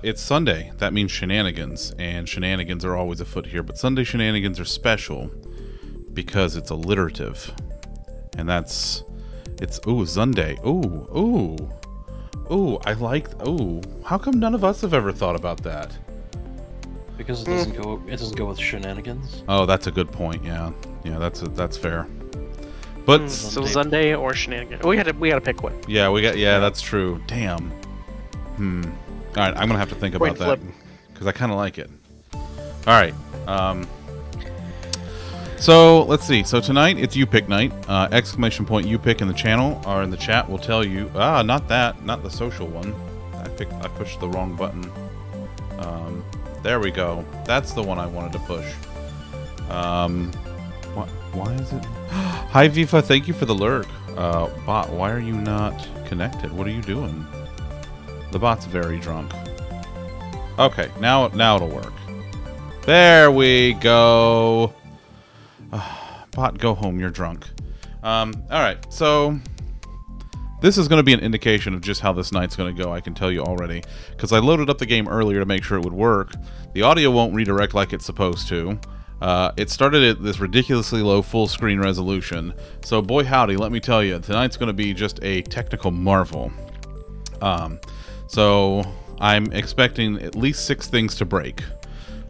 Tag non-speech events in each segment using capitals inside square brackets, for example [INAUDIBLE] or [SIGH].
Uh, it's Sunday. That means shenanigans, and shenanigans are always afoot here. But Sunday shenanigans are special because it's alliterative, and that's it's ooh Sunday. Ooh ooh ooh. I like ooh. How come none of us have ever thought about that? Because it doesn't go. It doesn't go with shenanigans. Oh, that's a good point. Yeah, yeah, that's a, that's fair. But So Sunday or shenanigans. We had to, we gotta pick one. yeah, we got yeah, that's true. Damn. Hmm. All right, I'm gonna have to think about that because I kind of like it. All right. Um. So let's see. So tonight it's you pick night. Uh, exclamation point you pick in the channel or in the chat will tell you. Ah, not that, not the social one. I picked. I pushed the wrong button. Um, there we go. That's the one I wanted to push. Um, what? Why is it? [GASPS] Hi Viva, thank you for the lurk. Uh, bot, why are you not connected? What are you doing? The bot's very drunk. Okay, now now it'll work. There we go. Ah, bot, go home. You're drunk. Um, all right, so this is going to be an indication of just how this night's going to go. I can tell you already because I loaded up the game earlier to make sure it would work. The audio won't redirect like it's supposed to. Uh, it started at this ridiculously low full screen resolution. So, boy, howdy, let me tell you, tonight's going to be just a technical marvel. Um, so, I'm expecting at least six things to break,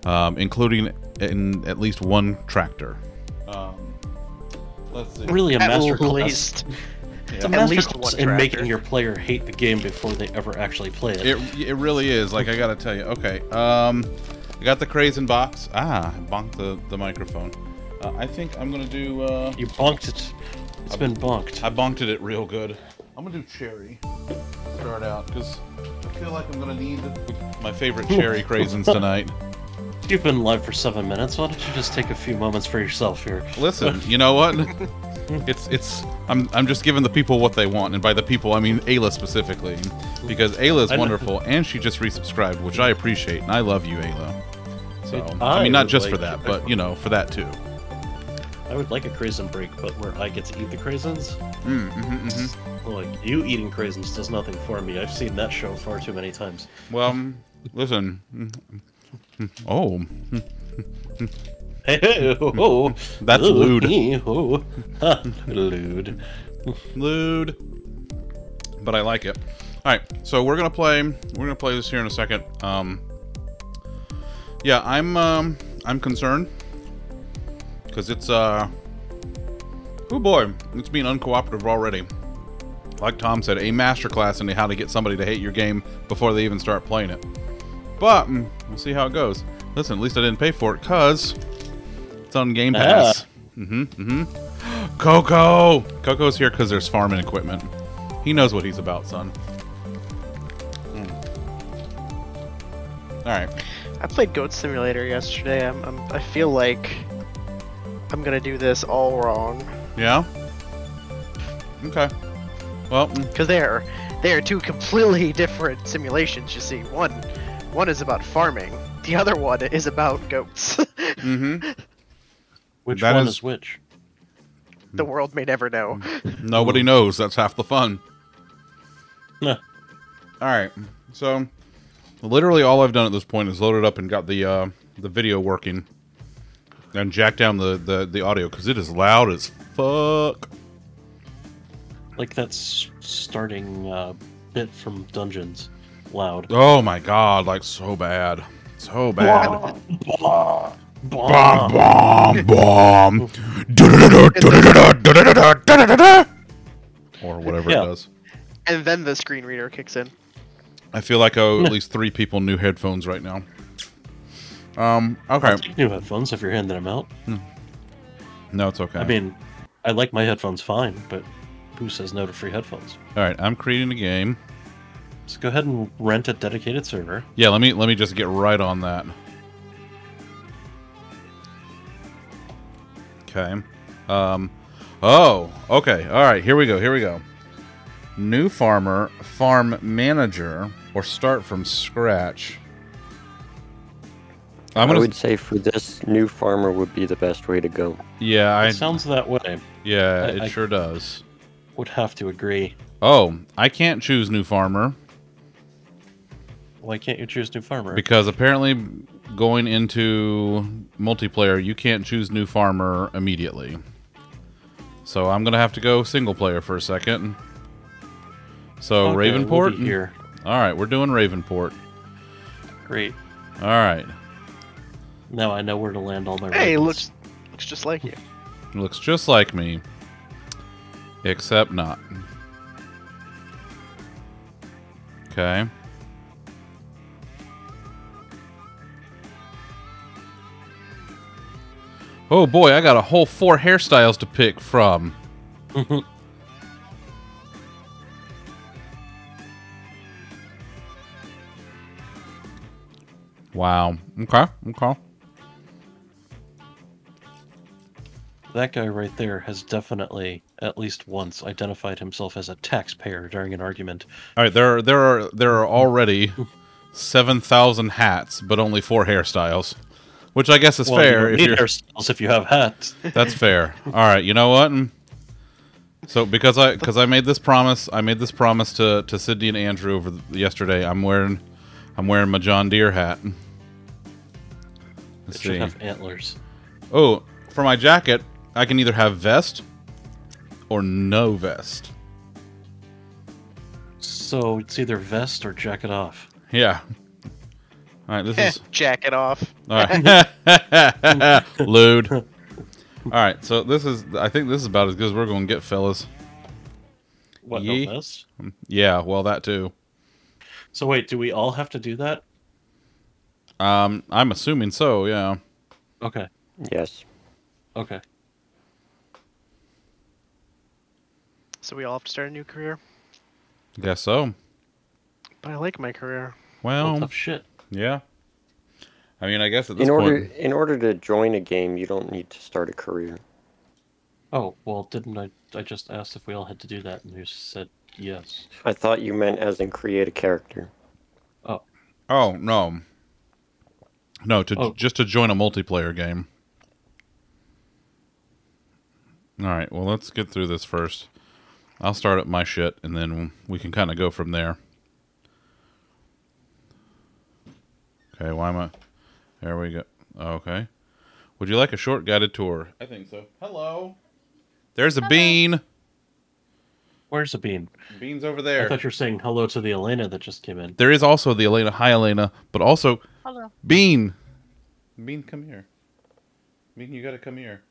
um, including in at least one tractor. Um, let's see. Really, a At masterclass. least. It's a At least masterclass in making your player hate the game before they ever actually play it. It, it really is. Like I gotta tell you. Okay. Um, I got the Craisin box. Ah, I bonked the the microphone. Uh, I think I'm gonna do. Uh, You bonked it. It's been bonked. I bonked it real good. I'm gonna do cherry. Start out because I feel like I'm gonna need my favorite cherry [LAUGHS] craisins tonight. You've been live for seven minutes. Why don't you just take a few moments for yourself here? Listen, [LAUGHS] you know what? It's it's I'm I'm just giving the people what they want, and by the people I mean Ayla specifically, because Ayla is wonderful, and she just resubscribed, which I appreciate, and I love you, Ayla. So I, I mean, not would just for that, you. but you know, for that too. I would like a craisin break, but where I get to eat the craisins. Mm, hmm mm -hmm. Like you eating craisins does nothing for me. I've seen that show far too many times. Well, mm, listen. Oh, [LAUGHS] Hey, oh, That's oh, [LAUGHS] lewd. oh, lewd. lewd. But I like it. All right, so we're gonna play. We're gonna play this here in a second. Um, yeah, I'm um, I'm concerned because it's uh, oh boy, it's being uncooperative already. Like Tom said, a masterclass into how to get somebody to hate your game before they even start playing it. But mm, we'll see how it goes. Listen, at least I didn't pay for it because it's on Game Pass. Mm-hmm. Mm-hmm. [GASPS] Coco! Coco's here because there's farming equipment. He knows what he's about, son. Mm. All right. I played Goat Simulator yesterday. I'm, I'm I feel like I'm gonna do this all wrong Yeah. Okay. Well, mm, because they are they are two completely [LAUGHS] different simulations. You see, one one is about farming. The other one is about goats. [LAUGHS] mm-hmm. Which That one is- is which? the world may never know. [LAUGHS] Nobody knows. That's half the fun. Nah. All right. So, literally, all I've done at this point is loaded up and got the uh, the video working, and jack down the the, the audio because it is loud as fuck. Like that starting uh, bit from Dungeons. Loud. Oh my god! Like so bad, so bad. Bah, Bomb, bah. bomb, bomb. Or whatever Yeah. it does. And then the screen reader kicks in. I feel like I owe at [LAUGHS] least three people new headphones right now. Um. Okay. New headphones if you're handing them out. No, it's okay. I mean, I like my headphones fine, but who says no to free headphones? all right. I'm creating a game. So go ahead and rent a dedicated server. Yeah. Let me let me just get right on that. Okay. Um. Oh. Okay. All right. Here we go. Here we go. New farmer, farm manager, or start from scratch. I'm I gonna. would say for this, new farmer would be the best way to go. yeah. I. It sounds that way. yeah. I- it I- sure does. Would have to agree. Oh, I can't choose new farmer. Why can't you choose new farmer? Because apparently, going into multiplayer, you can't choose new farmer immediately. So I'm gonna have to go single player for a second. So Okay, Ravenport. we'll be here. All right, we're doing Ravenport. Great. All right, Now I know where to land all my. Hey, ravens. looks looks just like you. looks just like me, except not. Okay. Oh boy, I got a whole four hairstyles to pick from. [LAUGHS] Wow. Okay. Okay. That guy right there has definitely, at least once, identified himself as a taxpayer during an argument. All right. There, are, there are, there are already seven thousand hats, but only four hairstyles, which I guess is Well, you fair. don't If need hairstyles if you have hats. [LAUGHS] that's fair. All right. You know what? So because I because I made this promise, I made this promise to to Sydney and Andrew over the, yesterday. I'm wearing I'm wearing my John Deere hat. It Let's should see. have antlers. Oh, for my jacket, I can either have vest or no vest. So it's either vest or jacket off. Yeah. All right, this is jacket off. all right. [LAUGHS] [LAUGHS] Lewd. All right, so this is I think this is about as good as we're going to get, fellas. What, Ye- no vest? Yeah, well that too. So wait, do we all have to do that? Um, I'm assuming so. Yeah. Okay, Yes. okay. So we all have to start a new career. I guess so. But I like my career. Well, Well, tough shit. yeah. I mean, I guess at this In order point, in order to join a game, you don't need to start a career. Oh, well, didn't I? I just asked if we all had to do that, and you said yes. I thought you meant as in create a character. Oh. Oh no, no, to Oh. just to join a multiplayer game. All right, well let's get through this first. I'll start up my shit, and then we can kind of go from there. Okay, why am I? There we go. Okay. Would you like a short guided tour? I think so. Hello. There's a bean. Where's the bean? Bean's over there. I thought you were saying hello to the Elena that just came in. There is also the Elena. Hi, Elena. But also, Hello. Bean. Bean, come here. Bean, you gotta come here.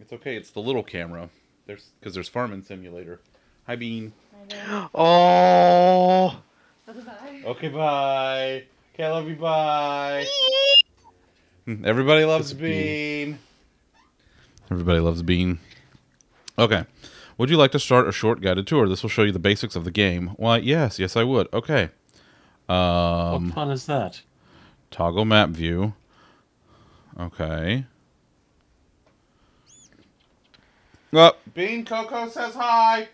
It's okay. It's the little camera. There's because there's Farming Simulator. Hi, Bean. Oh, Okay, bye. Okay, I love you. Bye. Everybody loves Bean. Bean. Everybody loves Bean. Okay. Would you like to start a short guided tour? This will show you the basics of the game. Why, yes, yes, I would. Okay. Um, what fun is that? toggle map view. Okay. Oh, Bean Coco says hi.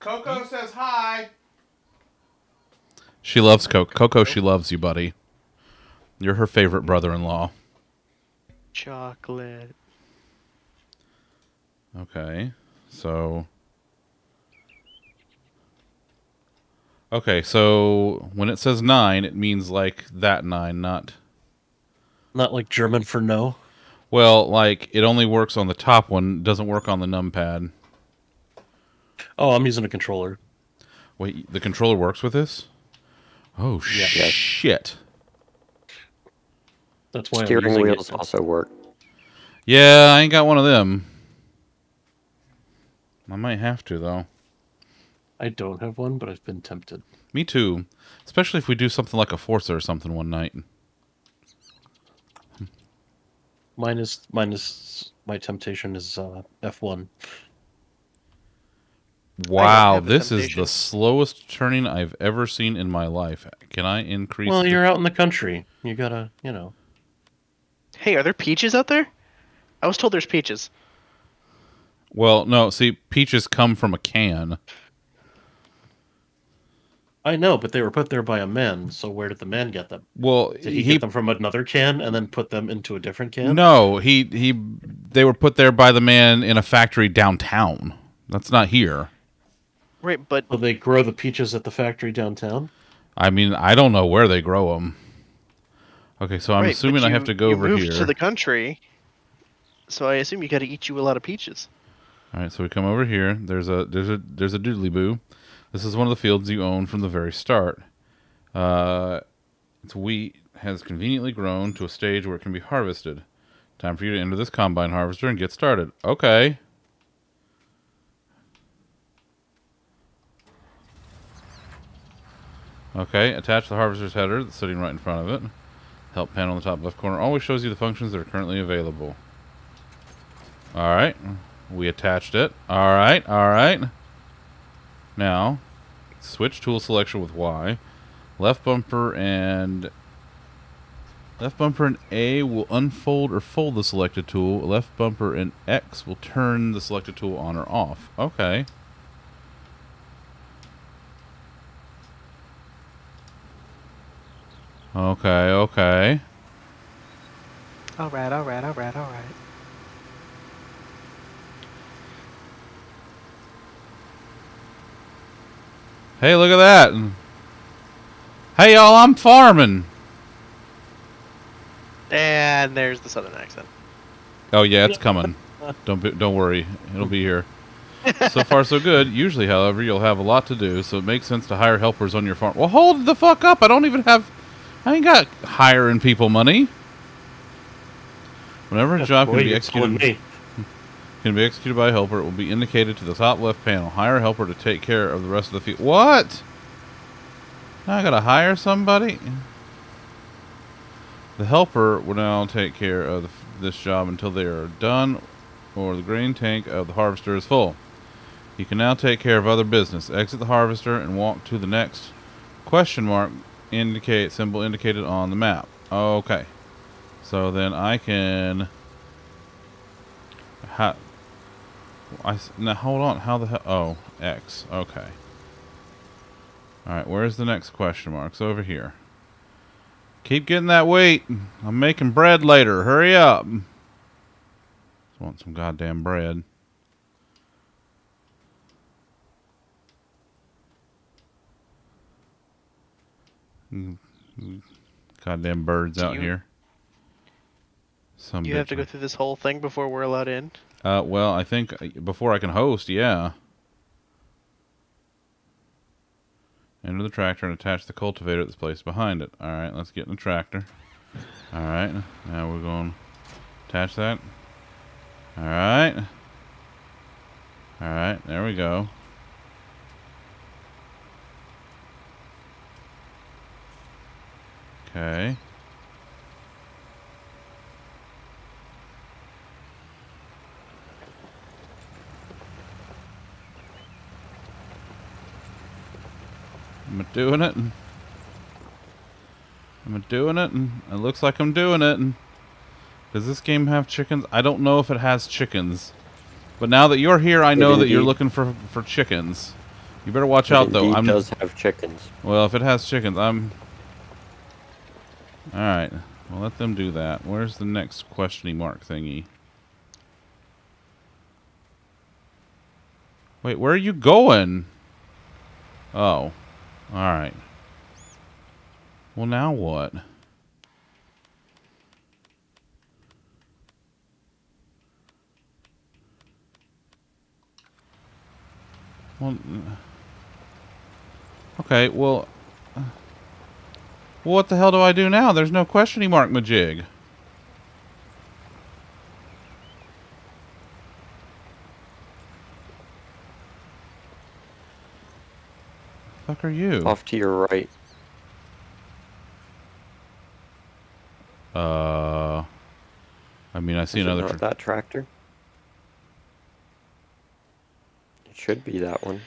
Coco says hi. She loves Coco. Coco, she loves you, buddy. You're her favorite brother-in-law. chocolate. Okay. So Okay, so when it says 9, it means like that 9, not Not like German for no. Well, like it only works on the top one, doesn't work on the numpad. Oh, I'm using a controller. Wait, the controller works with this? Oh Yeah. Yes. shit. That's why Steering I'm using wheels it. also work. Yeah, I ain't got one of them. I might have to though. I don't have one, but I've been tempted. Me too. Especially if we do something like a Forza or something one night. Mine is mine is my temptation is uh, F1. Wow, this is the slowest turning I've ever seen in my life. Can I increase Well, the- you're out in the country. You gotta, you know. Hey, are there peaches out there? I was told there's peaches. Well, no, see, peaches come from a can. I know, but they were put there by a man. So where did the man get them? Well, Did he, get them from another can and then put them into a different can? No, he he they were put there by the man in a factory downtown. That's not here. Right, but Will they grow the peaches at the factory downtown? I mean, I don't know where they grow them. Okay, so I'm right, but assuming I have to go you over moved here. to the country, so I assume you got to eat you a lot of peaches. All right, so we come over here. There's a there's a there's a doodly boo. This is one of the fields you own from the very start. Uh, its wheat has conveniently grown to a stage where it can be harvested. Time for you to enter this combine harvester and get started. Okay. Okay, attach the harvester's header that's sitting right in front of it. Help panel in the top left corner always shows you the functions that are currently available. Alright. We attached it. Alright, alright. Now, switch tool selection with Y. Left bumper and left bumper and A will unfold or fold the selected tool. Left bumper and X will turn the selected tool on or off. Okay. Okay, okay. All right, all right, all right, all right. Hey, look at that. Hey, y'all, I'm farming. And there's the southern accent. Oh yeah, it's coming. [LAUGHS] don't be, don't worry, it'll be here. so far, so good. Usually, however, you'll have a lot to do, so it makes sense to hire helpers on your farm. Well, hold the fuck up! I don't even have. I ain't got hiring people money. Whenever a job Boy, can be executed, me. Can be executed by a helper, it will be indicated to the top left panel. Hire a helper to take care of the rest of the field. What? Now I gotta hire somebody. The helper will now take care of the, this job until they are done or the grain tank of the harvester is full. You can now take care of other business. Exit the harvester and walk to the next question mark indicate symbol indicated on the map. Okay. So then I can I now hold on. How the hell? Oh, X. Okay. All right. Where's the next question mark? marks? Over here. Keep getting that weight. I'm making bread later. Hurry up. Just want some goddamn bread. Goddamn birds Do out you- here. Some You have to go through this whole thing before we're allowed in. Uh, well, I think uh, before I can host, yeah. Enter the tractor and attach the cultivator that's placed behind it. All right, let's get in the tractor. All right, now we're going to attach that. All right. All right, there we go. Okay. I'm doing it. and- I'm doing it, and it looks like I'm doing it. And does this game have chickens? I don't know if it has chickens. But now that you're here, I It know that you're looking for for chickens. You better watch It out, though. I'm does have chickens. well. If it has chickens, I'm. All right. Well, let them do that. Where's the next questioning mark thingy? Wait, where are you going? Oh. All right. Well, now what? Well, uh, okay, well, uh, well, what the hell do I do now? There's no questioning mark, Majig. Fuck are you? Off to your right. Uh, I mean, I see Is another. not Tr- that tractor? It should be that one.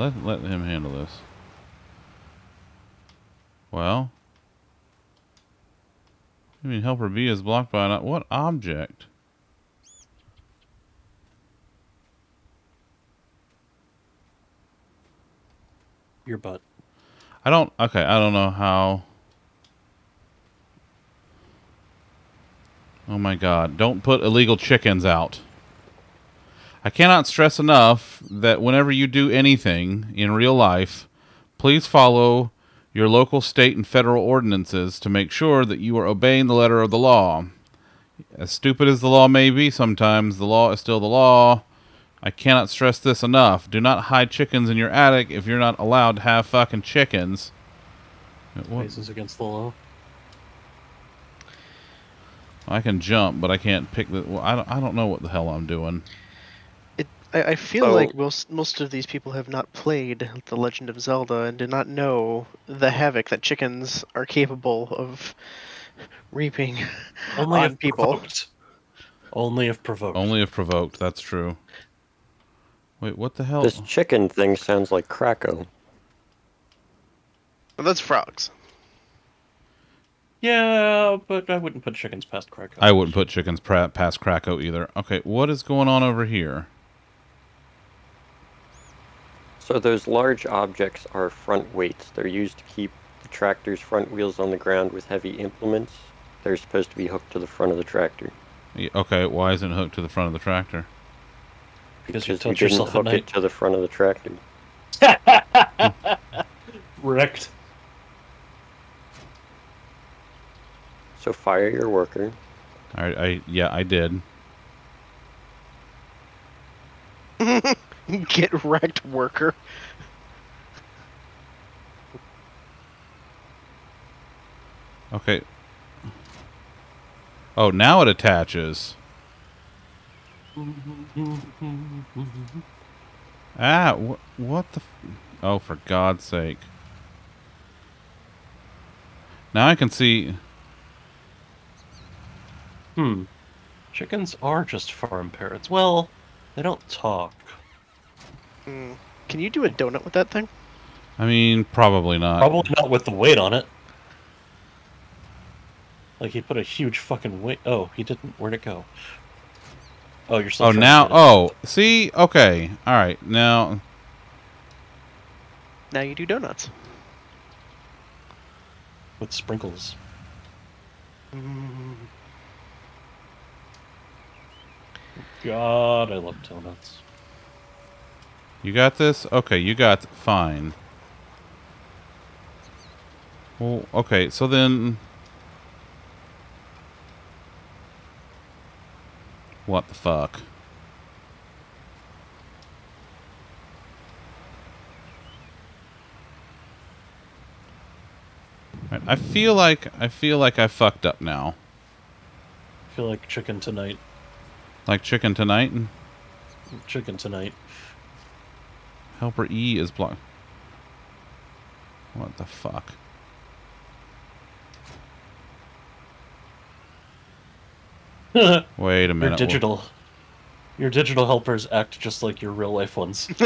Let let him handle this. Well, I mean, helper B is blocked by an, what object? Your butt. I don't. Okay, I don't know how. Oh my God! Don't put illegal chickens out. I cannot stress enough that whenever you do anything in real life, please follow your local, state, and federal ordinances to make sure that you are obeying the letter of the law. As stupid as the law may be, sometimes the law is still the law. I cannot stress this enough. Do not hide chickens in your attic if you're not allowed to have fucking chickens. What? Faces against the law. I can jump, but I can't pick the. Well, I don't. I don't know what the hell I'm doing. It, I, I feel So- like most most of these people have not played The Legend of Zelda and do not know the havoc that chickens are capable of reaping [LAUGHS] Only on if people. provoked. Only if provoked. Only if provoked. That's true. Wait, what the hell? This chicken thing sounds like Krakow. Well, that's frogs. Yeah, but I wouldn't put chickens past Krakow. I wouldn't put chickens pra- past Krakow either. Okay, what is going on over here? So those large objects are front weights. They're used to keep the tractor's front wheels on the ground with heavy implements. They're supposed to be hooked to the front of the tractor. Y- Okay, why isn't it hooked to the front of the tractor? because you Because you touch didn't yourself at hook it to the front of the tractor. [LAUGHS] Wrecked. So fire your worker. I, I yeah, I did. [LAUGHS] [LAUGHS] Get wrecked, worker. Okay. Oh, now it attaches. Ah, wh- what the? F- oh, for God's sake! Now I can see. Hmm. Chickens are just farm parrots. Well, they don't talk. Mm. Can you do a donut with that thing? I mean, probably not. Probably not with the weight on it. Like he put a huge fucking weight. Oh, he didn't. Where'd it go? Oh, you're still. Oh, now. Oh, see. Okay. All right. Now. Now you do donuts. with sprinkles. Mm. God, I love donuts. You got this? Okay, you got fine. Well, okay, so then what the fuck? Right, I feel like I feel like I fucked up now. I feel like chicken tonight. Like chicken tonight. Chicken tonight. Helper E is blocked. What the fuck? [LAUGHS] Wait a minute. Your digital. Your digital helpers act just like your real life ones. [LAUGHS]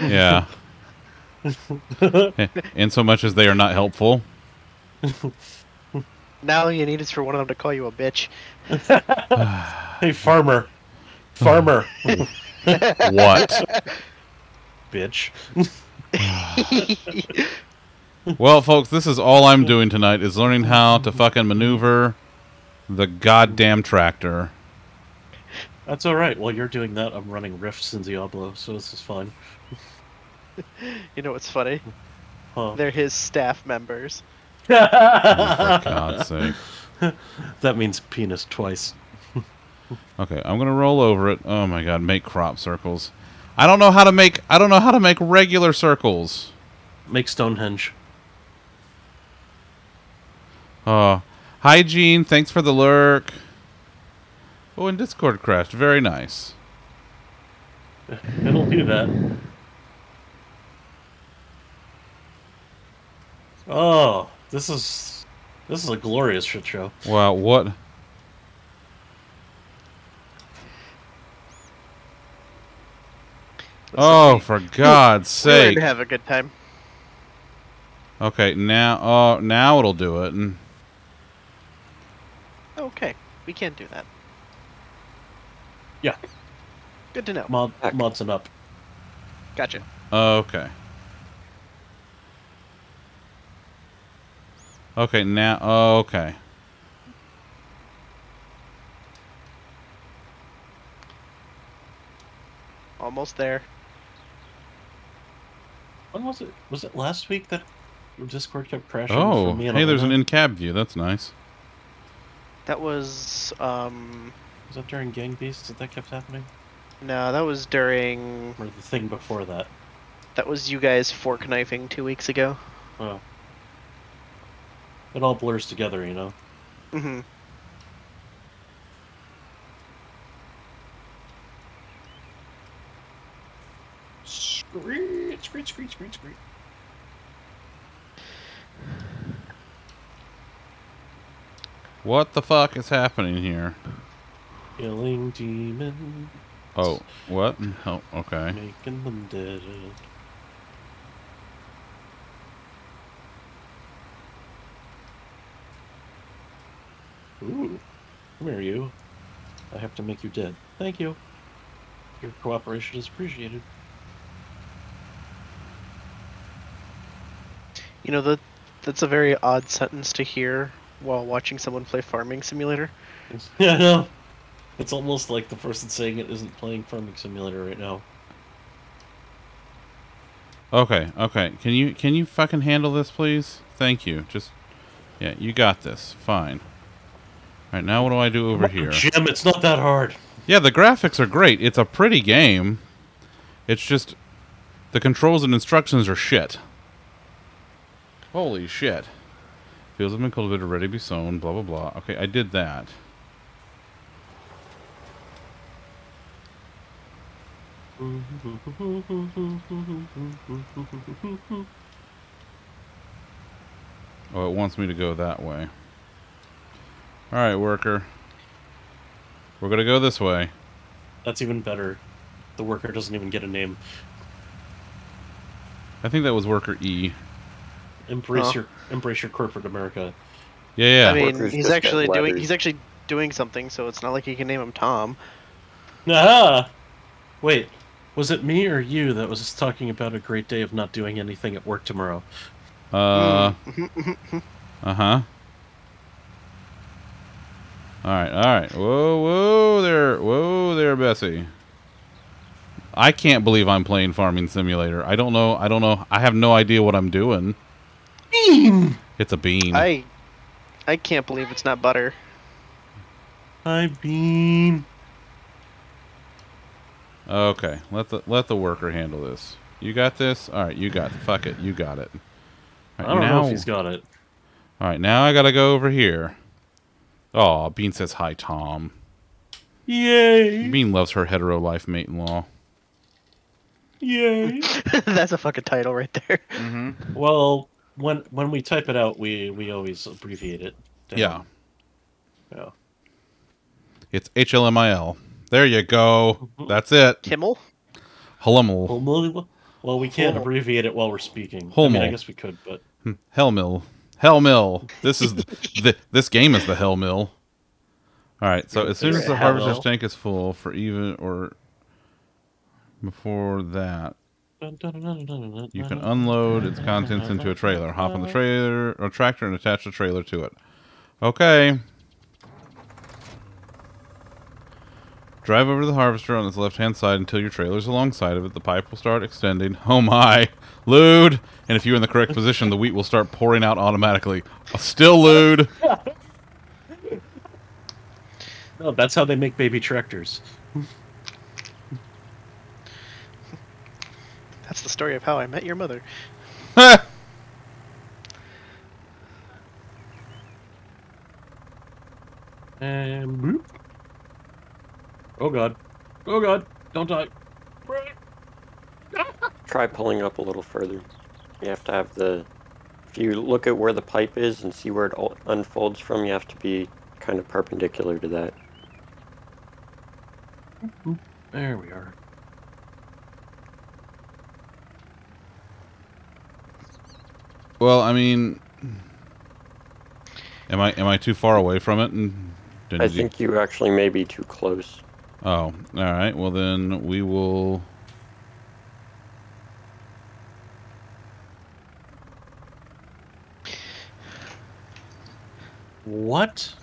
Yeah. [LAUGHS] In so much as they are not helpful. Now all you need is for one of them to call you a bitch. hey, farmer. Farmer. What? Bitch. [LAUGHS] well, folks, this is all I'm doing tonight is learning how to fucking maneuver the goddamn tractor. That's alright. While you're doing that, I'm running rifts in Diablo, so this is fine. You know what's funny? Huh. They're his staff members. For God's sake. [LAUGHS] that means penis twice. Okay, I'm gonna roll over it. Oh my god, make crop circles. I don't know how to make I don't know how to make regular circles. Make Stonehenge. Oh, hi Gene, thanks for the lurk. Oh and Discord crashed. Very nice. [LAUGHS] It'll do that. Oh, this is this is a glorious shit show. Wow, what Oh, for God's [LAUGHS] we learned sake. to have a good time. Okay, now, oh, now it'll do it. And Okay, we can't do that. Yeah. Good to know. Mod Heck. mods and up. Gotcha. Okay. Okay, now, oh, okay. Almost there. When was it? Was it last week that Discord kept crashing? Oh, for me and hey, there's an in-cab view. That's nice. That was um Was that during Gang Beasts that that kept happening? no, that was during Or the thing before that? that was you guys fork knifing two weeks ago. Oh. It all blurs together, you know? Mm-hmm. Screech, screech, screech, screech, screech. What the fuck is happening here? Killing demons, Oh, what? Oh, okay. making them dead. Ooh, come here, you. I have to make you dead. Thank you. Your cooperation is appreciated. You know that that's a very odd sentence to hear while watching someone play Farming Simulator. [LAUGHS] Yeah, I know. It's almost like the person saying it isn't playing Farming Simulator right now. Okay, okay. Can you can you fucking handle this, please? Thank you. Just yeah, you got this. Fine. All right, now what do I do over here? Jim, it's not that hard. Yeah, the graphics are great. It's a pretty game. It's just the controls and instructions are shit. Holy shit. Fields have been cultivated, ready to be sown, blah blah blah. Okay, I did that. Oh, it wants me to go that way. Alright, worker. We're gonna go this way. That's even better. The worker doesn't even get a name. I think that was worker E. Embrace Huh. your embrace your corporate America. Yeah, yeah. I mean, Workers he's actually doing letters. he's actually doing something, so it's not like you can name him Tom. Ah! Wait, was it me or you that was talking about a great day of not doing anything at work tomorrow? Uh, Mm. [LAUGHS] uh huh. All right, all right. Whoa, whoa there, whoa there, Bessie. I can't believe I'm playing Farming Simulator. I don't know. I don't know. I have no idea what I'm doing. Bean! It's a bean. I I can't believe it's not butter. Hi, Bean. Okay, let the let the worker handle this. You got this. All right, you got it. Fuck it, you got it. All I don't now, know if he's got it. All right, now I gotta go over here. Oh, Bean says hi, Tom. Yay! Bean loves her hetero life mate-in-law. Yay! [LAUGHS] That's a fucking title right there. Mm-hmm. well, when when we type it out, we we always abbreviate it. down. Yeah, Yeah. it's H L M I L. There you go. Mm-hmm. That's it. Kimmel? Hummel. Well, well, we can't Hummel. abbreviate it while we're speaking. I mean, I guess we could, but hmm. Hell mill. This is the, the this game is the hell mill. All right. So as soon as the Hell harvester's tank is full for even or before that, you can unload its contents into a trailer. Hop on the trailer or tractor and attach the trailer to it. Okay. Drive over to the harvester on its left-hand side until your trailer's alongside of it. The pipe will start extending. Oh my! Lewd! And if you're in the correct position, the wheat will start pouring out automatically. Uh, still lewd! [LAUGHS] No, that's how they make baby tractors. [LAUGHS] That's the story of how I met your mother. And boop. Oh god. Oh god. Don't die. Try pulling up a little further. You have to have the. If you look at where the pipe is and see where it all unfolds from, you have to be kind of perpendicular to that. There we are. Well, I mean, am I am I too far away from it? And didn't I you- think you actually may be too close. Oh, all right. Well, then we will. What?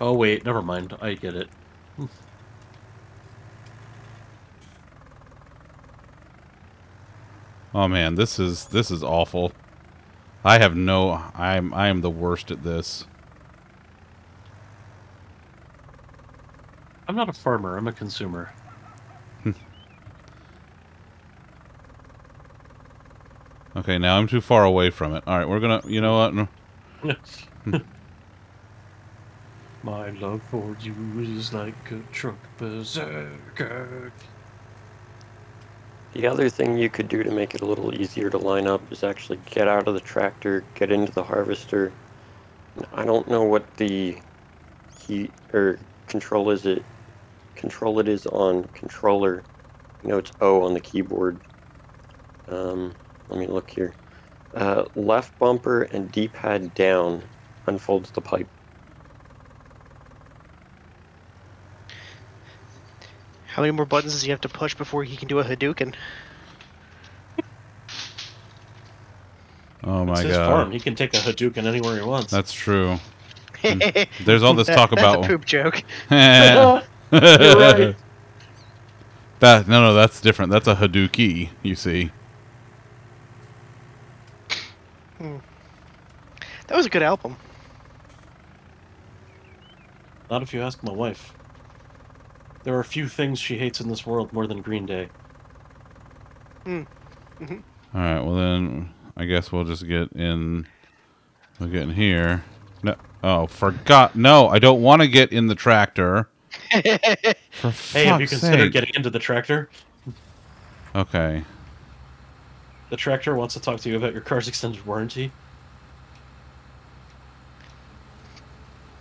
Oh wait, never mind. I get it. Oh man, this is this is awful. I have no. I'm I am the worst at this. I'm not a farmer. I'm a consumer. [LAUGHS] Okay, now I'm too far away from it. All right, we're gonna. You know what? [LAUGHS] My love for you is like a truck berserker. The other thing you could do to make it a little easier to line up is actually get out of the tractor, get into the harvester. I don't know what the key or control is it control it is on controller. You know it's O on the keyboard. Um, let me look here. Uh, left bumper and D-pad down unfolds the pipe. How many more buttons does he have to push before he can do a Hadouken? Oh It's my his god, farm. He can take a Hadouken anywhere he wants. that's true. [LAUGHS] There's all this talk That's about. a poop joke. [LAUGHS] [LAUGHS] Right. That no no that's different. That's a Hadouki. You see. Hmm. That was a good album. Not if you ask my wife. There are a few things she hates in this world more than Green Day. Hmm. Mm-hmm. All right. Well then, I guess we'll just get in. We'll get in here. No. Oh, forgot. No, I don't want to get in the tractor. [LAUGHS] For Hey, have you fuck's considered sake. getting into the tractor? Okay. The tractor wants to talk to you about your car's extended warranty.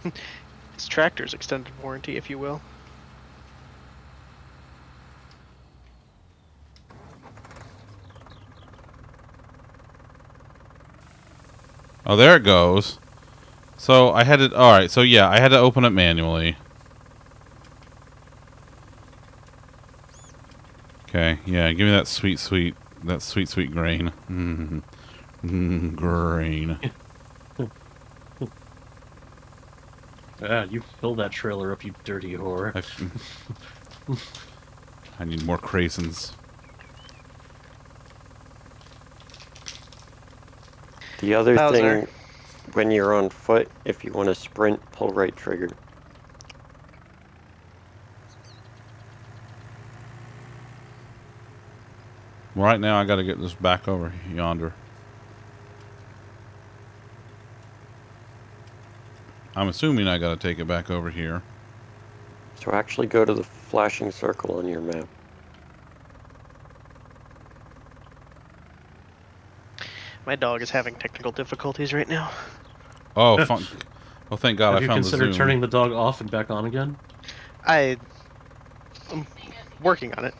[LAUGHS] It's tractor's extended warranty, if you will. Oh, there it goes. So I had to. All right. So yeah, I had to open it manually. Okay. Yeah. Give me that sweet, sweet, that sweet, sweet grain. Mm. [LAUGHS] Mm, grain. Ah, you fill that trailer up, you dirty whore. I, [LAUGHS] I need more craisins. The other Bowser. thing, when you're on foot, if you want to sprint, pull right trigger. Right now, I got to get this back over yonder. I'm assuming I got to take it back over here. So actually go to the flashing circle on your map. My dog is having technical difficulties right now. Oh, [LAUGHS] fun. well, thank God Have I you found the considered zoom. turning the dog off and back on again? I. I'm working on it.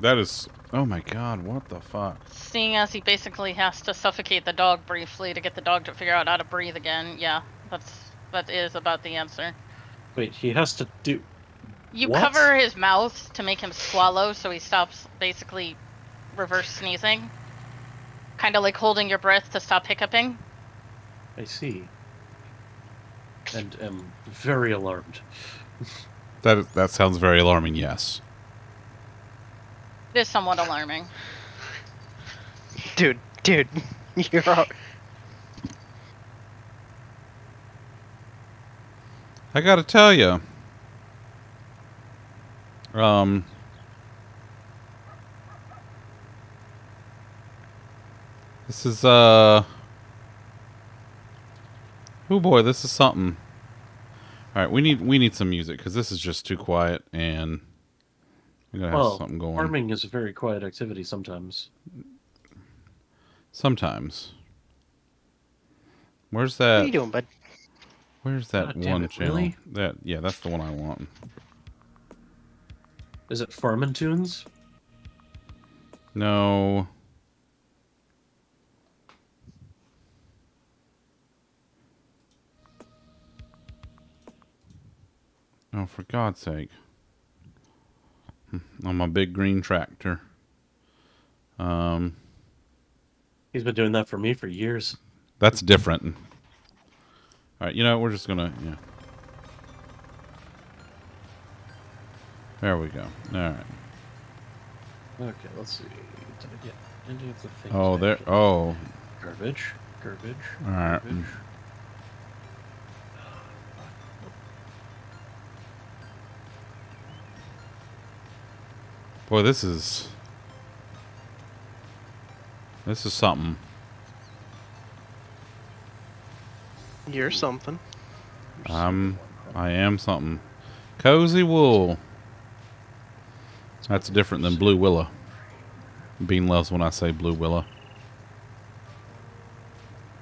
That is. Oh my God! What the fuck? Seeing as he basically has to suffocate the dog briefly to get the dog to figure out how to breathe again, yeah, that's that is about the answer. Wait, he has to do. You What? cover his mouth to make him swallow so he stops basically reverse sneezing. Kind of like holding your breath to stop hiccuping. I see. And am very alarmed. [LAUGHS] That that sounds very alarming. Yes. It is somewhat alarming. Dude, dude, [LAUGHS] you're out. I gotta tell you. Um. This is uh. Oh boy, this is something. All right, we need we need some music because this is just too quiet, and we gotta have something going. On. Farming is a very quiet activity sometimes. Sometimes. Where's that? What that? are you doing, bud? Where's that God one it, channel? really? That yeah, that's the one I want. Is it Farmin' Tunes? No. Oh, for God's sake. Hmm, On my big green tractor. Um, He's been doing that for me for years. that's different. All right, you know, what, we're just gonna, yeah. There we go. All right. Okay, let's see. Did I get any of the things? Oh, there. Oh, Garbage. Garbage. All right. Garbage. Boy, this is. This is something. You're something. I'm. I am something. Cozy wool. That's different than blue willow. Bean loves when I say blue willow.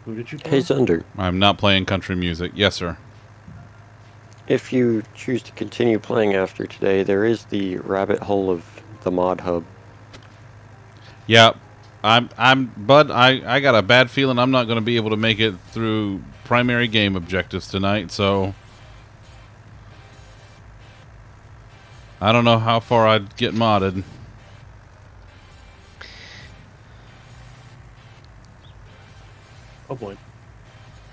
Who did you? Hey, call? Zunder, I'm not playing country music. Yes, sir. if you choose to continue playing after today, there is the rabbit hole of the mod hub. Yeah, I'm. I'm. Bud, I. I got a bad feeling I'm not going to be able to make it through primary game objectives tonight. So I don't know how far I'd get modded. Oh boy,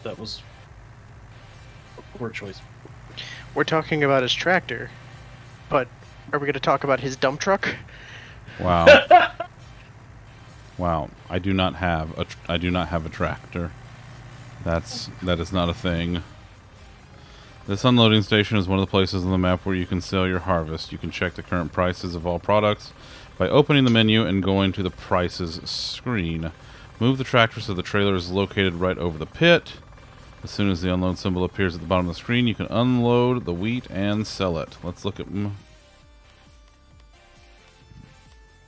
that was a poor choice. We're talking about his tractor, but are we going to talk about his dump truck? Wow. [LAUGHS] wow. I do not have a. Tr- I do not have a tractor. That's that is not a thing. This unloading station is one of the places on the map where you can sell your harvest. You can check the current prices of all products by opening the menu and going to the prices screen. Move the tractor so the trailer is located right over the pit. As soon as the unload symbol appears at the bottom of the screen, you can unload the wheat and sell it. Let's look at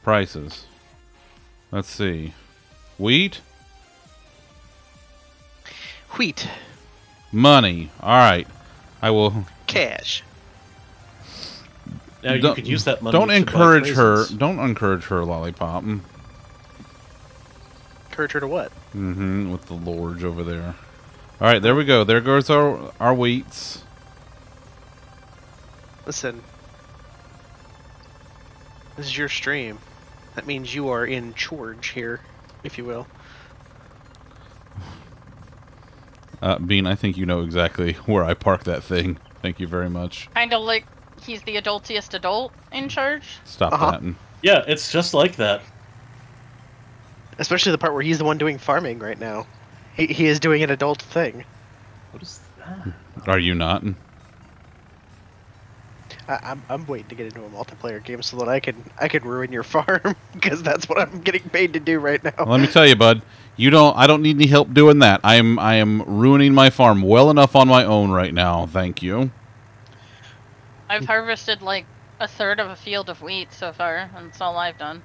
prices. Let's see. Wheat, Wheat. money. All right. I will. Cash. Now you Don't- could use that money. Don't encourage her. Don't encourage her, lollipop. Encourage her to what? Mm-hmm. With the lorge over there. All right, there we go. There goes our our wheats. Listen. This is your stream. That means you are in charge here, if you will. Uh, Bean, I think you know exactly [LAUGHS] where I park that thing. Thank you very much. Kind of like he's the adultiest adult in charge. Stop Uh-huh. that. and- Yeah, it's just like that. Especially the part where he's the one doing farming right now. He, he is doing an adult thing. What is that? Are you not? I, I'm, I'm waiting to get into a multiplayer game so that I can I can ruin your [LAUGHS] farm because that's what I'm getting paid to do right now. Let me tell you, bud. You don't. I don't need any help doing that. I am. I am ruining my farm well enough on my own right now. Thank you. I've harvested like a third of a field of wheat so far, and that's all I've done.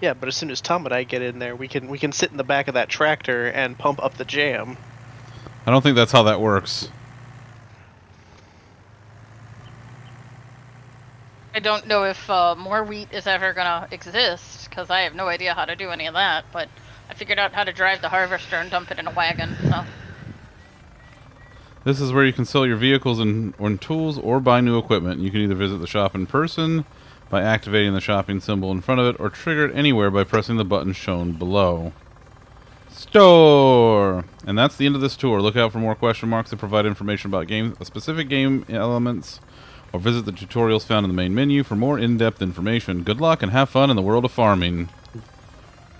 Yeah, but as soon as Tom and I get in there, we can we can sit in the back of that tractor and pump up the jam. I don't think that's how that works. I don't know if uh, more wheat is ever gonna exist because I have no idea how to do any of that. But I figured out how to drive the harvester and dump it in a wagon. So This is where you can sell your vehicles and, tools or buy new equipment. You can either visit the shop in person by activating the shopping symbol in front of it or trigger it anywhere by pressing the button shown below. Store! And that's the end of this tour. Look out for more question marks that provide information about game, specific game elements or visit the tutorials found in the main menu for more in-depth information. Good luck and have fun in the world of farming.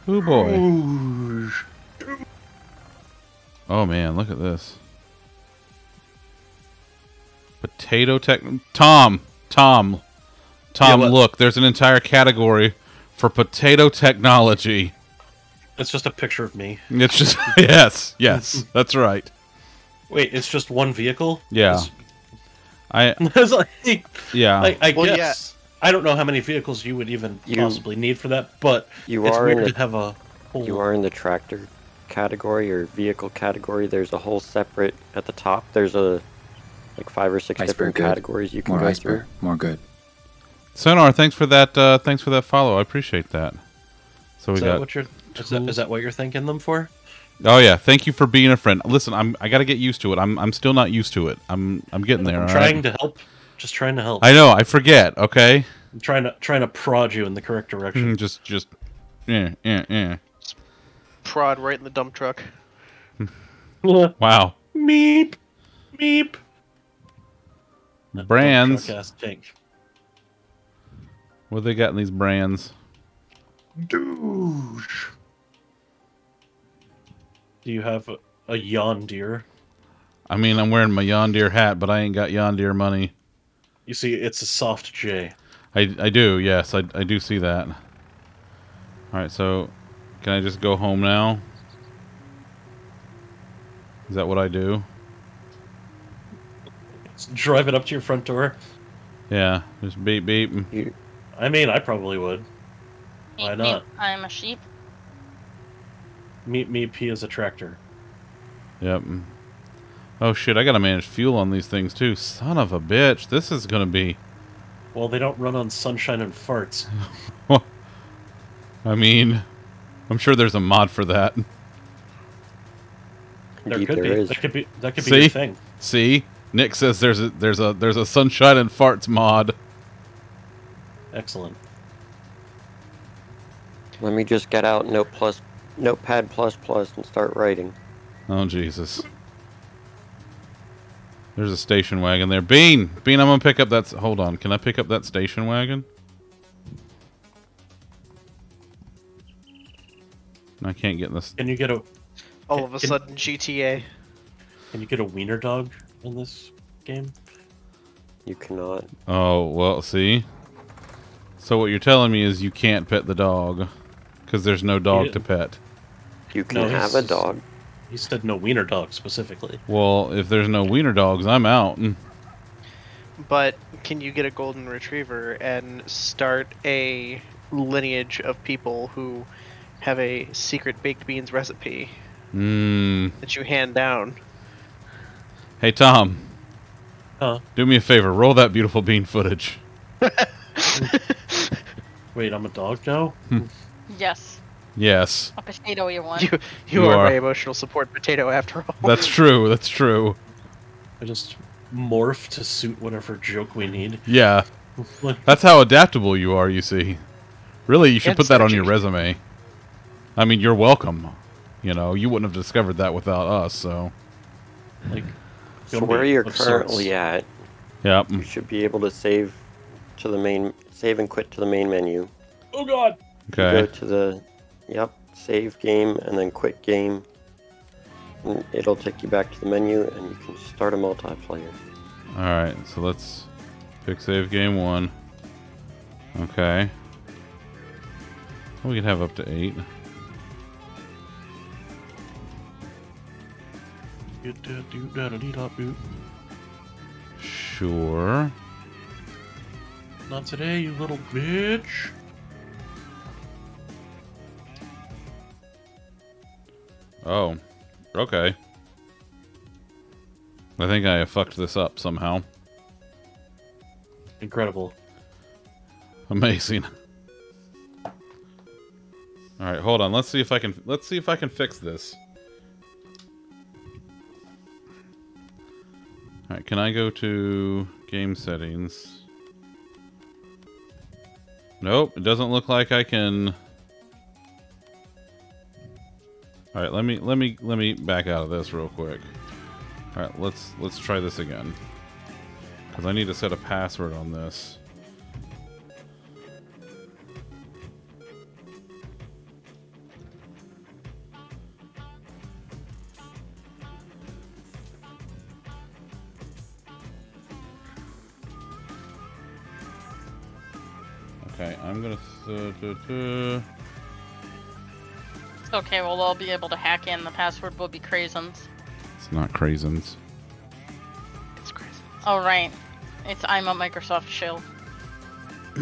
Oh boy. Oh man, look at this. Potato tech. Tom, Tom, Tom. what? look, there's an entire category for potato technology. It's just a picture of me. It's just [LAUGHS] yes, yes, [LAUGHS] that's right. Wait, it's just one vehicle? Yeah. It's- I [LAUGHS] it's like, yeah. I, I Well, yeah. I don't know how many vehicles you would even You- possibly need for that, but You it's are in weird the to have a whole. you are in the tractor category or vehicle category. There's a whole separate at the top. There's a like five or six Iceberg different good. categories you can More go iceberg. through. More good. Sonar, thanks for that. Uh, thanks for that follow. I appreciate that. So we Is that got what you're? Is that, is that what you're thanking them for? Oh yeah, thank you for being a friend. Listen, I'm I got to get used to it. I'm I'm still not used to it. I'm I'm getting there. I'm all trying right? to help. Just trying to help. I know. I forget. Okay. I'm trying to trying to prod you in the correct direction. Mm, Just just yeah yeah yeah. Prod right in the dump truck. [LAUGHS] Wow. meep, meep. That Brands. dump truck. What they got in these brands? Douche. Do you have a, a yawn deer? I mean, I'm wearing my Yondeer hat, but I ain't got Yondeer money. You see, it's a soft J. I, I do, yes, I, I do see that. Alright, so can I just go home now? Is that what I do? Drive it up to your front door. Yeah, just beep beep. I mean, I probably would. Why not? meep, I'm a sheep. Meet me P as a tractor. Yep. Oh shit, I gotta manage fuel on these things too. Son of a bitch, this is gonna be. Well, they don't run on sunshine and farts. [LAUGHS] I mean, I'm sure there's a mod for that. There indeed could there be. is. That could be. That could be See? a thing. See, Nick says there's a there's a there's a sunshine and farts mod. Excellent. Let me just get out Note plus, Notepad plus plus and start writing. Oh Jesus. There's a station wagon there. Bean, Bean, I'm gonna pick up that. Hold on, can I pick up that station wagon? I can't get this. Can you get a All of a Can- sudden, GTA. Can you get a wiener dog in this game? You cannot. Oh well, see. So what you're telling me is you can't pet the dog because there's no dog to pet. You can No, have a dog. He said no wiener dog specifically. Well, if there's no wiener dogs, I'm out. But can you get a golden retriever and start a lineage of people who have a secret baked beans recipe Mm. that you hand down? Hey Tom, Huh? do me a favor. Roll that beautiful bean footage. [LAUGHS] Wait, I'm a dog now? [LAUGHS] Yes. Yes, A potato you want. You, you, You are, are. my emotional support potato after all. that's true. That's true. I just morph to suit whatever joke we need. Yeah, [LAUGHS] that's how adaptable you are. You see. Really, you should And put that on your resume. I mean, you're welcome. You know, you wouldn't have discovered that without us. So, like So where you're of sorts. currently at, yeah. you should be able to save to the main, save and quit to the main menu. Oh god. Okay. Go Okay. to the, yep, save game and then quit game. And it'll take you back to the menu and you can start a multiplayer. All right. So let's pick save game one. Okay. We can have up to eight. Sure. Not today, you little bitch. Oh. Okay. I think I fucked this up somehow. Incredible. Amazing. All right, hold on. Let's see if I can let's see if I can fix this. All right, can I go to game settings? Nope, it doesn't look like I can All right, let me let me let me back out of this real quick. All right, let's let's try this again. Cuz I need to set a password on this. Okay, I'm gonna. Uh, Okay, well, I'll be able to hack in. The password will be craisins. It's not craisins. It's craisins. Oh, right. It's I'm a Microsoft shill. [CLEARS THROAT]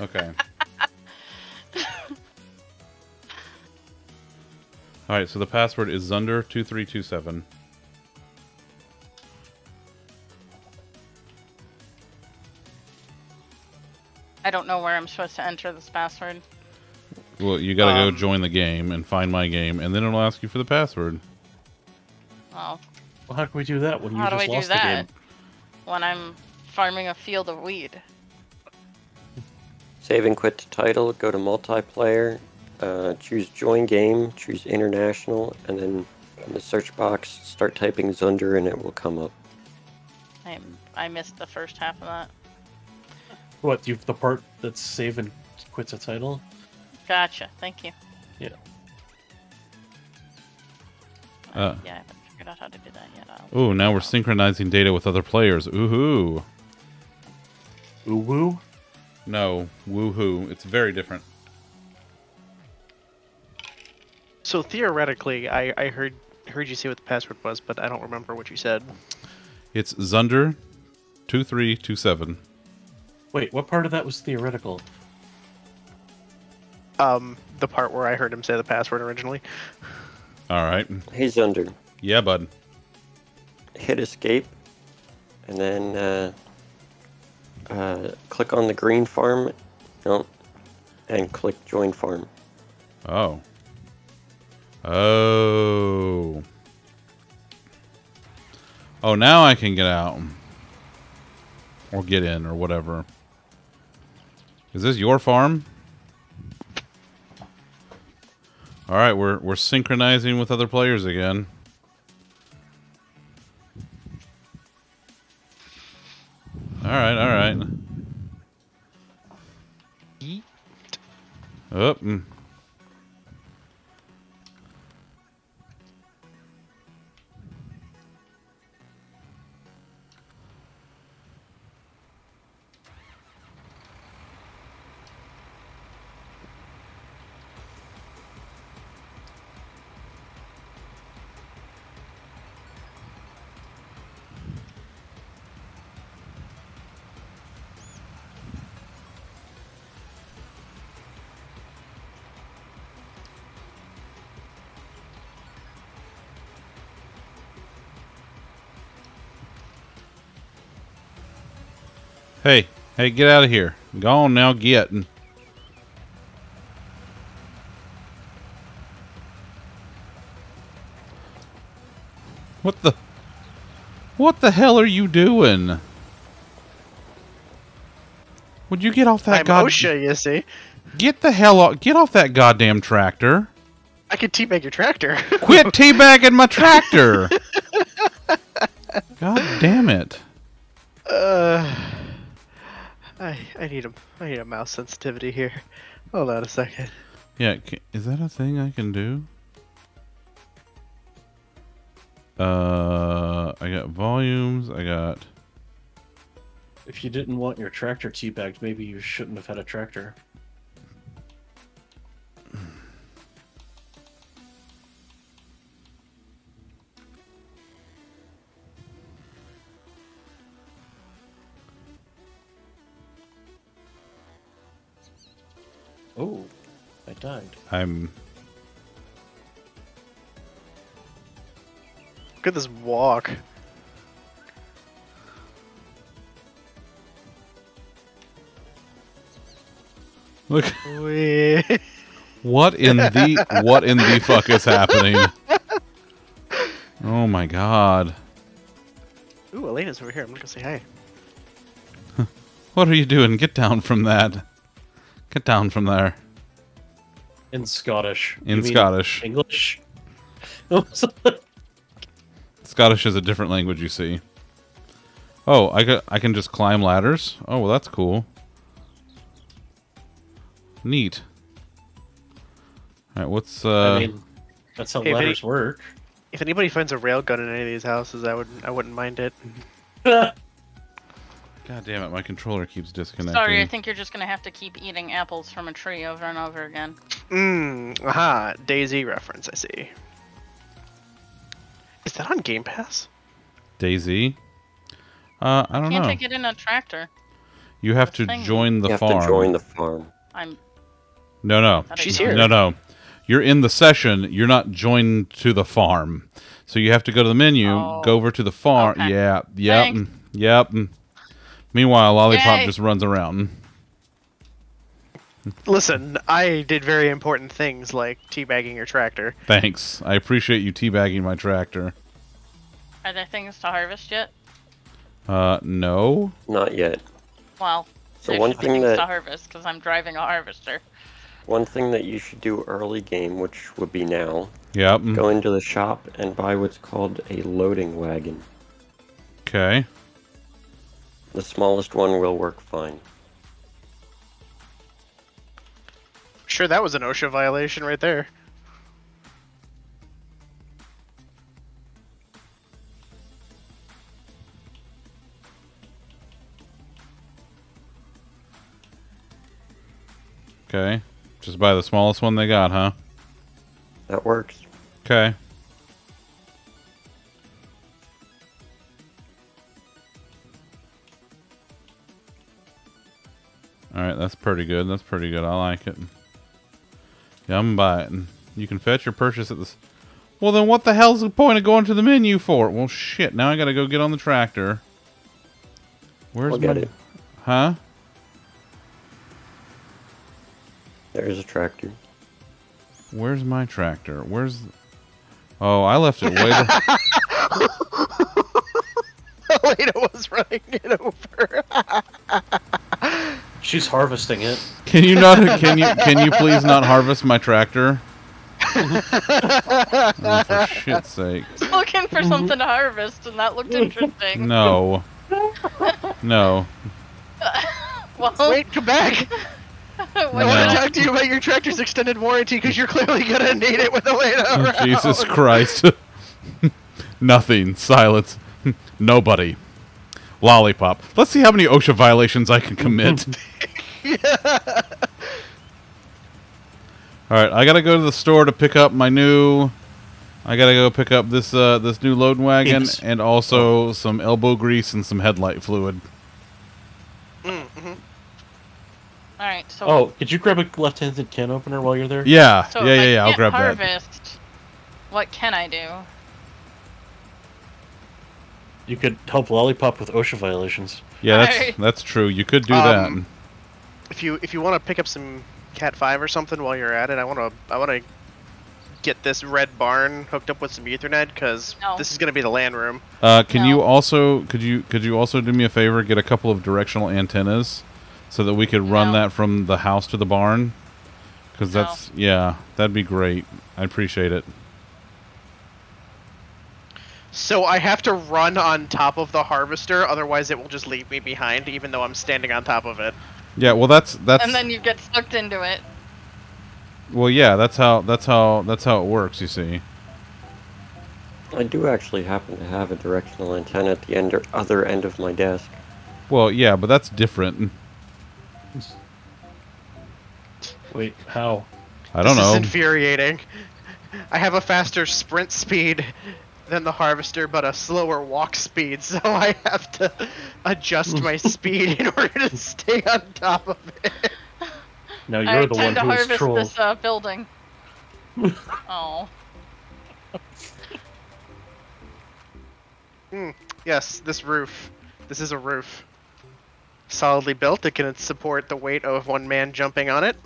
okay. [LAUGHS] All right, so the password is Zunder2327. Where I'm supposed to enter this password. Well, you gotta Um, go join the game and find my game, and then it'll ask you for the password. Well, Well, how can we do that when you how do just I do lost the that? game? When I'm farming a field of weed. Save and quit the title, go to multiplayer, uh, choose join game, choose international, and then in the search box, start typing Zunder and it will come up. I I missed the first half of that. What? You have the part that's save and quits a title? Gotcha. Thank you. Yeah. Uh. yeah, I haven't figured out how to do that yet. I'll- Oh, now we're synchronizing data with other players. Ooh. Ooh woo. No, woohoo. It's very different. So theoretically, I, I heard heard you say what the password was, but I don't remember what you said. It's Zunder, two three two seven. Wait, what part of that was theoretical? Um, the part where I heard him say the password originally. All right. Hey Zunder, Yeah, bud. hit escape, and then uh, uh, click on the green farm, no, and click join farm. Oh. Oh. Oh, now I can get out. Or get in, or whatever. Is this your farm? Alright, we're we're synchronizing with other players again. Alright, alright. Oh, mm. Hey, hey, get out of here. Go on now, get. What the? What the hell are you doing? Would you get off that I'm god? OSHA, you see. Get the hell off! Get off that goddamn tractor! I could teabag your tractor. [LAUGHS] Quit teabagging my tractor! [LAUGHS] God damn it! uh, I I need a I need a mouse sensitivity here. Hold on a second. Yeah, ca is that a thing I can do? Uh, I got volumes. I got. If you didn't want your tractor teabagged, maybe you shouldn't have had a tractor. I'm. Look at this walk. Look, what in the [LAUGHS] what in the fuck is happening? Oh my god! Ooh, Elena's over here. I'm gonna go say hi. [LAUGHS] What are you doing? Get down from that! Get down from there! In Scottish. In You mean Scottish. English? [LAUGHS] Scottish is a different language, you see. Oh, I got, I can just climb ladders. Oh, well, that's cool. Neat. All right, what's uh? I mean, that's how Hey, Vinny- ladders work. If anybody finds a railgun in any of these houses, I would I wouldn't mind it. [LAUGHS] God damn it, my controller keeps disconnecting. Sorry, I think you're just gonna have to keep eating apples from a tree over and over again. Mmm. Aha. Daisy reference. I see. Is that on Game Pass? Daisy. Uh, I don't know. Can't know. I get in a tractor? You have the to thing? join the you have farm. to join the farm. I'm. No, no, She's here. no, no. You're in the session. You're not joined to the farm. So you have to go to the menu, Oh. go over to the farm. Okay. Yeah, yep, Thanks. yep. Meanwhile, Lollipop Yay. just runs around. Listen, I did very important things like teabagging your tractor. Thanks. I appreciate you teabagging my tractor. Are there things to harvest yet? Uh, no. Not yet. Well, So there one thing things to that harvest because I'm driving a harvester. one thing that you should do early game, which would be now, Yep. go into the shop and buy what's called a loading wagon. Okay. The smallest one will work fine. Sure, that was an OSHA violation right there. Okay. Just buy the smallest one they got, huh? That works. Okay. Alright, that's pretty good. That's pretty good. I like it. Yeah, I'm buying. You can fetch your purchase at this. Well, then what the hell's the point of going to the menu for? Well, shit. Now I gotta go get on the tractor. Where's I'll my... it. Huh? There's a tractor. Where's my tractor? Where's... Oh, I left it way... the- Elena [LAUGHS] was running it over. [LAUGHS] She's harvesting it. Can you not? Can you? Can you please not harvest my tractor? [LAUGHS] oh, for shit's sake! Looking for something to harvest, and that looked interesting. [LAUGHS] No. No. [LAUGHS] Well, Wait, come back. I want to talk to you about your tractor's extended warranty because you're clearly gonna need it with Elena Oh, around. Jesus Christ! Nothing. Silence. Nobody. Lollipop. Let's see how many OSHA violations I can commit. [LAUGHS] All right, I gotta go to the store to pick up my new. I gotta go pick up this uh, this new load wagon Yes. and also some elbow grease and some headlight fluid. Mm-hmm. All right, so Oh, could you grab a left-handed can opener while you're there? Yeah, so yeah, yeah, I yeah. I'll can't grab that. harvest, What can I do? You could help Lollipop with OSHA violations. Yeah, that's Alright. that's true. You could do Um, If you if you want to pick up some Cat Five or something while you're at it, I want to I want to get this red barn hooked up with some Ethernet because No. this is gonna be the LAN room. Uh, can you also could you could you also do me a favor? Get a couple of directional antennas so that we could run No. that from the house to the barn. Because No. that's yeah, that'd be great. I appreciate it. So I have to run on top of the harvester, otherwise it will just leave me behind, even though I'm standing on top of it. Yeah, well that's that's And then you get sucked into it. well yeah, that's how that's how that's how it works. You see. I do actually happen to have a directional antenna at the end other end of my desk. Well, yeah, but that's different. Wait, how? I don't this know. is infuriating. I have a faster sprint speed than the harvester, but a slower walk speed, [LAUGHS] so I have to adjust my [LAUGHS] speed in order to stay on top of it. No, you're Alright, the time one to who is harvest trolled. this uh, building. [LAUGHS] oh. Yes, this roof. This is a roof. Solidly built, it can support the weight of one man jumping on it.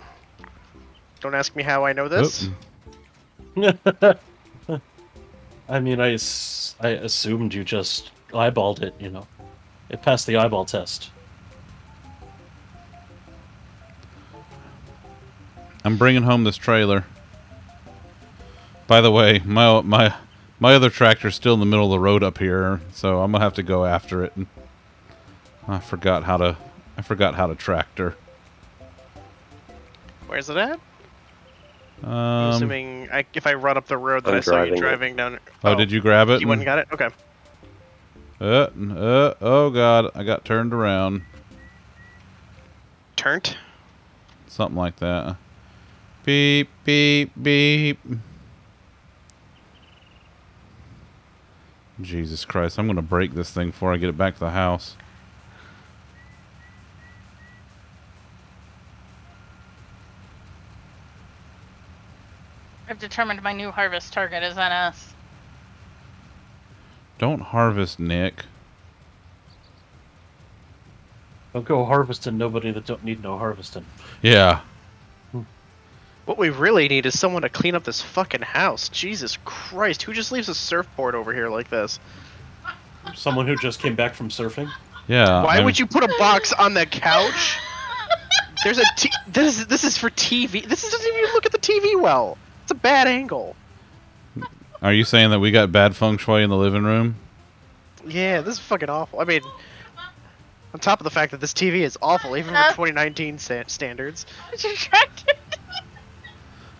Don't ask me how I know this. Oop. I mean, I, I assumed you just eyeballed it, you know. It passed the eyeball test. I'm bringing home this trailer. By the way, my my my other tractor's still in the middle of the road up here, so I'm gonna have to go after it. I forgot how to I forgot how to tractor. Where's it at? I'm Um, assuming I, if I run up the road that I'm I saw you driving it. driving down. oh, did you grab it? You went and got it? Okay. Uh, uh, oh god, I got turned around. Turned? Something like that. Beep, beep, beep. Jesus Christ, I'm going to break this thing before I get it back to the house. I've determined my new harvest target is NS. Don't harvest, Nick. Don't go harvesting nobody that don't need no harvesting. Yeah. Hmm. What we really need is someone to clean up this fucking house. Jesus Christ, who just leaves a surfboard over here like this? Someone who just came back from surfing. Yeah. Why I'm- would you put a box on the couch? There's a t- this is this is for TV. This is- doesn't even look at the TV well. It's a bad angle. Are you saying that we got bad feng shui in the living room? Yeah, this is fucking awful. I mean, on top of the fact that this TV is awful, even for Uh. [LAUGHS] 2019 sta- standards. Distracted.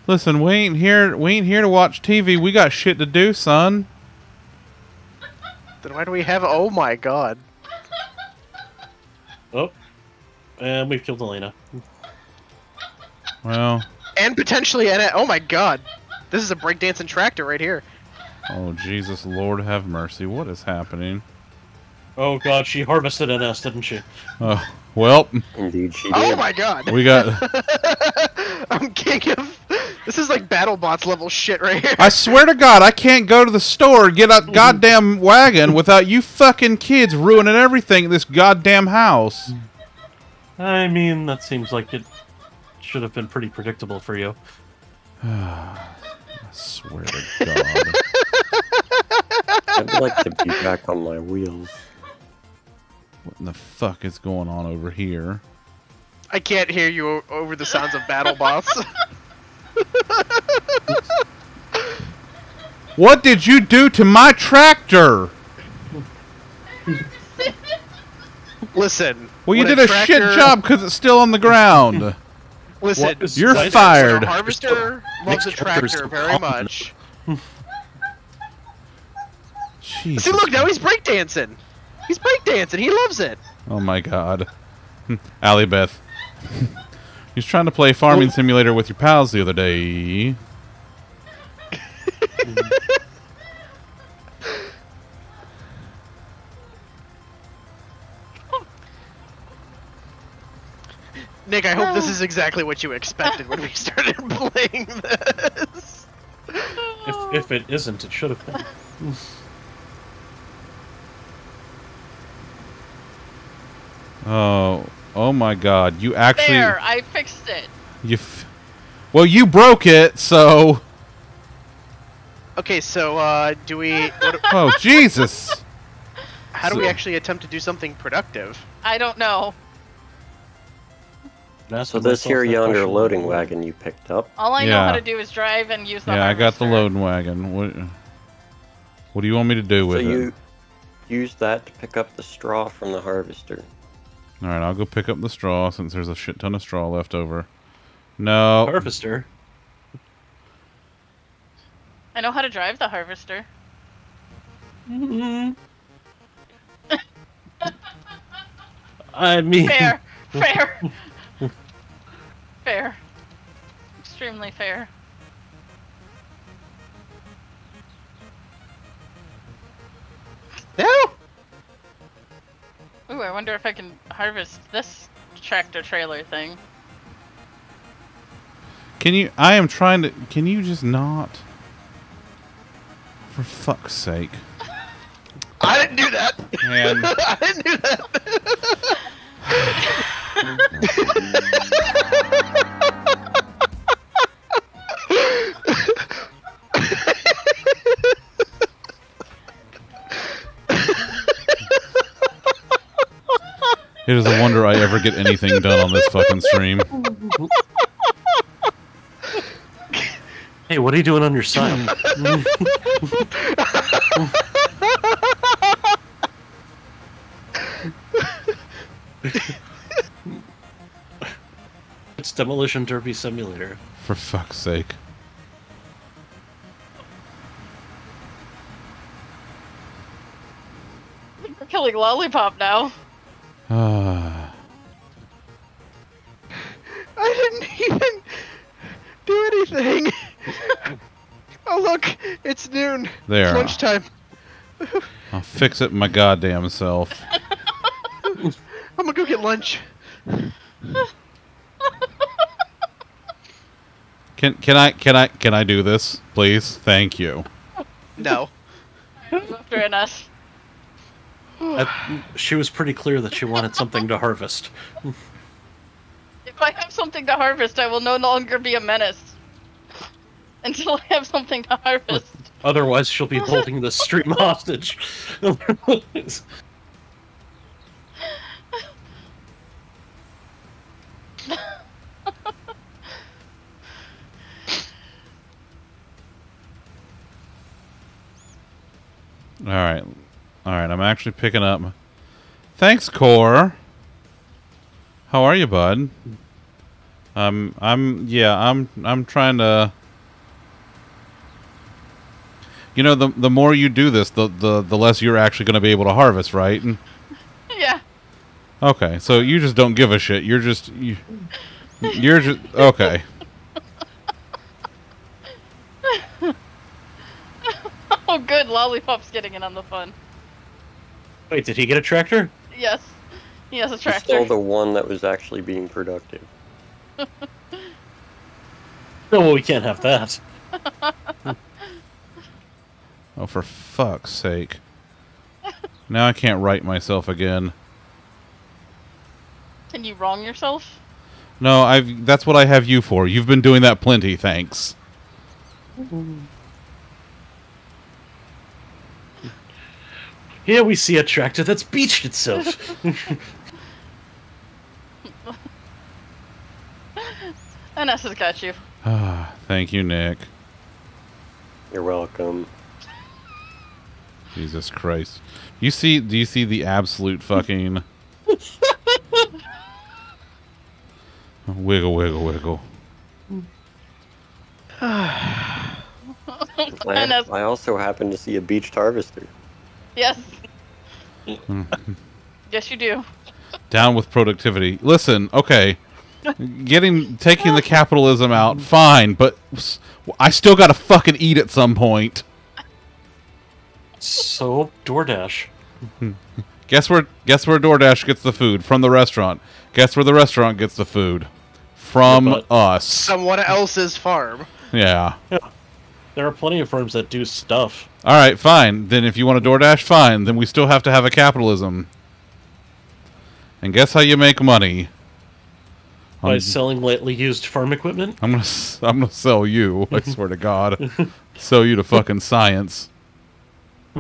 Listen, we ain't here. We ain't here to watch TV. We got shit to do, son. Then why do we have? Oh my god! Oh, and we've killed Elena. Well, And potentially, an oh my god, this is a breakdancing tractor right here. oh Jesus, Lord have mercy. What is happening? Oh god, she harvested an S, didn't she? Oh, well, Indeed, she oh did. Oh my god! we got. [LAUGHS] I'm king of. This is like BattleBots level shit right here. I swear to God, I can't go to the store and get a [LAUGHS] goddamn wagon without you fucking kids ruining everything in this goddamn house. I mean, that seems like it should have been pretty predictable for you. [SIGHS] I swear to God. [LAUGHS] I'd like to be back on my wheels. What in the fuck is going on over here? I can't hear you over the sounds of BattleBots. [LAUGHS] What did you do to my tractor? Listen. Well, you did a shit tractor- job because it's still on the ground. [LAUGHS] Listen, What You're fired. A harvester loves a tractor so very much. Jesus. See, look, now he's breakdancing. He's breakdancing. He loves it. Oh my god. [LAUGHS] Allie Beth. [LAUGHS] He's trying to play Farming Simulator with your pals the other day. [LAUGHS] Nick, I hope this is exactly what you expected when we started [LAUGHS] playing this. If, if it isn't, it should have been. [LAUGHS] Oh, oh my god. You actually There, I fixed it. you f- Well, you broke it, so Okay, so uh, do we? What, [LAUGHS] Oh, Jesus. how do we actually attempt to do something productive? I don't know. Ask So this here yonder question. loading wagon you picked up. All I know how to do is drive and use the Yeah, I got the loading wagon. What What do you want me to do So with you it? You use that to pick up the straw from the harvester. All right, I'll go pick up the straw since there's a shit ton of straw left over. No. Harvester. I know how to drive the harvester. Mm. [LAUGHS] I mean, Fair. fair. [LAUGHS] fair. Extremely fair. No. Ooh, I wonder if I can harvest this tractor trailer thing. Can you I am trying to Can you just not? For fuck's sake. I didn't do that. Man. [LAUGHS] I didn't do that. [LAUGHS] [LAUGHS] It is a wonder I ever get anything done on this fucking stream. hey, what are you doing on your side? [LAUGHS] it's Demolition Derby Simulator. For fuck's sake. We're killing Lollipop now. Ah. [SIGHS] I didn't even do anything. [LAUGHS] oh look, it's noon. There. It's lunchtime. I'll fix it my goddamn self. [LAUGHS] I'm gonna go get lunch. Can can I can I can I do this, please? Thank you. No. After an us. I- she was pretty clear that she wanted something to harvest. If I have something to harvest, I will no longer be a menace. until I have something to harvest. Otherwise, she'll be holding the stream [LAUGHS] hostage. All right, all right. I'm actually picking up. Thanks, Core. How are you, bud? Um, I'm yeah. I'm I'm trying to. You know, the the more you do this, the the the less you're actually going to be able to harvest, right? And- [LAUGHS] Yeah. Okay, so you just don't give a shit. You're just you, you're just okay. [LAUGHS] Oh, good. Lollipop's getting in on the fun. Wait, did he get a tractor? Yes. He has a He tractor. stole the one that was actually being productive. [LAUGHS] No, we can't have that. [LAUGHS] Oh, for fuck's sake! Now I can't write myself again. Can you wrong yourself? No, I've. That's what I have you for. You've been doing that plenty. Thanks. Mm. Here we see a tractor that's beached itself. [LAUGHS] [LAUGHS] NS has got you. Ah, thank you, Nick. You're welcome. Jesus Christ. You see? Do you see the absolute fucking [LAUGHS] wiggle, wiggle, wiggle? [SIGHS] I, I also happen to see a beached harvester. Yes. Hmm. yes, you do. Down with productivity. Listen, okay. [LAUGHS] Getting taking the capitalism out, fine, but I still got to fucking eat at some point. so, DoorDash. [LAUGHS] Guess where guess where DoorDash gets the food from the restaurant. Guess where the restaurant gets the food from us. Someone else's farm. Yeah. Yeah. There are plenty of firms that do stuff. All right, fine. Then if you want a DoorDash, fine. Then we still have to have a capitalism. And guess how you make money? By I'm, selling lightly used farm equipment? I'm gonna s- I'm gonna sell you. I [LAUGHS] swear to God, sell you to fucking science.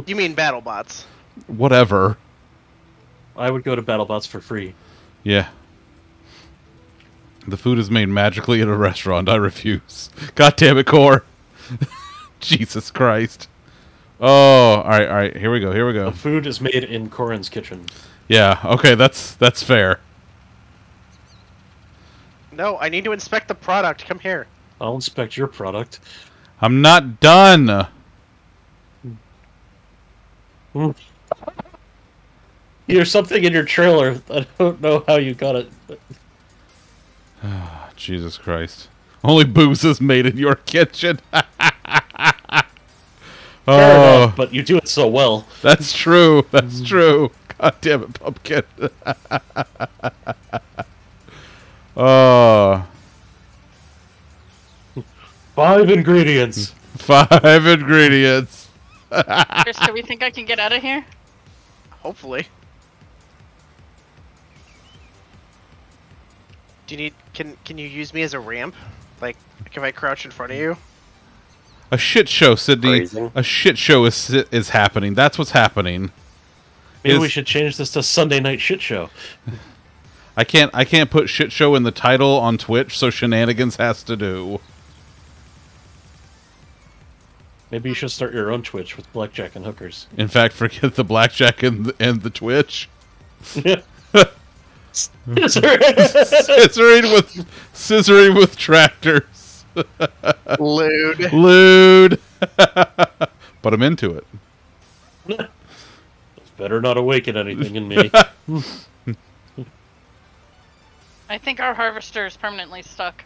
You mean battle bots? Whatever. I would go to BattleBots for free. Yeah. The food is made magically at a restaurant. I refuse. God damn it, Core. [LAUGHS] Jesus Christ. Oh, all right, all right. Here we go. Here we go. The food is made in Corin's kitchen. Yeah. Okay, that's that's fair. No, I need to inspect the product. Come here. I'll inspect your product. I'm not done. Hmm. There's something in your trailer. [LAUGHS] I don't know how you got it. but- [SIGHS] Jesus Christ. Only booze is made in your kitchen. [LAUGHS] Fair oh, enough, but you do it so well. that's true. That's mm. true. God damn it, pumpkin. [LAUGHS] oh, Five ingredients. five ingredients. [LAUGHS] Chris, do we think I can get out of here? Hopefully. Do you need? Can Can you use me as a ramp? Like, if I crouch in front of you? A shit show, Sydney. Phrasing. A shit show is is happening. That's what's happening. Maybe Is- we should change this to Sunday Night Shit Show. [LAUGHS] I can't I can't put shit show in the title on Twitch, so shenanigans has to do. Maybe you should start your own Twitch with blackjack and hookers. In fact, forget the blackjack and the, and the Twitch. [LAUGHS] [LAUGHS] scissoring with scissoring with tractors. Lewd. Lewd. [LAUGHS] but I'm into it. It's Better not awaken anything in me. [LAUGHS] I think our harvester is permanently stuck.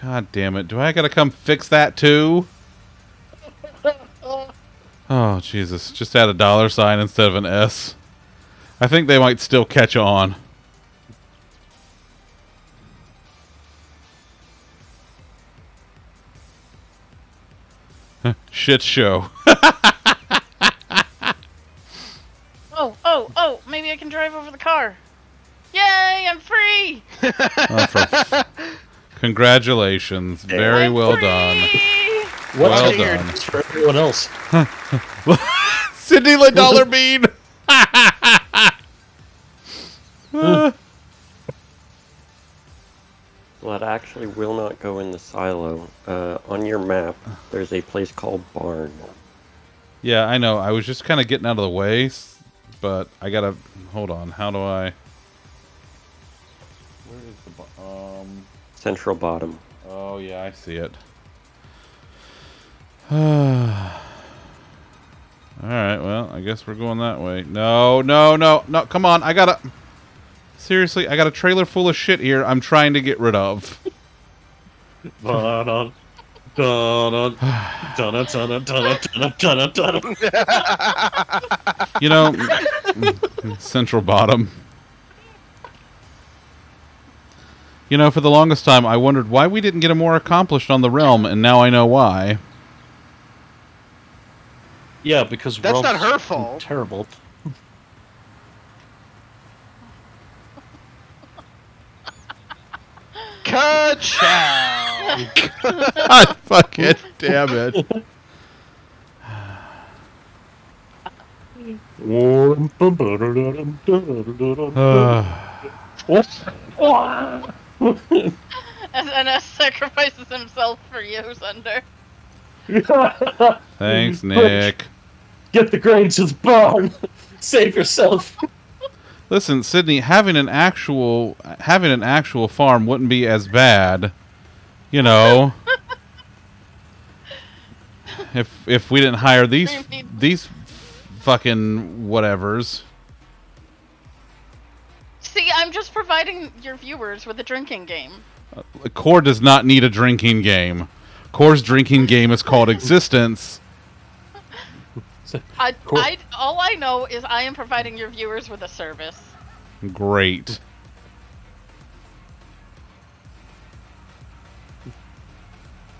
God damn it. Do I gotta come fix that too? [LAUGHS] Oh, Jesus. Just add a dollar sign instead of an S. I think they might still catch on. Shit show. [LAUGHS] Oh, oh, oh! Maybe I can drive over the car. Yay! I'm free. [LAUGHS] Oh, for f- Congratulations. Very I'm well free! done. What's Well the- done. it's for everyone else? [LAUGHS] Sydney the Dollar Bean. Well, it actually will not go in the silo. Uh, on your map, there's a place called Barn. yeah, I know. I was just kind of getting out of the way, but I gotta hold on. How do I? Where is the? bo- Um. Central bottom. Oh yeah, I see it. [SIGHS] All right. Well, I guess we're going that way. No, no, no, no. Come on. I gotta. Seriously, I got a trailer full of shit here. I'm trying to get rid of. You know, Central Bottom. You know, for the longest time, I wondered why we didn't get a more accomplished on the realm, and now I know why. Yeah, because That's not her fault. Terrible. Ka-chow! [LAUGHS] God fucking damn it. [SIGHS] Uh, SNS sacrifices himself for you, Thunder. [LAUGHS] thanks, Nick. Get the grain to the barn. [LAUGHS] Save yourself. Listen, Sydney, having an actual having an actual farm wouldn't be as bad, you know. [LAUGHS] if if we didn't hire these [LAUGHS] these fucking whatevers. See, I'm just providing your viewers with a drinking game. Uh, Core does not need a drinking game. Core's drinking game is called existence. I, Cool. I, all I know is I am providing your viewers with a service. Great.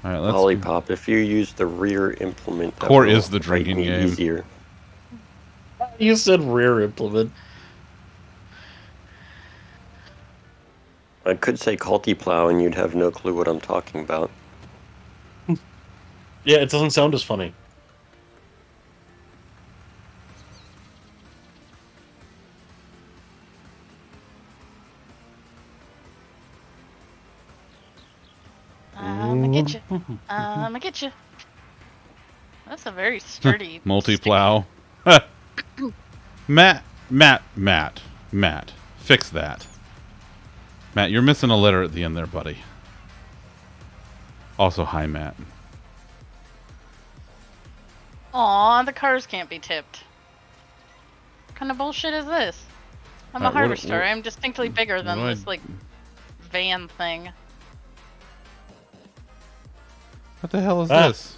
All right, let's. Lollipop, if you use the rear implement, that Core is the make drinking game. Easier. You said rear implement. I could say culty plow, and you'd have no clue what I'm talking about. [LAUGHS] Yeah, it doesn't sound as funny. I'ma get you. I'ma get you. That's a very [LAUGHS] sturdy Multi-plow. [LAUGHS] Matt, Matt, Matt, Matt, fix that. Matt, you're missing a letter at the end there, buddy. Also, hi, Matt. Aw, the cars can't be tipped. What kind of bullshit is this? I'm Alright, a what- harvester. what- I'm distinctly bigger than what do I- this like van thing. What the hell is Ah. this?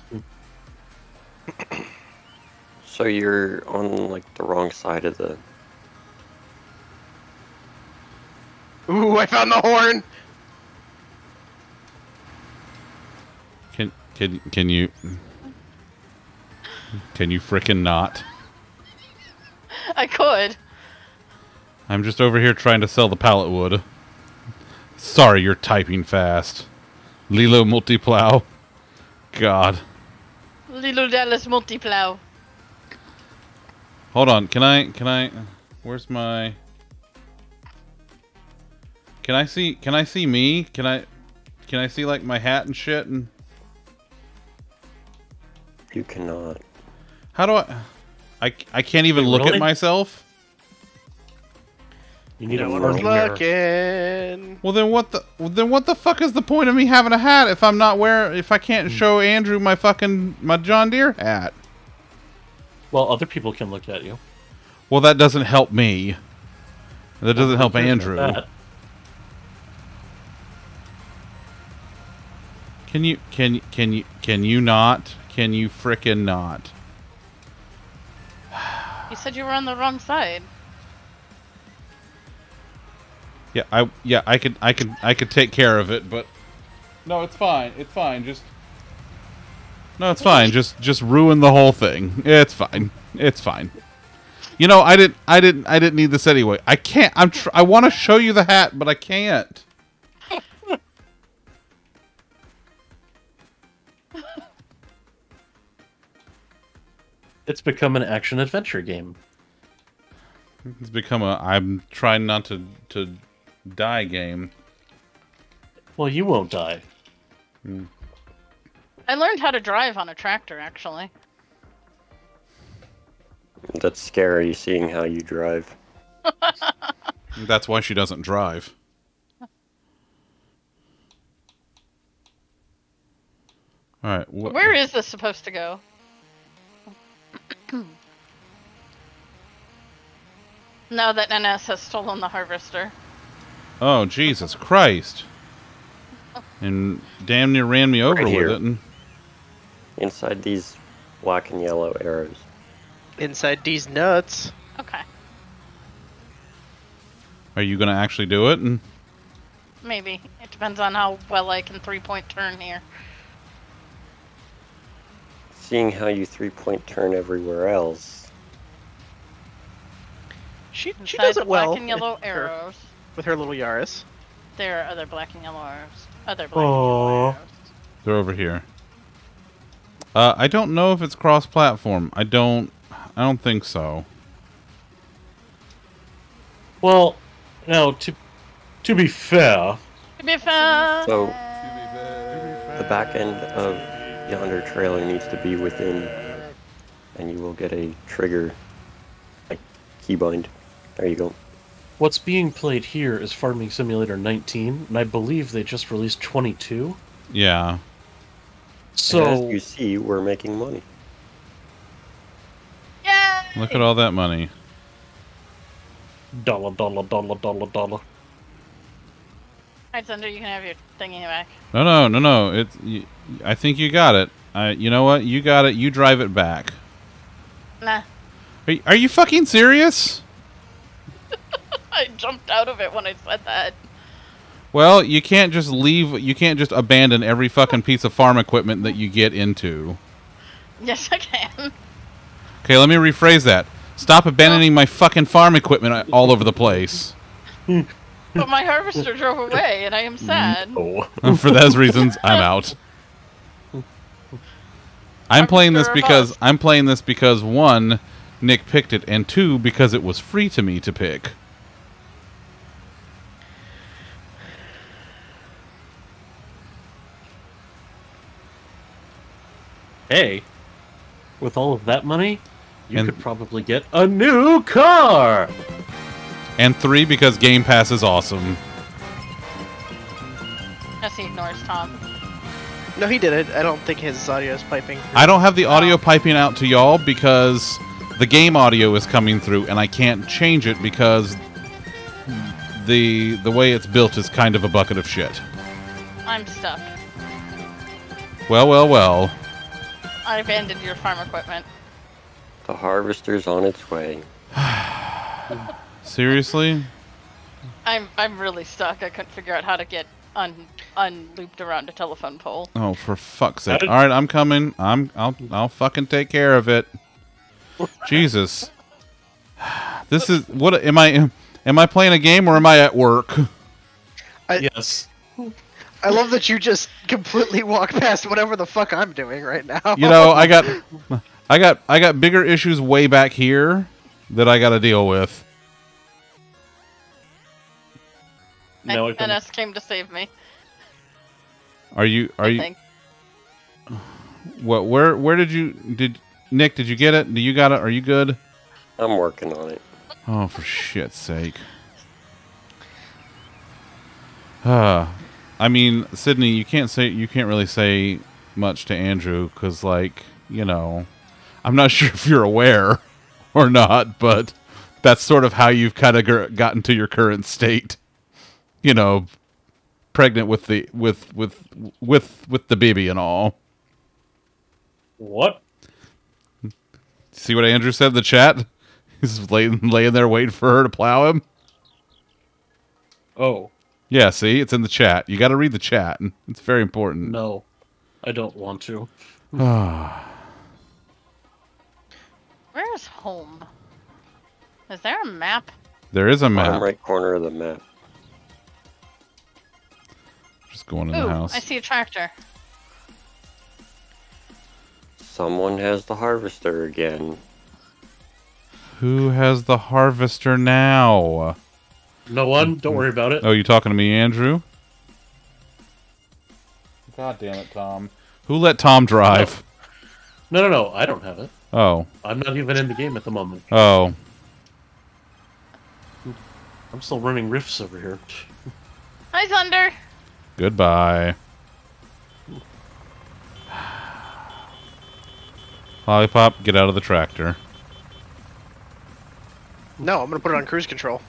[COUGHS] So you're on like the wrong side of the. Ooh, I found the horn! Can can can you can you frickin' not? I could. I'm just over here trying to sell the pallet wood. Sorry, you're typing fast. Lilo multiplow. God. Little Dallas multiplow. Hold on. Can I? Can I? Where's my? Can I see? Can I see me? Can I? Can I see like my hat and shit? And You cannot. how do I? I, I can't even Wait, look really? at myself. You need No a one funny was mirror. looking. Well then what the well, then what the fuck is the point of me having a hat if I'm not wearing if I can't hmm. show Andrew my fucking my John Deere hat? Well, other people can look at you. Well that doesn't help me. That doesn't help Andrew. Can you can can you can you not? Can you frickin' not? [SIGHS] You said you were on the wrong side. Yeah, I yeah, I could I could I could take care of it, but no, it's fine. It's fine. Just no, it's fine. Just just ruin the whole thing. It's fine. It's fine. You know, I didn't I didn't I didn't need this anyway. I can't. I'm I want to show you the hat, but I can't. it's become an action adventure game. It's become a I'm trying not to to die game. Well, you won't die. I learned how to drive on a tractor, actually. That's scary seeing how you drive. [LAUGHS] That's why she doesn't drive. All right. wh- Where is this supposed to go? [CLEARS THROAT] now that NS has stolen the harvester. Oh Jesus Christ! And damn near ran me over Right with here. it. And Inside these black and yellow arrows. Inside these nuts. Okay, are you gonna actually do it? And maybe. It depends on how well I can three point turn here. Seeing how you three point turn everywhere else. She she does the it well black and yellow [LAUGHS] arrows. With her little Yaris. There are other black and yellow arrows. Other black and yellow arrows. they're over here. Uh, I don't know if it's cross-platform. I don't. I don't think so. Well, now to to be fair, To be fair. So the back end of yonder trailer needs to be within and you will get a trigger like keybind. There you go. What's being played here is Farming Simulator 19, and I believe they just released 22. Yeah. And So as you see, we're making money. Yay! Look at all that money. dollar, dollar, dollar, dollar, dollar. Alright, Thunder, you can have your thingy back. No, no, no, no. It's. y I think you got it. Uh, you know what? You got it. You drive it back. Nah. Are are you fucking serious? [LAUGHS] I jumped out of it when I said that. Well, you can't just leave. You can't just abandon every fucking piece of farm equipment that you get into. Yes, I can. Okay, let me rephrase that. Stop abandoning my fucking farm equipment all over the place. [LAUGHS] But my harvester drove away, and I am sad. Oh. [LAUGHS] For those reasons, I'm out. I'm playing this because. I'm playing this because one, Nick picked it, and two, because it was free to me to pick. Hey, with all of that money, you And- could probably get a new car. And three, because Game Pass is awesome. As he ignores Tom. No, he did it. I don't think his audio is piping. through. I don't have the oh. audio piping out to y'all because the game audio is coming through, and I can't change it because the the way it's built is kind of a bucket of shit. I'm stuck. Well, well, well. I abandoned your farm equipment. The harvester's on its way. Seriously? I'm I'm really stuck. I couldn't figure out how to get un unlooped around a telephone pole. Oh, for fuck's sake! All right, I'm coming. I'm I'll I'll fucking take care of it. [LAUGHS] Jesus. This is what am I am I playing a game or am I at work? Yes. I love that you just completely walk past whatever the fuck I'm doing right now. You know, I got [LAUGHS] I got I got bigger issues way back here that I got to deal with. No, I can. NS came to save me. Are you are I you think. what where where did you did Nick, did you get it? Do you got it? Are you good? I'm working on it. Oh, for shit's sake. [SIGHS] Uh, [LAUGHS] I mean, Sydney, you can't say you can't really say much to Andrew because, like, you know, I'm not [LAUGHS] sure if you're aware or not, but that's sort of how you've kind of gotten to your current state. You know, pregnant with the with with with with the baby and all. What? See what Andrew said in the chat? He's laying laying there waiting for her to plow him. Oh Yeah, see, it's in the chat. You got to read the chat. [LAUGHS] It's very important. no, I don't want to. [SIGHS] Where is home? Is there a map? There is a Bottom map. right corner of the map. Just going in Ooh, the house. I see a tractor. Someone has the harvester again. Who has the harvester now? No one. Mm-hmm. Don't worry about it. Oh, you talking to me, Andrew? God damn it, Tom. Who let Tom drive? No, no, no. I don't have it. Oh. I'm not even in the game at the moment. Oh. I'm still running riffs over here. Hi, Thunder. Goodbye. Lollipop, get out of the tractor. No, I'm gonna put it on cruise control.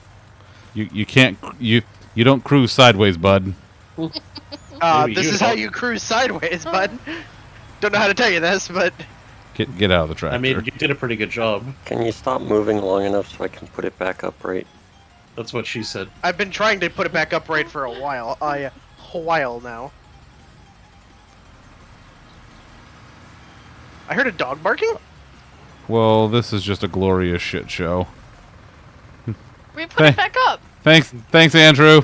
You you can't you you don't cruise sideways, bud. Uh, this is how you cruise sideways, bud. Don't know how to tell you this, but Get get out of the tractor. I mean, you did a pretty good job. Can you stop moving long enough so I can put it back upright? That's what she said. I've been trying to put it back upright for a while. Uh, a while now. I heard a dog barking. well, this is just a glorious shit show. We put Hey. it back up. Thanks, thanks, Andrew.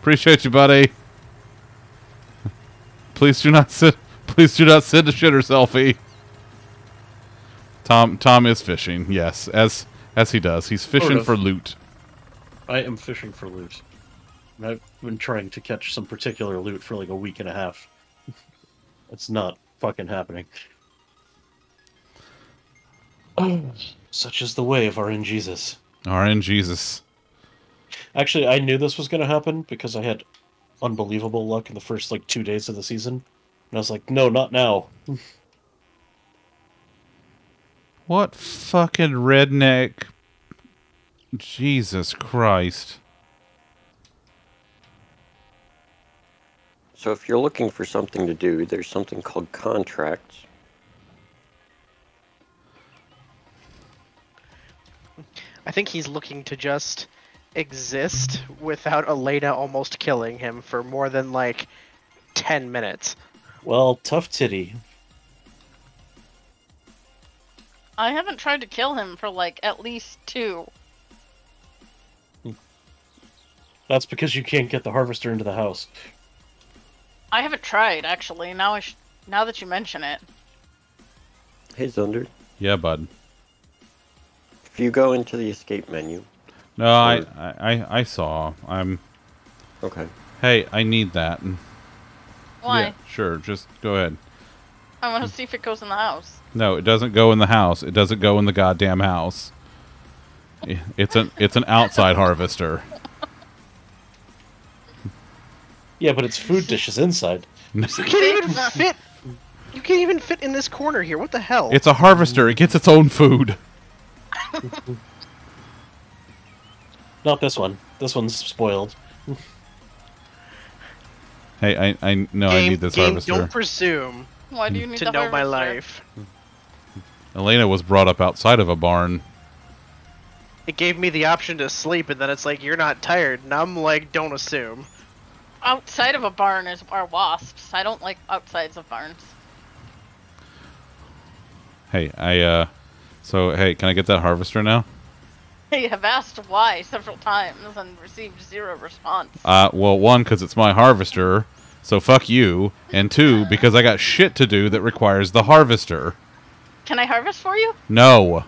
Appreciate you, buddy. Please do not sit. Please do not send a shitter selfie. Tom, Tom is fishing. Yes, as as he does. He's fishing of. for loot. I am fishing for loot. I've been trying to catch some particular loot for like a week and a half. [LAUGHS] it's not fucking happening. Oh, Such is the way of RNGesus. RNGesus. Actually, I knew this was going to happen because I had unbelievable luck in the first like two days of the season. And I was like, no, not now. [LAUGHS] What fucking redneck? Jesus Christ. So if you're looking for something to do, there's something called contracts. I think he's looking to just exist without Elena almost killing him for more than like ten minutes. Well, tough titty. I haven't tried to kill him for like at least two. That's because you can't get the harvester into the house. I haven't tried actually. Now I sh- now that you mention it. Hey, Zunder, Yeah, bud. if you go into the escape menu, No, I, I, I, I saw. I'm. okay, Hey, I need that. Why? Yeah, sure. Just go ahead. I want to see if it goes in the house. No, it doesn't go in the house. It doesn't go in the goddamn house. It's an it's an outside harvester. Yeah, but it's food dishes inside. You can't even fit. You can't even fit in this corner here. What the hell? It's a harvester. It gets its own food. [LAUGHS] Not this one. This one's spoiled. Hey, I I know I need this game, harvester. Don't presume Why do you need to the know my life. Elena was brought up outside of a barn. It gave me the option to sleep, and then it's like you're not tired, and I'm like, don't assume. Outside of a barn is are wasps. I don't like outsides of barns. Hey, I uh, so hey, can I get that harvester now? [LAUGHS] I have asked why several times and received zero response. Uh, well, one because it's my harvester, so fuck you, and two [LAUGHS] because I got shit to do that requires the harvester. Can I harvest for you? No.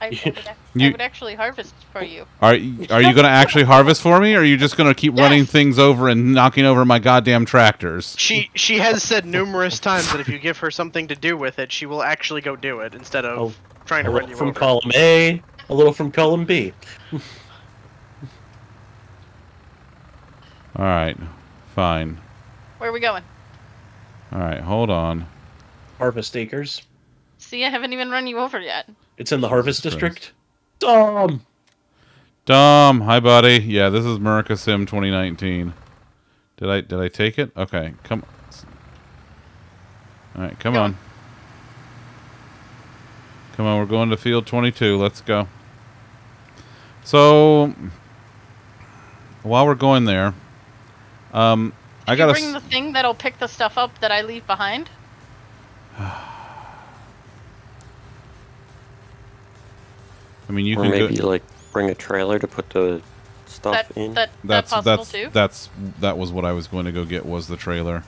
I, I, [LAUGHS] would, ac- I You- would actually harvest for you. Are are you gonna actually harvest for me, or are you just gonna keep running things over and knocking over my goddamn tractors? She she has said numerous times that if you give her something to do with it, she will actually go do it instead of Oh, trying to run little you from over. column A, a little from column B. [LAUGHS] All right, fine. Where are we going? All right, hold on. Harvest acres. See, I haven't even run you over yet. It's in the Harvest Jesus District. Dom! Dom, hi buddy. Yeah, this is Murica Sim 2019. Did I did I take it? Okay, come. All right, come Go. on. Come on, we're going to field 22. Let's go. So, while we're going there, um, I gotta. bring s- the thing that'll pick the stuff up that I leave behind? [SIGHS] I mean, you or can maybe go. like bring a trailer to put the stuff That in. that That's that's possible that's too. that's that was what I was going to go get was the trailer.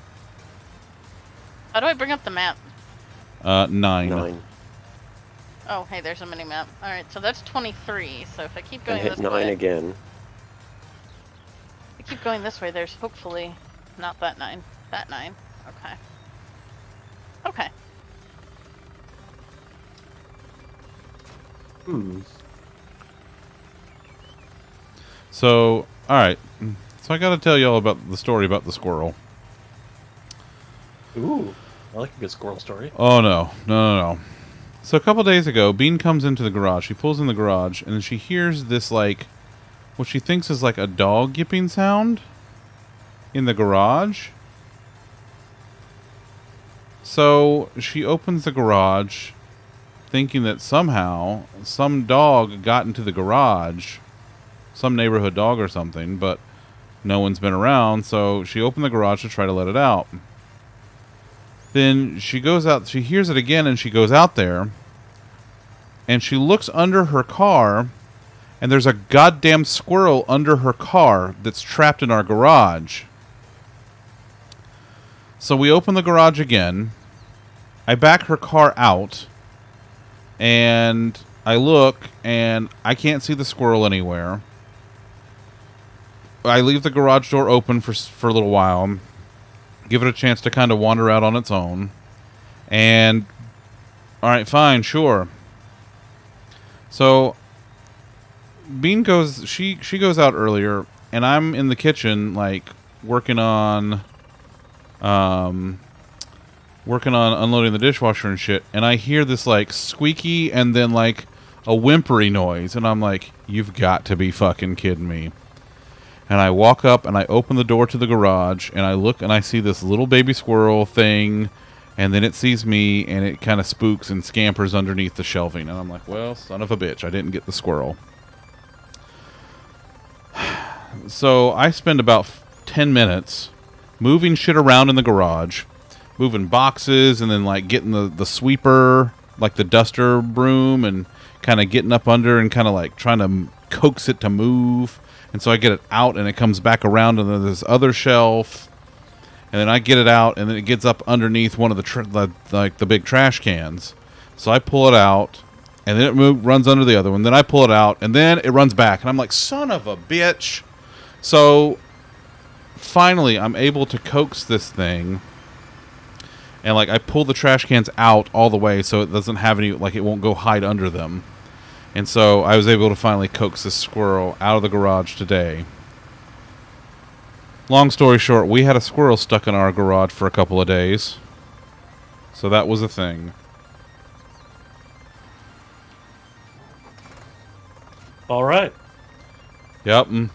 How do I bring up the map? Uh, nine. Nine. Oh, hey, there's a mini map. All right, so that's 23. So if I keep And going hit this nine way, again. if I keep going this way, there's hopefully not that nine. That nine. Okay. Okay. Hmm. So, all right. So I got to tell y'all about the story about the squirrel. Ooh. I like a good squirrel story. Oh no, no, no, no. So a couple days ago, Bean comes into the garage. She pulls in the garage, and she hears this like, what she thinks is like a dog yipping sound in the garage. So she opens the garage, thinking that somehow some dog got into the garage, some neighborhood dog or something, but no one's been around. So she opened the garage to try to let it out. Then she goes out, she hears it again, and she goes out there, and she looks under her car, and there's a goddamn squirrel under her car that's trapped in our garage. So we open the garage again. I back her car out, and I look, and I can't see the squirrel anywhere. I leave the garage door open for for a little while give it a chance to kind of wander out on its own. And all right, fine, sure. So Bean goes she she goes out earlier and I'm in the kitchen like working on um working on unloading the dishwasher and shit and I hear this like squeaky and then like a whimpery noise and I'm like you've got to be fucking kidding me and I walk up and I open the door to the garage and I look and I see this little baby squirrel thing and then it sees me and it kind of spooks and scampers underneath the shelving and I'm like, "Well, son of a bitch, I didn't get the squirrel." [SIGHS] So, I spend about 10 minutes moving shit around in the garage, moving boxes and then like getting the the sweeper, like the duster broom and kind of getting up under and kind of like trying to coax it to move and so I get it out and it comes back around and then this other shelf and then I get it out and then it gets up underneath one of the, tr- the like the big trash cans. So I pull it out and then it move, runs under the other one. Then I pull it out and then it runs back and I'm like son of a bitch. So finally I'm able to coax this thing and like I pull the trash cans out all the way so it doesn't have any like it won't go hide under them. And so I was able to finally coax this squirrel out of the garage today. Long story short, we had a squirrel stuck in our garage for a couple of days. So that was a thing. All right. Yep. mm.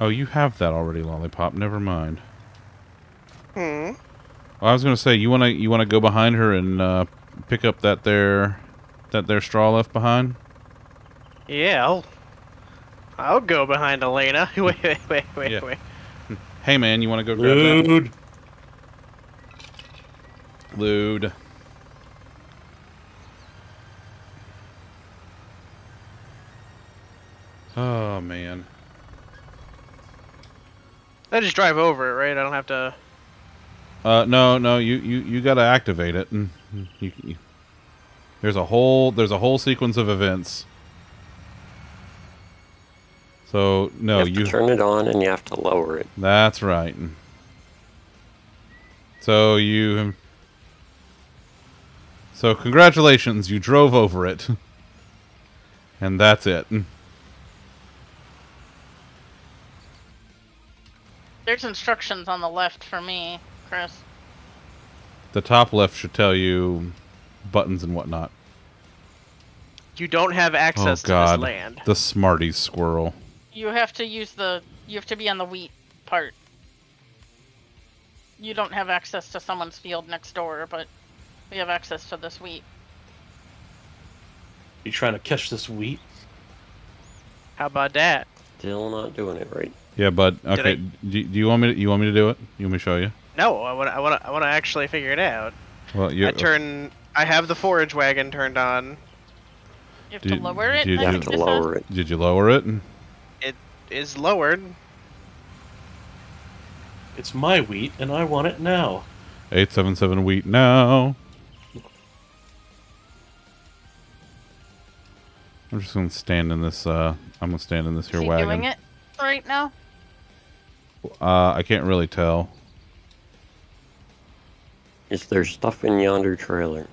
Oh, you have that already, Lollipop. Never mind. Hmm. Well, I was gonna say you wanna you wanna go behind her and uh, pick up that there that there straw left behind. Yeah, I'll, I'll go behind Elena. [LAUGHS] Wait, wait, wait, wait, Yeah. wait. Hey man, you wanna go grab that? Lude. Lude. Oh man. I just drive over it, right? I don't have to. Uh, no, no, you, you, you got to activate it, and you, you, there's a whole there's a whole sequence of events. So no, you have you. turn it on and you have to lower it. That's right. So you. So congratulations, you drove over it, and that's it. There's instructions on the left for me, Chris. The top left should tell you buttons and whatnot. You don't have access oh to God, this land. the Smarties squirrel. You have to use the. You have to be on the wheat part. You don't have access to someone's field next door, but we have access to this wheat. You trying to catch this wheat? How about that? Still not doing it right. Yeah, bud. Did Okay. I- Do, do you want me? To, you want me to do it? You want me to show you? No, I want, I want, I want to actually figure it out. Well, you. I turn. I have the forage wagon turned on. You have Did- to lower it. did You you- have to lower it. Did you lower it? it? Is lowered. It's my wheat, and I want it now. 877 wheat now. I'm just gonna stand in this. Uh, I'm gonna stand in this Is here he wagon. doing it right now? Uh, I can't really tell. Is there stuff in yonder trailer?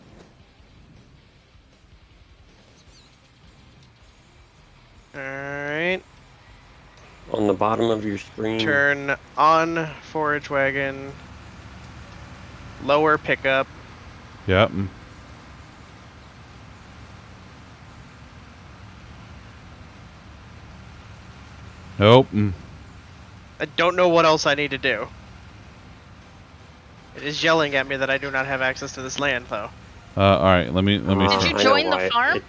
Alright. On the bottom of your screen, Turn on forage wagon. Lower pickup. Yep. Nope. I don't know what else I need to do. It is yelling at me that I do not have access to this land, though. Uh, all right. Let me let me. Did Uh, you join the farm? It-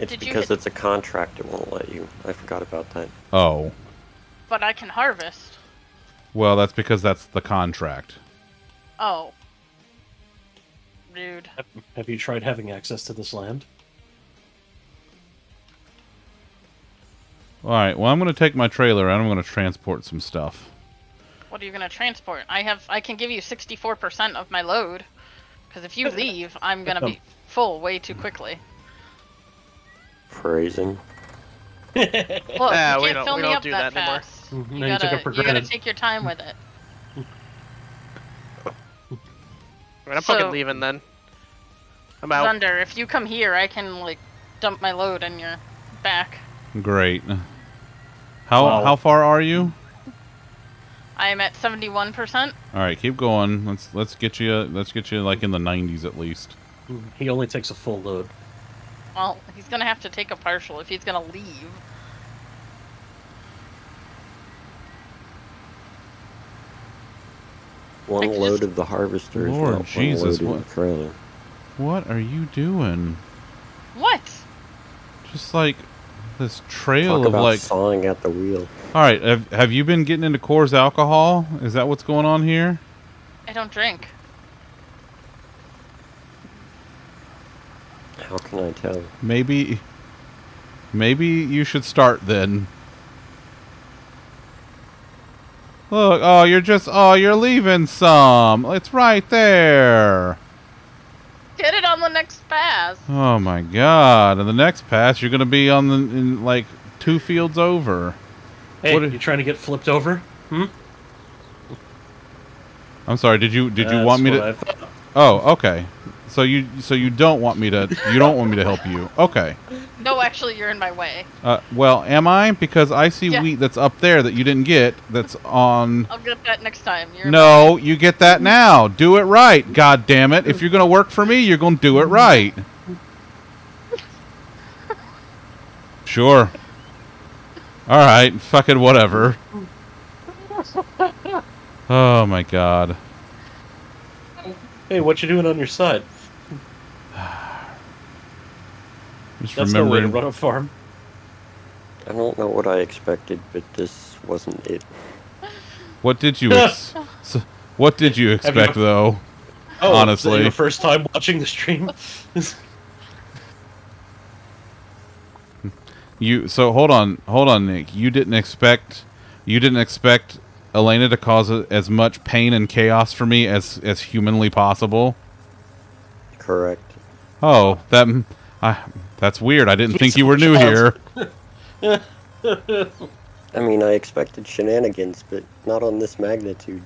it's Did because hit- it's a contract. It won't let you. I forgot about that. Oh, But I can harvest. well, that's because that's the contract. Oh. Dude. Have, have you tried having access to this land? All right. Well, I'm gonna take my trailer and I'm gonna transport some stuff. What are you gonna transport? I have I can give you 64% of my load. Because if you [LAUGHS] leave, I'm gonna be um, full way too quickly. Phrasing. Look, Ah, you we can't don't- fill we me don't up do that, that anymore. fast. Mhm, You now gotta, it for you gotta take your time with it. I [LAUGHS] mean, I'm So- fucking leaving then. I'm out. Thunder, if you come here, I can like dump my load in your back. Great. How Wow. how far are you? I am at 71%. All right, keep going. Let's let's get you let's get you like in the 90s at least. He only takes a full load. Well, he's gonna have to take a partial if he's gonna leave. One could load just- of the harvester is Lord not Jesus, one load in what- the trailer. What are you doing? What? Just like this trail Talk of about like. sawing at the wheel. All right, have have you been getting into Coors alcohol? Is that what's going on here? I don't drink. How can I tell? Maybe maybe you should start then. Look, oh, you're just oh, you're leaving some. It's right there. Get it on the next pass. Oh my god. And the next pass you're going to be on the in like two fields over. Hey, what are you trying to get flipped over? Hmm? I'm sorry. Did you did you want me to Oh, okay. So you so you don't want me to you don't want me to help you. Okay. No, actually, you're in my way. Uh, well, am I? Because I see Yeah. wheat that's up there that you didn't get. That's on. I'll get that next time. You're No, you get that now. Do it right. God damn it! If you're gonna work for me, you're gonna do it right. [LAUGHS] Sure. All right. Fucking whatever. [LAUGHS] Oh my god. Hey, what you doing on your side? Just That's no way to run a farm. I don't know what I expected, but this wasn't it. What did you? Ex- [LAUGHS] what did you Have you- expect, though? Oh, Honestly. is that your first time watching the stream? [LAUGHS] You so hold on, hold on, Nick. You didn't expect, you didn't expect Elena to cause a, as much pain and chaos for me as as humanly possible. Correct. Oh, that, I, that's weird. I didn't think you were [LAUGHS] new here. [LAUGHS] I mean, I expected shenanigans, but not on this magnitude.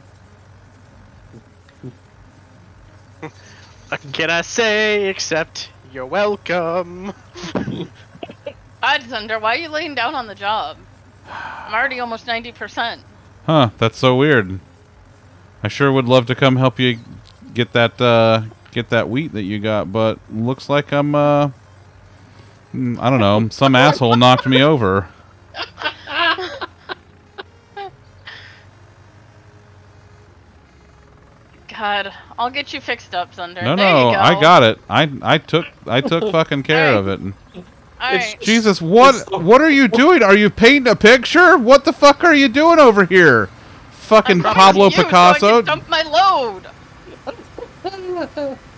What can I say except you're welcome? [LAUGHS] God, Thunder, why are you laying down on the job? I'm already almost 90%. Huh? That's so weird. I sure would love to come help you get that uh, get that wheat that you got, but looks like I'm uh, Mm, I don't know. Some asshole knocked me over. God, I'll get you fixed up, Thunder. No, there no, you go. I got it. I I took I took [LAUGHS] fucking care of it. Alright. Jesus, what so- what are you doing? Are you painting a picture? What the fuck are you doing over here? Fucking I'm Pablo to you Picasso. So I can dump my load. [LAUGHS]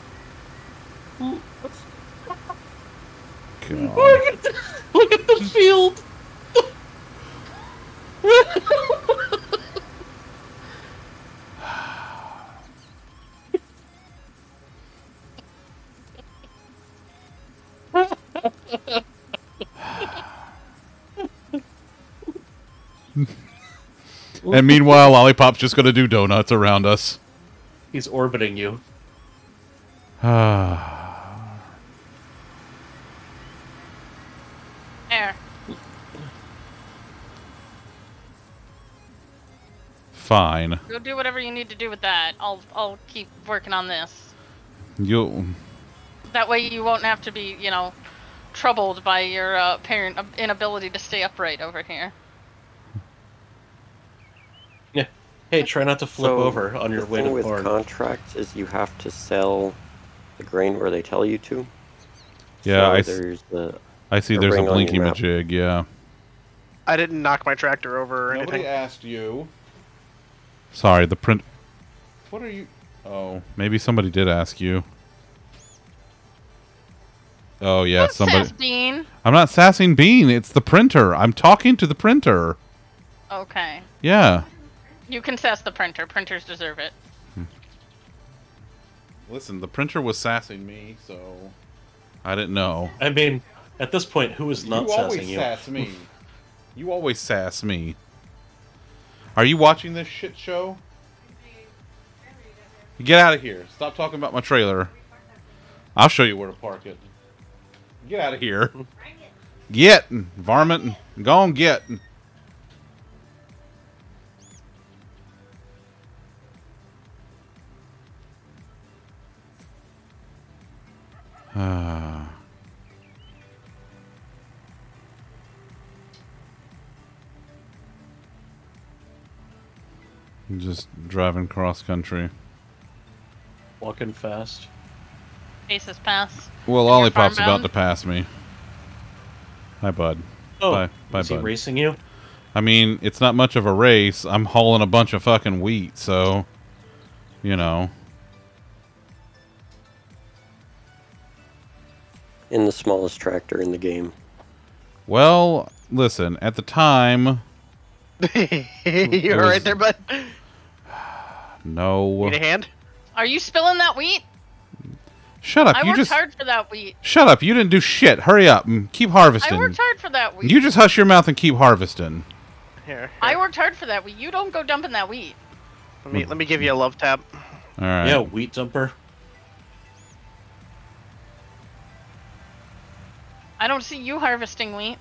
God. Look at the, look at the field. and meanwhile, Lollipop's just going to do donuts around us. He's orbiting you. [SIGHS] [SIGHS] [SIGHS] Ah. Fine. Go do whatever you need to do with that. I'll I'll keep working on this. You. That way you won't have to be, you know, troubled by your uh, parent inability to stay upright over here. Yeah. Hey, try not to flip So, over on your the way thing to with the barn. contracts is you have to sell the grain where they tell you to. Yeah, so I, s- there's the I see. the There's a ring on your blinky majig. Yeah. I didn't knock my tractor over or anything. Nobody asked you. Sorry, the print. What are you? Oh, maybe somebody did ask you. Oh yeah, Don't somebody. sass Bean. I'm not sassing Bean. It's the printer. I'm talking to the printer. Okay. Yeah. You can sass the printer. Printers deserve it. Hmm. Listen, the printer was sassing me, so I didn't know. I mean, at this point, who is not sassing you? [LAUGHS] You always sass me. You always sass me. Are you watching this shit show? Get out of here. Stop talking about my trailer. I'll show you where to park it. Get out of here. Get, varmint. Go on, get. [SIGHS] Ah. Just driving cross country. Walking fast. Faces pass. Well, you're Lollipop's about to pass me. Hi, bud. Oh, Bye. Bye, is he bud. racing you? I mean, it's not much of a race. I'm hauling a bunch of fucking wheat, so you know. in the smallest tractor in the game. Well, listen. At the time, [LAUGHS] you was- alright there, bud? no. Need a hand? Are you spilling that wheat? Shut up. I you worked just hard for that wheat. shut up. You didn't do shit. Hurry up and keep harvesting. I worked hard for that wheat. You just hush your mouth and keep harvesting. Here. I worked hard for that wheat. You don't go dumping that wheat. Let me let me give you a love tap. All right. Yeah, wheat dumper. I don't see you harvesting wheat.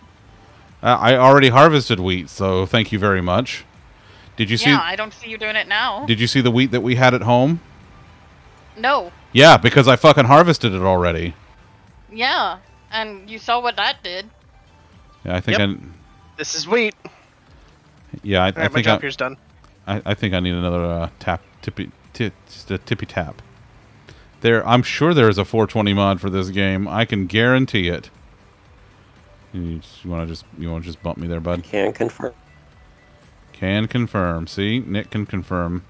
Uh, I already harvested wheat, so thank you very much. Did you see? Yeah, I don't see you doing it now. Did you see the wheat that we had at home? no. Yeah, because I fucking harvested it already. Yeah, and you saw what that did. Yeah, I think Yep. I. This is wheat. Yeah, I, I Alright, my think I, job here's done. I, I think I need another uh, tap, tippy, ti just a tippy tap. There, I'm sure there is a 420 mod for this game. I can guarantee it. You, want to just you want to just bump me there, bud? Can confirm. Can confirm. See, Nick can confirm.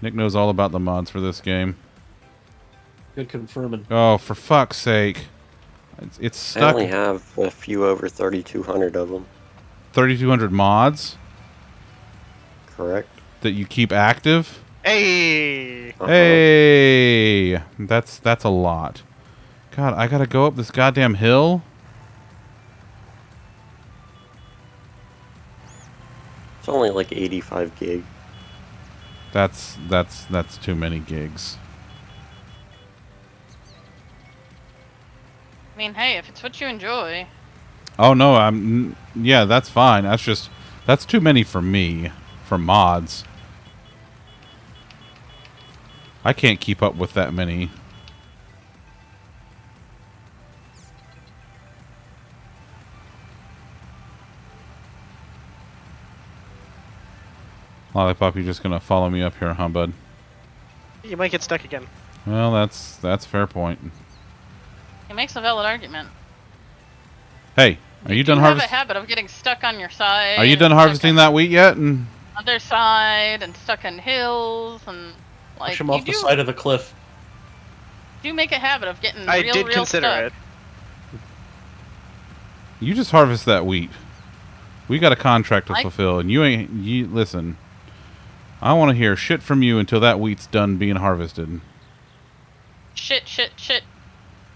Nick knows all about the mods for this game. Good confirming. Oh, for fuck's sake! It's, it's I only have a few over 3,200 of them. 3,200 mods Correct. that you keep active. Hey! Uh-huh. Hey, that's that's a lot. God, I gotta go up this goddamn hill. Only like 85 gig. That's that's that's too many gigs. I mean, hey, if it's what you enjoy. Oh no, I'm yeah, that's fine. That's just that's too many for me for mods. I can't keep up with that many. Lollipop, you're just gonna follow me up here, huh, bud? You might get stuck again. Well, that's that's fair point. It makes a valid argument. Hey, are you, do done have a harvesting? habit of getting stuck on your side. Are you done harvesting that wheat yet? And Other side and stuck in hills and like Push him you off the side of the cliff. do make a habit of getting I real, did real consider stuck. it. you just harvest that wheat. We got a contract to I- fulfill, and you ain't. You listen. I want to hear shit from you until that wheat's done being harvested. Shit, shit, shit,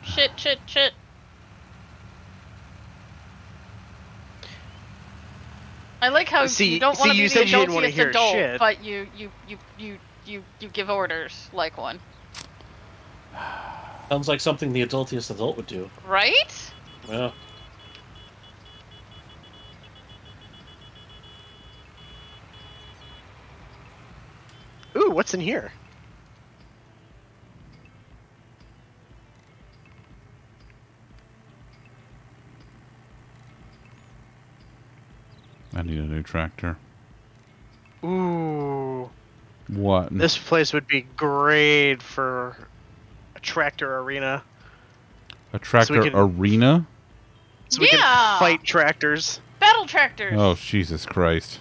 shit, shit, shit. I like how See- you don't want to you be said the you didn't adultiest hear adult, shit. but you you you you you you you give orders like one, [SIGHS] Sounds like something the adultiest adult would do. right? Yeah. Ooh, what's in here? I need a new tractor. Ooh, What? this place would be great for a tractor arena. a tractor can- arena? So we Yeah. can fight tractors. Battle tractors. Oh, Jesus Christ.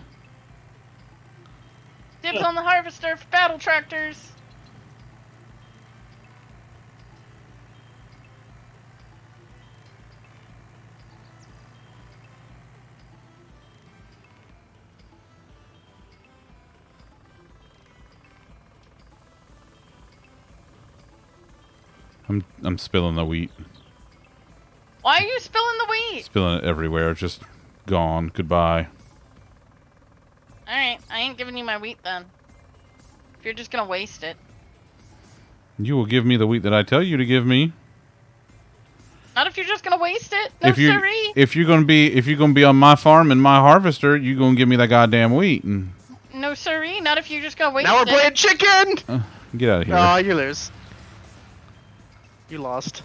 Dibs on the harvester for battle tractors. I'm I'm spilling the wheat. Why are you spilling the wheat? Spilling it everywhere. Just gone. Goodbye. All right, I ain't giving you my wheat then. If you're just gonna waste it. You will give me the wheat that I tell you to give me. Not if you're just gonna waste it. No if you siree. if you're gonna be if you're gonna be on my farm and my harvester, you're gonna give me that goddamn wheat and No siree. Not if you're just gonna waste it. now we're it. playing chicken. Uh, get out of here. Oh, you lose. You lost.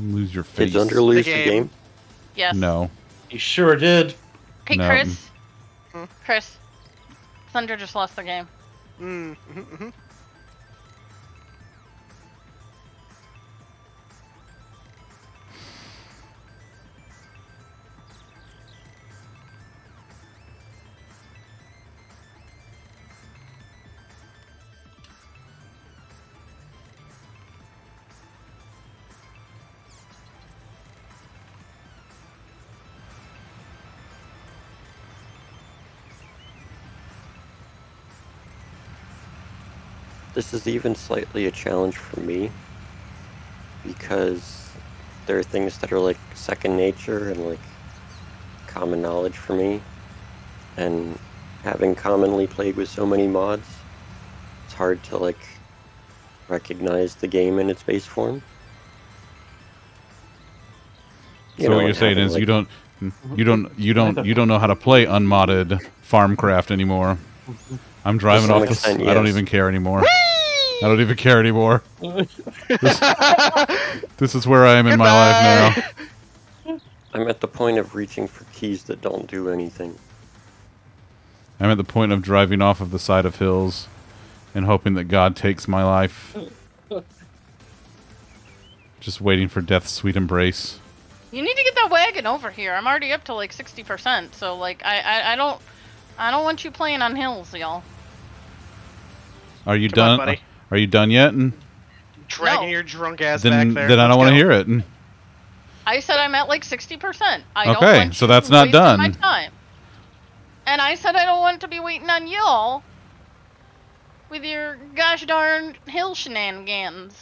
Lose your face. Did Thunder lose the game. game? Yes. No. He sure did. Hey, No. Chris. Hmm? Chris. Thunder just lost the game. Mm, mhm, mhm. This is even slightly a challenge for me because there are things that are like second nature and like common knowledge for me. And having commonly played with so many mods, it's hard to like recognize the game in its base form. You so know, what you're saying is you don't you don't you don't you don't know how to play unmodded farmcraft anymore. I'm driving some off this. extent, I don't even care anymore. I don't even care anymore. This, this is where I am in my life now. I'm at the point of reaching for keys that don't do anything. I'm at the point of driving off of the side of hills and hoping that God takes my life. Just waiting for death's sweet embrace. You need to get that wagon over here. I'm already up to like 60%. So like I I, I don't I don't want you playing on hills, y'all. Are you Come on, done? buddy. Are you done yet? And Dragging No. your drunk ass then back there. then I don't want to hear it. And I said I'm at like 60%. I don't Okay, want so that's not wasting My done. time. And I said I don't want to be waiting on y'all with your gosh darn hill shenanigans.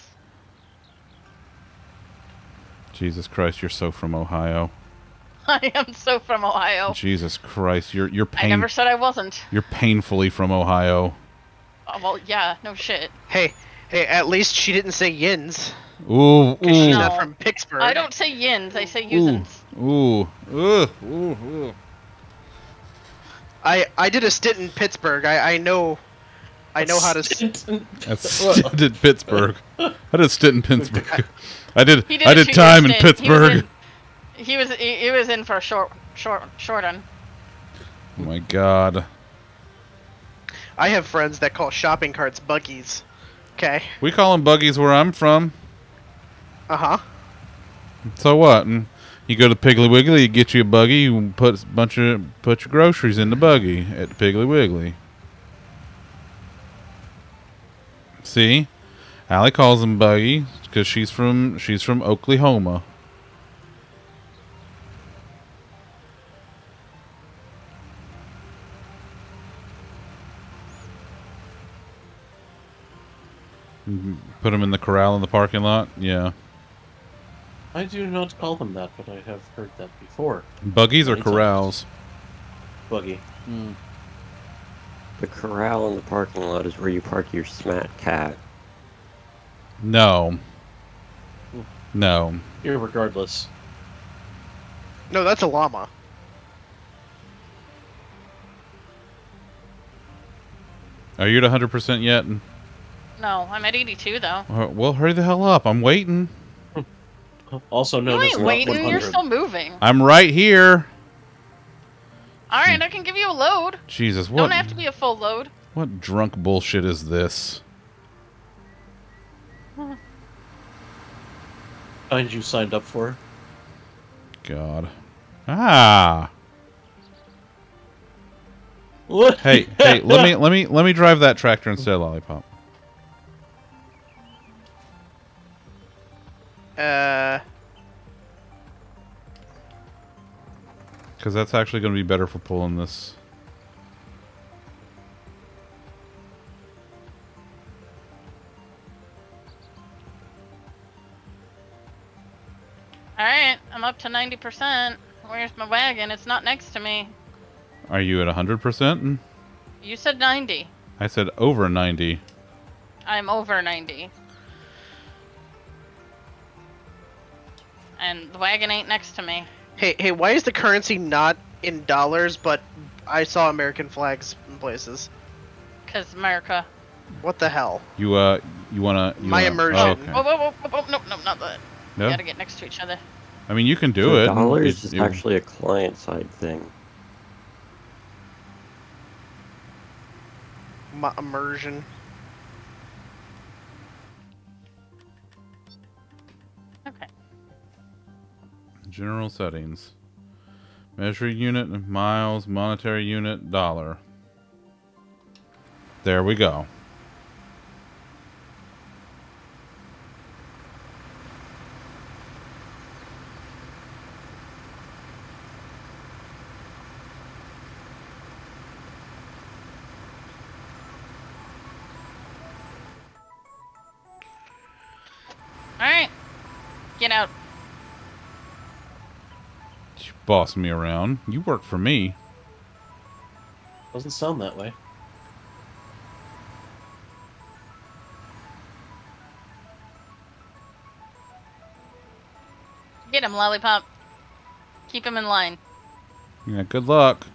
Jesus Christ, you're so from Ohio. [LAUGHS] I am so from Ohio. Jesus Christ, you're you're I never said I wasn't. you're painfully from Ohio. Oh, well, yeah, no shit. Hey, hey, at least she didn't say yins. Ooh, 'cause she's ooh, not from Pittsburgh. I don't say yins, I say ooh, usins. ooh, ooh, ooh, ooh. I I did a stint in Pittsburgh. I I know. I know how to. s- That's stint in Pittsburgh. I did stint in Pittsburgh. I did He did I a did time in stint. He was Pittsburgh. In- He was he, he was in for a short short short un. Oh my God. I have friends that call shopping carts buggies. Okay. We call them buggies where I'm from. Uh huh. So what? And you go to Piggly Wiggly, you get you a buggy, you put a bunch of put your groceries in the buggy at Piggly Wiggly. See, Allie calls them buggy because she's from she's from Oklahoma. Put them in the corral in the parking lot. Yeah, I do not call them that, but I have heard that before. buggies or corrals. buggy. Hmm. The corral in the parking lot is where you park your smat cat. No. No. Irregardless. No, that's a llama. Are you at 100% yet? No, I'm at 82 though. Uh, Well, hurry the hell up. I'm waiting. [LAUGHS] Also You known as ain't waiting. You're still moving. I'm right here. All right, I can give you a load. Jesus, what? Don't have to be a full load. what drunk bullshit is this? Find you signed up for. God. Ah. What? Hey, hey, [LAUGHS] let me let me let me drive that tractor instead, lollipop. Uh, Because that's actually going to be better for pulling this. All right, I'm up to 90%. Where's my wagon? It's not next to me. Are you at 100%? You said 90. I said over 90. I'm over 90. And the wagon ain't next to me. hey, hey, why is the currency not in dollars, but I saw American flags in places? Because America. What the hell? You uh you want to My immersion. Oh, okay. Whoa, whoa, whoa, whoa, whoa, nope, nope, not that. No? We gotta get next to each other. I mean, you can do So it. Dollars It- is it- actually a client side thing. My immersion. General settings. Measure unit, miles, monetary unit, dollar. There we go. You boss me around. You work for me. Doesn't sound that way. Get him, Lollipop. Keep him in line. Yeah, good luck.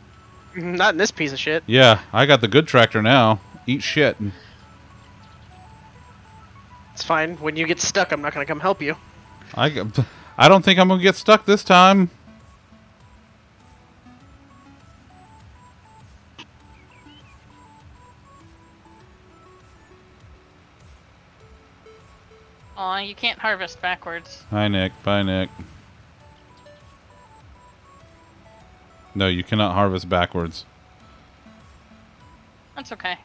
Not in this piece of shit. Yeah, I got the good tractor now. Eat shit. It's fine. When you get stuck, I'm not gonna come help you. I, I don't think I'm gonna get stuck this time. You can't harvest backwards. Hi, Nick. Bye, Nick. No, you cannot harvest backwards. That's okay.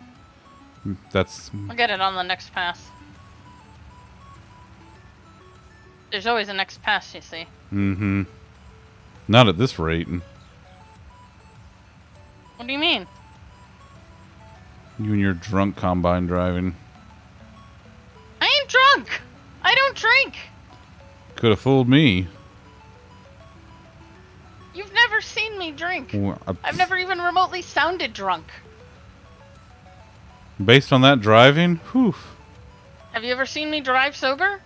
That's I'll get it on the next pass. There's always a next pass, you see. mm-hmm. Not at this rate. What do you mean? You and your drunk combine driving I ain't drunk! I don't drink! could have fooled me. You've never seen me drink. Well, I- I've never even remotely sounded drunk. Based on that driving, whew. Have you ever seen me drive sober?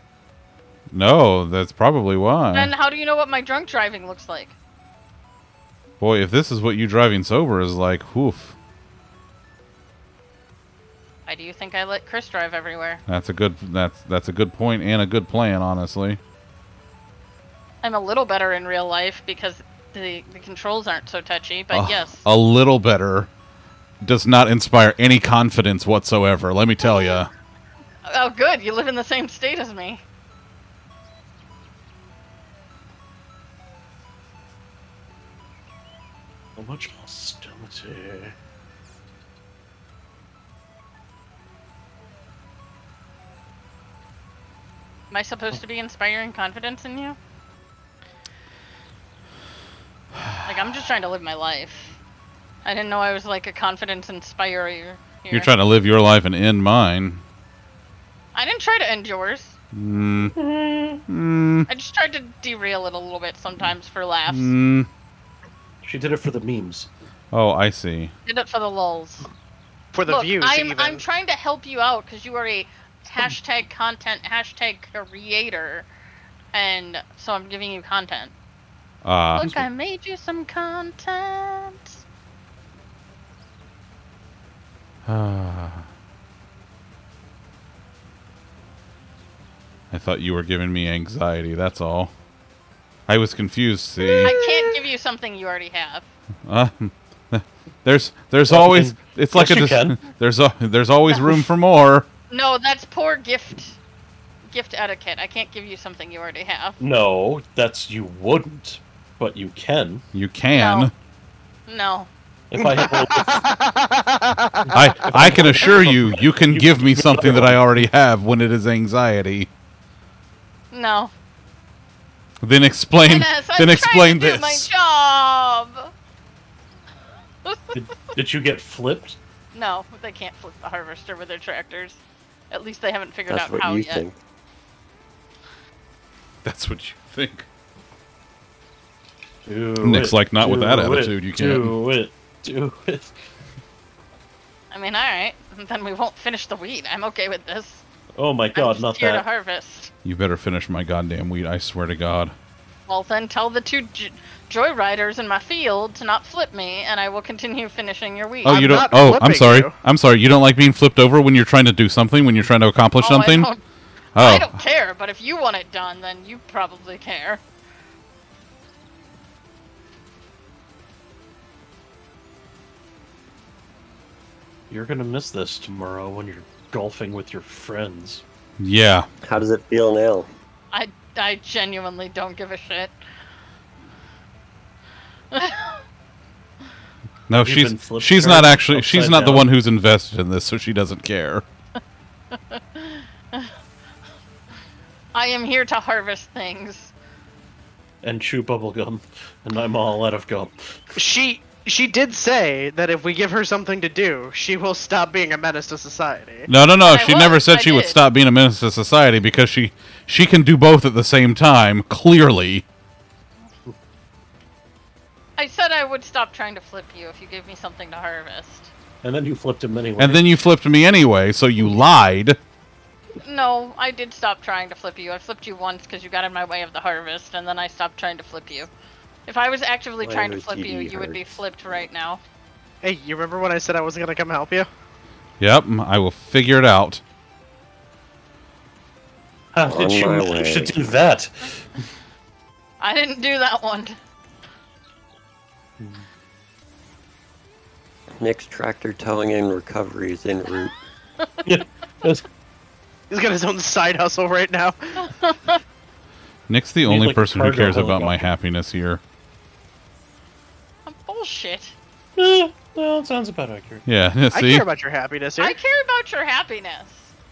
No, that's probably why. Then how do you know what my drunk driving looks like? Boy, if this is what you driving sober is like, whoof. Why do you think I let Chris drive everywhere? That's a good that's that's a good point and a good plan, honestly. I'm a little better in real life because the, the controls aren't so touchy, but Ugh, yes. A little better does not inspire any confidence whatsoever, let me tell you. Oh, oh, good. You live in the same state as me. So much hostility. Am I supposed to be inspiring confidence in you? Like, I'm just trying to live my life. I didn't know I was like a confidence inspirer. Here. You're trying to live your life and end mine. I didn't try to end yours. Mm. Mm. I just tried to derail it a little bit sometimes for laughs. Mm. She did it for the memes. Oh, I see. Did it for the lulls. For the Look, views, I'm even. I'm trying to help you out because you are a hashtag content hashtag creator, and so I'm giving you content. Uh, Look, I made you some content. [SIGHS] I thought you were giving me anxiety. That's all. I was confused. See, I can't give you something you already have. uh, [LAUGHS] there's there's Well, always it's like yes, a dis- [LAUGHS] there's a, there's always room for more. No, that's poor gift gift etiquette. I can't give you something you already have. No, that's you wouldn't, but you can. You can. No. If I have a, [LAUGHS] I I can assure you, [LAUGHS] you can give me something that I already have when it is anxiety. No. Then explain. Dennis, I'm then explain to this. do my job. did, did you get flipped? No, they can't flip the harvester with their tractors. At least they haven't figured That's out what how you yet. think. That's what you think. Do Nick's it, like, not with that it, attitude, you can't. Do it. Do it. I mean, all right. Then we won't finish the wheat. I'm okay with this. Oh my I'm god, just not here to that. harvest. You better finish my goddamn wheat. I swear to God. Well, then tell the two j- joyriders in my field to not flip me, and I will continue finishing your week. Oh, I'm you don't. not Oh, I'm sorry. you. I'm sorry. You don't like being flipped over when you're trying to do something. When you're trying to accomplish Oh, I something. don't- Oh, I don't care, but if you want it done, then you probably care. You're gonna miss this tomorrow when you're golfing with your friends. yeah. How does it feel now? I, I genuinely don't give a shit. [LAUGHS] No, you been she's she's not actually. She's upside not the one who's invested in this, so she doesn't care. [LAUGHS] I am here to harvest things. And chew bubblegum, and I'm all out of gum. She she did say that if we give her something to do, she will stop being a menace to society. No, no, no. I she never said I she would stop being a menace to society because she she can do both at the same time. Clearly. I said I would stop trying to flip you if you gave me something to harvest. And then you flipped him anyway. And then you flipped me anyway, so you lied. No, I did stop trying to flip you. I flipped you once because you got in my way of the harvest, and then I stopped trying to flip you. If I was actively Why trying to was flip you, DD you would be flipped right now. Hey, you remember when I said I wasn't gonna come help you? Yep, I will figure it out. How did you manage to do that? I didn't do that one. Hmm. Nick's tractor towing and recovery is en route. [LAUGHS] Yeah, that's- He's got his own side hustle right now. [LAUGHS] Nick's the Need, only like, person who cares about my happiness here. Bullshit. eh, well, it sounds about accurate. Yeah, [LAUGHS] I see? care about your happiness here. I care about your happiness.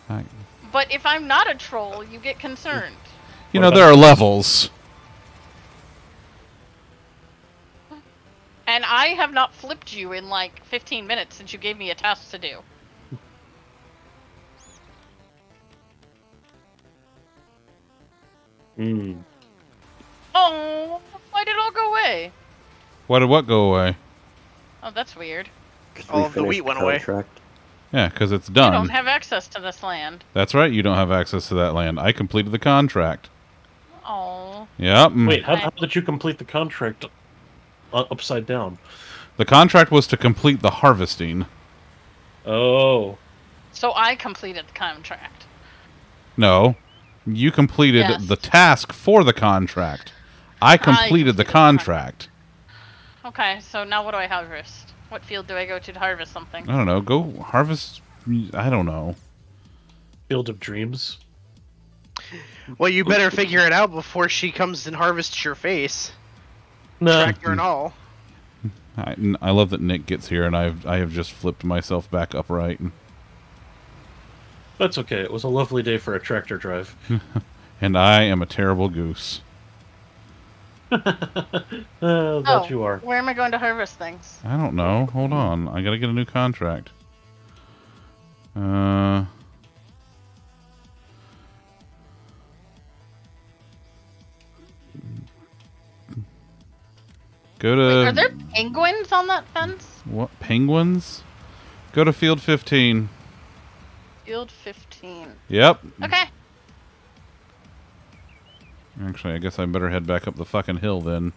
I- But if I'm not a troll, you get concerned. you What know, there are levels. And I have not flipped you in like 15 minutes since you gave me a task to do. Hmm. Oh, why did it all go away? Why did what go away? Oh, that's weird. All we of the wheat went away. Yeah, because it's done. You don't have access to this land. That's right, you don't have access to that land. I completed the contract. Oh, Yep. Wait, how, how did you complete the contract uh, upside down? The contract was to complete the harvesting. Oh. so I completed the contract. No, you completed Yes. the task for the contract. I completed completed the the contract. Okay, so now what do I harvest? What field do I go to to harvest something? I don't know. Go harvest. I don't know. Field of Dreams. Well, you better figure it out before she comes and harvests your face, Nah. tractor and all. I, I love that Nick gets here and I've I have just flipped myself back upright. That's okay. It was a lovely day for a tractor drive. [LAUGHS] And I am a terrible goose. [LAUGHS] That oh, you are. where am I going to harvest things? I don't know. Hold on. I gotta get a new contract. Uh. Go Wait, to are there penguins on that fence? what penguins? Go to field 15. Field 15. Yep. Okay. Actually, I guess I better head back up the fucking hill then.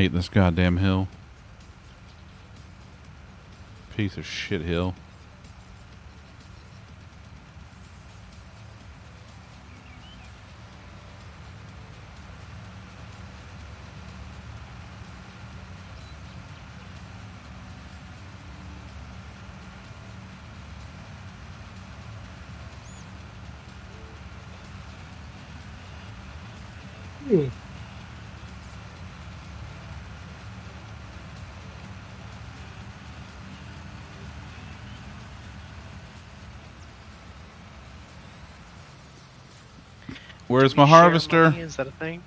Hate this goddamn hill. Piece of shit hill. Where's my harvester? Is that a thing?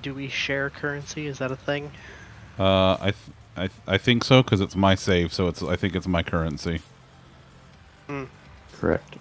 Do we share currency? Is that a thing? Uh, I, th- I, th- I think so because it's my save, so it's I think it's my currency. Correct.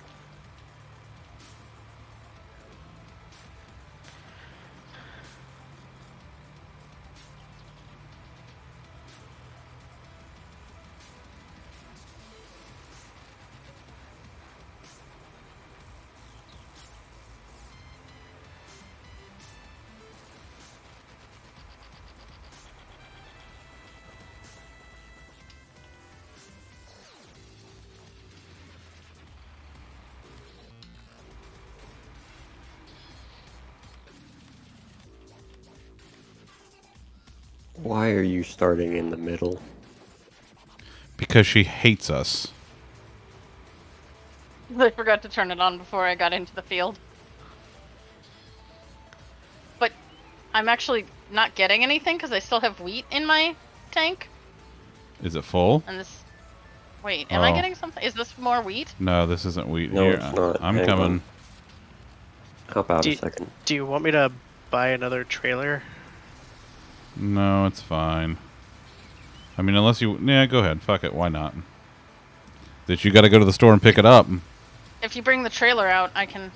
Starting in the middle? Because she hates us. I forgot to turn it on before I got into the field. But I'm actually not getting anything because I still have wheat in my tank. Is it full? And this. Wait, am I Oh. getting something? Is this more wheat? No, this isn't wheat. No, Here, it's not. I'm Hang coming. on. Hop out Do a you- second. Do you want me to buy another trailer? No, it's fine. I mean, unless you, yeah, go ahead. Fuck it. Why not? That you got to go to the store and pick it up. If you bring the trailer out, I can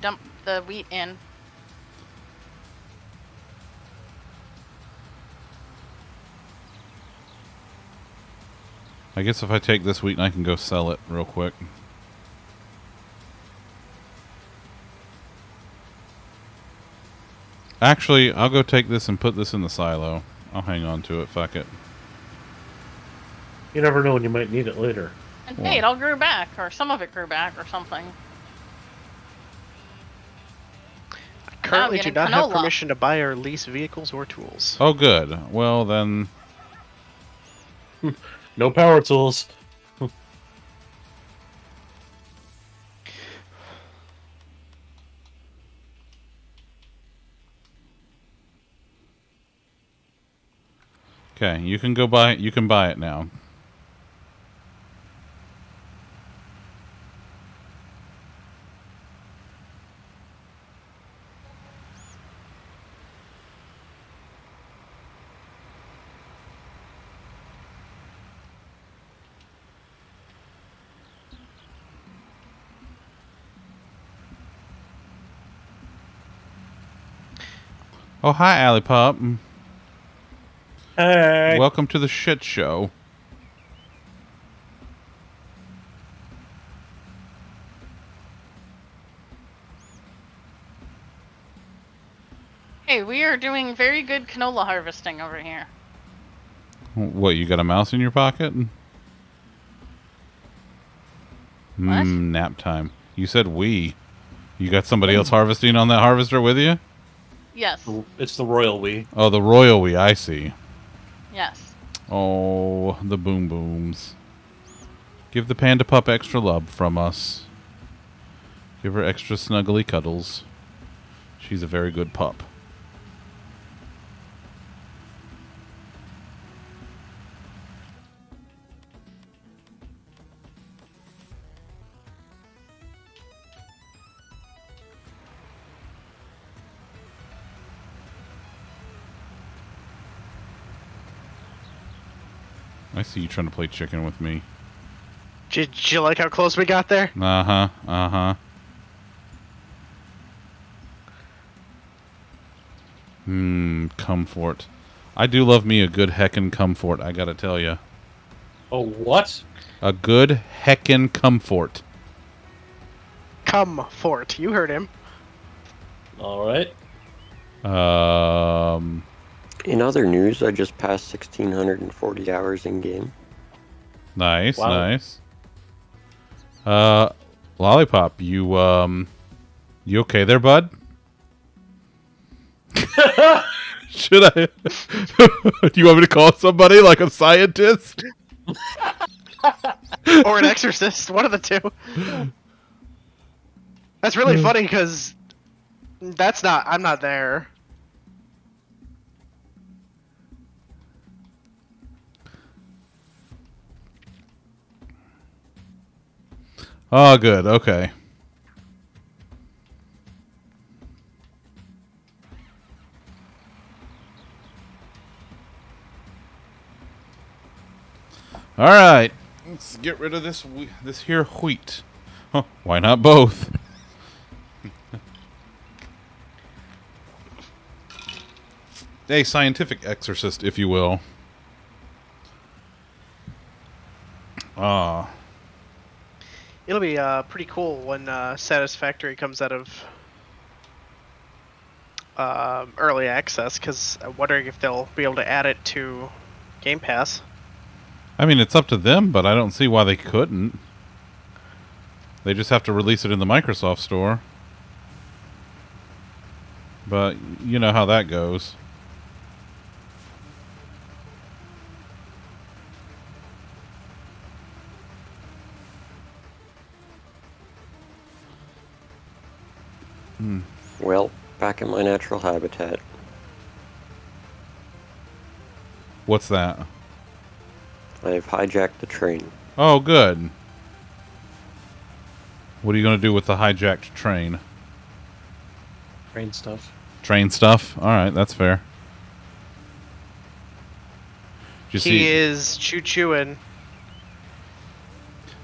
dump the wheat in. I guess if I take this wheat I can go sell it real quick. Actually, I'll go take this and put this in the silo. I'll hang on to it. Fuck it. You never know when you might need it later. And Wow. hey, it all grew back, or some of it grew back, or something. I currently do getting not have permission to buy or lease vehicles or tools. Oh, good. Well, then [LAUGHS] No power tools. [LAUGHS] Okay, you can go buy it. you can buy it now. Oh, hi, Alley Pop. Hey. Welcome to the shit show. Hey, we are doing very good canola harvesting over here. What, you got a mouse in your pocket? What? Mm, nap time. You said we. You got somebody else harvesting on that harvester with you? Yes, It's the royal we. Oh, the royal we, I see. yes. Oh, the boom booms. Give the panda pup extra love from us. Give her extra snuggly cuddles. She's a very good pup. See you trying to play chicken with me. Did, did you like how close we got there? Uh huh. Uh huh. Hmm. Comfort. I do love me a good heckin' comfort. I gotta tell you, Oh, what? a good heckin' comfort. Come, Fort. You heard him. All right. Um. In other news, I just passed 1,640 hours in game. Nice. Wow. Nice. Uh, lollipop. You um. You okay there, bud? [LAUGHS] Should I? [LAUGHS] do you want me to call somebody like a scientist? [LAUGHS] or an exorcist, one of the two. That's really funny because that's not. I'm not there. Oh, good. Okay. All right. Let's get rid of this this here wheat. Huh, why not both? [LAUGHS] A scientific exorcist, if you will. Ah. It'll be uh, pretty cool when uh, Satisfactory comes out of um, early access because I'm wondering if they'll be able to add it to Game Pass. I mean, it's up to them, but I don't see why they couldn't. They just have to release it in the Microsoft Store. But you know how that goes. Well, back in my natural habitat. What's that? I've hijacked the train. Oh, good. What are you going to do with the hijacked train? Train stuff. Train stuff? All right, that's fair. Did you he see? is choo chooing.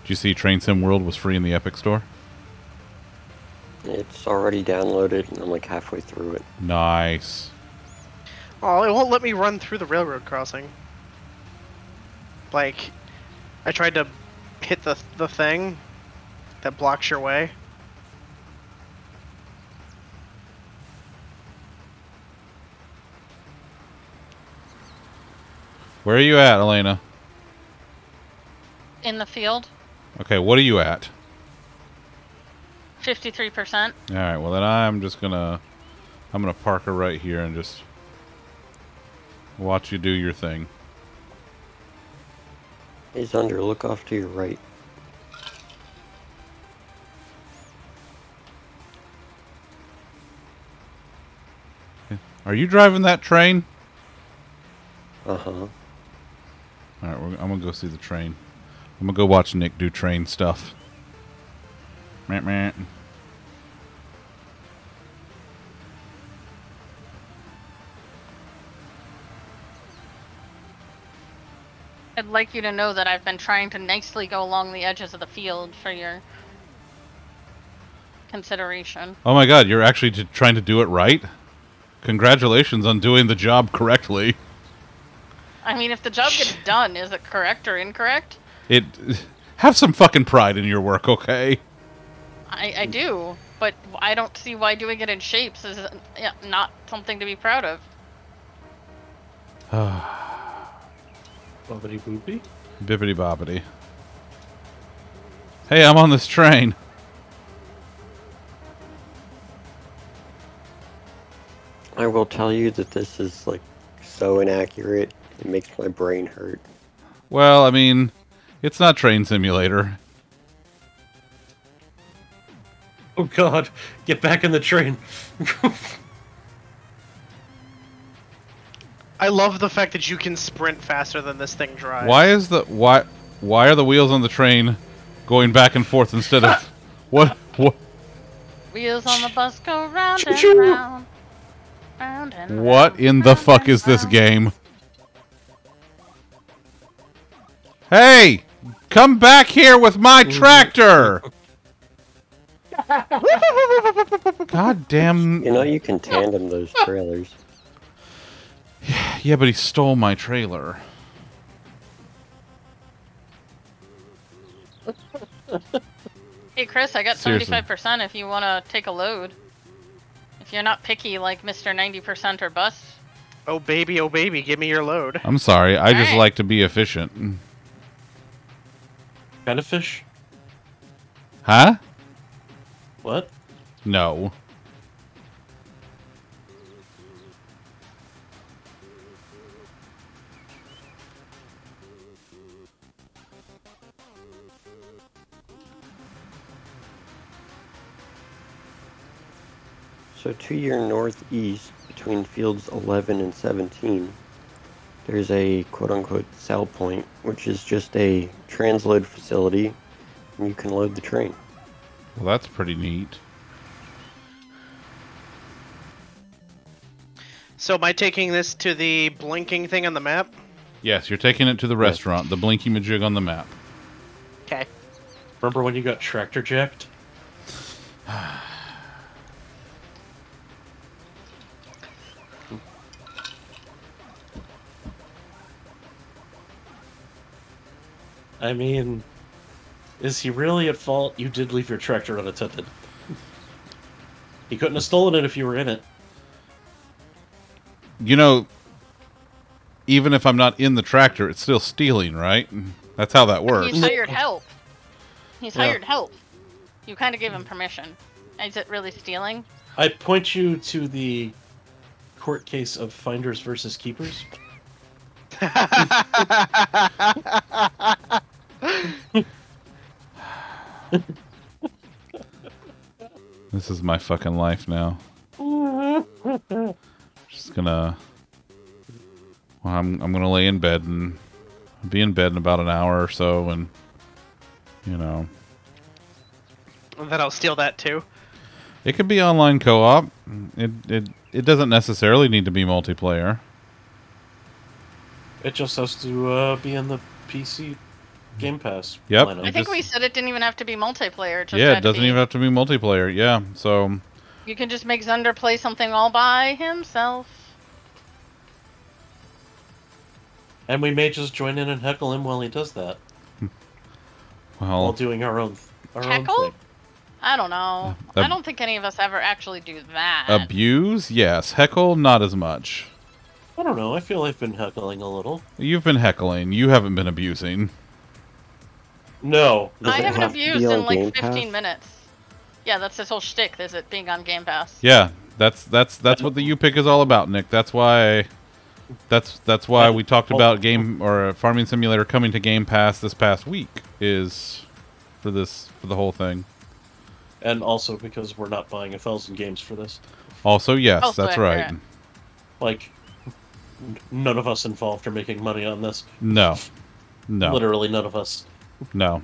Did you see Train Sim World was free in the Epic Store? It's already downloaded, and I'm like halfway through it. Nice. Oh, it won't let me run through the railroad crossing. Like, I tried to hit the the thing that blocks your way. Where are you at, Elena? In the field, Okay, what are you at? 53%. All right. Well, then I'm just gonna I'm gonna park her right here and just watch you do your thing. Hey, Zunder, look off to your right. Are you driving that train? Uh huh. All right. We're, I'm gonna go see the train. I'm gonna go watch Nick do train stuff. Meh, meh. I'd like you to know that I've been trying to nicely go along the edges of the field for your consideration. Oh my God! You're actually trying to do it right. Congratulations on doing the job correctly. I mean, if the job gets done, is it correct or incorrect? It [SIGHS] have some fucking pride in your work, okay? I, I do, but I don't see why doing it in shapes is uh, not something to be proud of. [SIGHS] [SIGHS] Bobbity boopy. Bibbity bobbity. Hey, I'm on this train. I will tell you that this is like so inaccurate. It makes my brain hurt. Well, I mean, it's not Train Simulator. Oh god, get back in the train. [LAUGHS] I love the fact that you can sprint faster than this thing drives. Why is the why why are the wheels on the train going back and forth instead of [LAUGHS] what what Wheels on the bus go round and round. Round and what round, in the round fuck and is this game? Hey, come back here with my tractor. [LAUGHS] God damn. You know you can tandem those trailers. Yeah, but he stole my trailer. [LAUGHS] Hey Chris, I got Seriously. seventy-five percent. If you want to take a load, if you're not picky like Mister Ninety Percent or Bust, Oh baby, oh baby, give me your load. I'm sorry. I just Alright. like to be efficient. kind of fish? Huh? What? No. So to your northeast, between fields 11 and 17, there's a quote-unquote sell point, which is just a transload facility, and you can load the train. Well, that's pretty neat. So am I taking this to the blinking thing on the map? Yes, you're taking it to the restaurant, the Blinky Majig on the map. Okay. Remember when you got tractor jacked? I mean, is he really at fault? You did leave your tractor unattended. He couldn't have stolen it if you were in it. You know, even if I'm not in the tractor, it's still stealing, right? That's how that works. he's hired help. He's Yeah. hired help. You kind of gave him permission. Is it really stealing? I point you to the court case of finders versus keepers. [LAUGHS] This is my fucking life now. Just gonna. Well, I'm I'm gonna lay in bed and be in bed in about an hour or so, and you know, And then I'll steal that too. it could be online co-op. It it it doesn't necessarily need to be multiplayer. It just has to uh, be in the PC Game Pass. Yep. lineup. I think just- we said it didn't even have to be multiplayer. Just yeah, it doesn't be- even have to be multiplayer. Yeah, so You can just make Zunder play something all by himself. And we may just join in and heckle him while he does that, [LAUGHS] well, while doing our own our Heckle? own thing. I don't know. Uh, I don't think any of us ever actually do that. abuse, yes. Heckle, not as much. I don't know. I feel I've been heckling a little. You've been heckling. You haven't been abusing. No, Does I haven't have abused in like Game 15 Pass? minutes. Yeah, that's his whole shtick. Is it being on Game Pass? Yeah, that's that's that's what the YouPick is all about, Nick. That's why that's that's why we talked about game or uh, farming simulator coming to Game Pass this past week is for this for the whole thing. and also because we're not buying a thousand games for this. Also, yes, Also that's right. accurate. Like, none of us involved are making money on this. No, no, Literally, none of us. No.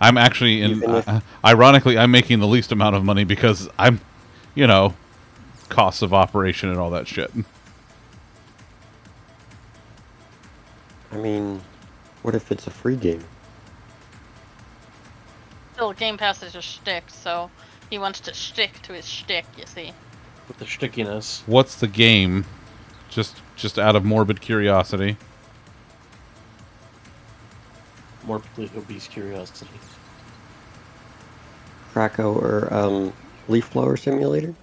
I'm actually in. Uh, ironically, I'm making the least amount of money because I'm, you know, costs of operation and all that shit. I mean, what if it's a free game? Still, Game Pass is a shtick, so he wants to stick to his shtick. You see? With the stickiness. What's the game? Just just out of morbid curiosity. Morbidly obese curiosity. Krakow or um, Leaf Blower Simulator?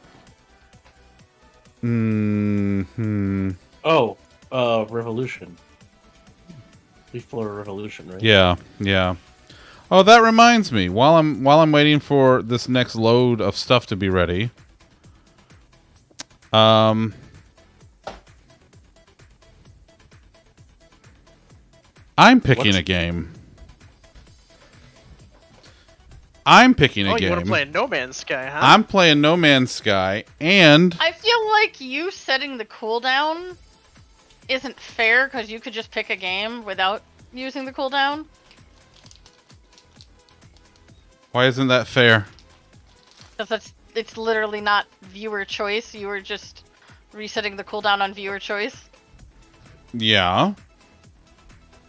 Hmm. Oh, uh, Revolution. Leaf Blower Revolution, right? Yeah, yeah. Oh, that reminds me. While I'm while I'm waiting for this next load of stuff to be ready, um, I'm picking What's- a game. I'm picking oh, a Oh, you want game. to play No Man's Sky, huh? I'm playing No Man's Sky, and I feel like you setting the cooldown isn't fair because you could just pick a game without using the cooldown. why isn't that fair? Because it's it's literally not viewer choice. You were just resetting the cooldown on viewer choice. Yeah.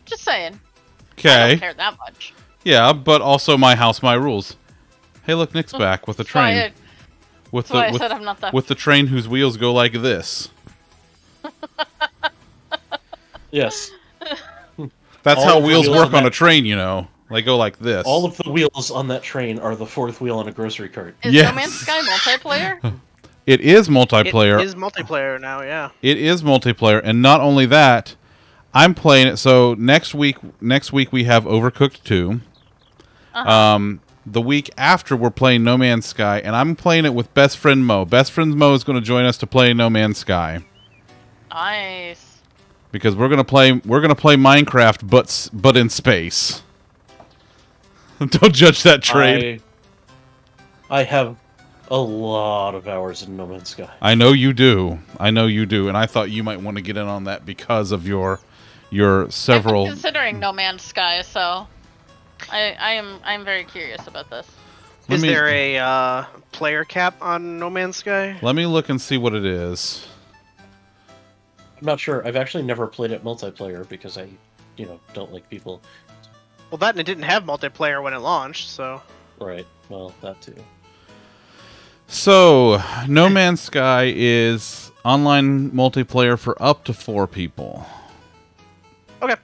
Just saying. I Okay. don't care that much. Yeah, but also my house, my rules. Hey, look, Nick's [LAUGHS] back with the That's why train. I, with that's why I the with, said I'm not that. with the train whose wheels go like this. [LAUGHS] Yes. [LAUGHS] That's All how wheels wheels work on on a train, you know. They go like this. All of the wheels on that train are the fourth wheel on a grocery cart. Is Yes. No Man's Sky multiplayer? it is multiplayer. is multiplayer now, yeah. It is multiplayer, and not only that, I'm playing it. So next week, next week we have Overcooked two. Uh-huh. Um, the week after we're playing No Man's Sky, and I'm playing it with best friend Mo. Best friend Mo is going to join us to play No Man's Sky nice. because we're gonna play we're gonna play Minecraft, but but in space. [LAUGHS] Don't judge that trade. I, I have a lot of hours in No Man's Sky. I know you do. I know you do, and I thought you might want to get in on that because of your your I've several. considering No Man's Sky, so I I am I'm very curious about this. Let Is me- there a uh, player cap on No Man's Sky? Let me look and see what it is. I'm not sure. I've actually never played it multiplayer because I, you know, don't like people. Well, that and it didn't have multiplayer when it launched, so Right. Well, that too. So, No Man's Sky is online multiplayer for up to four people. okay.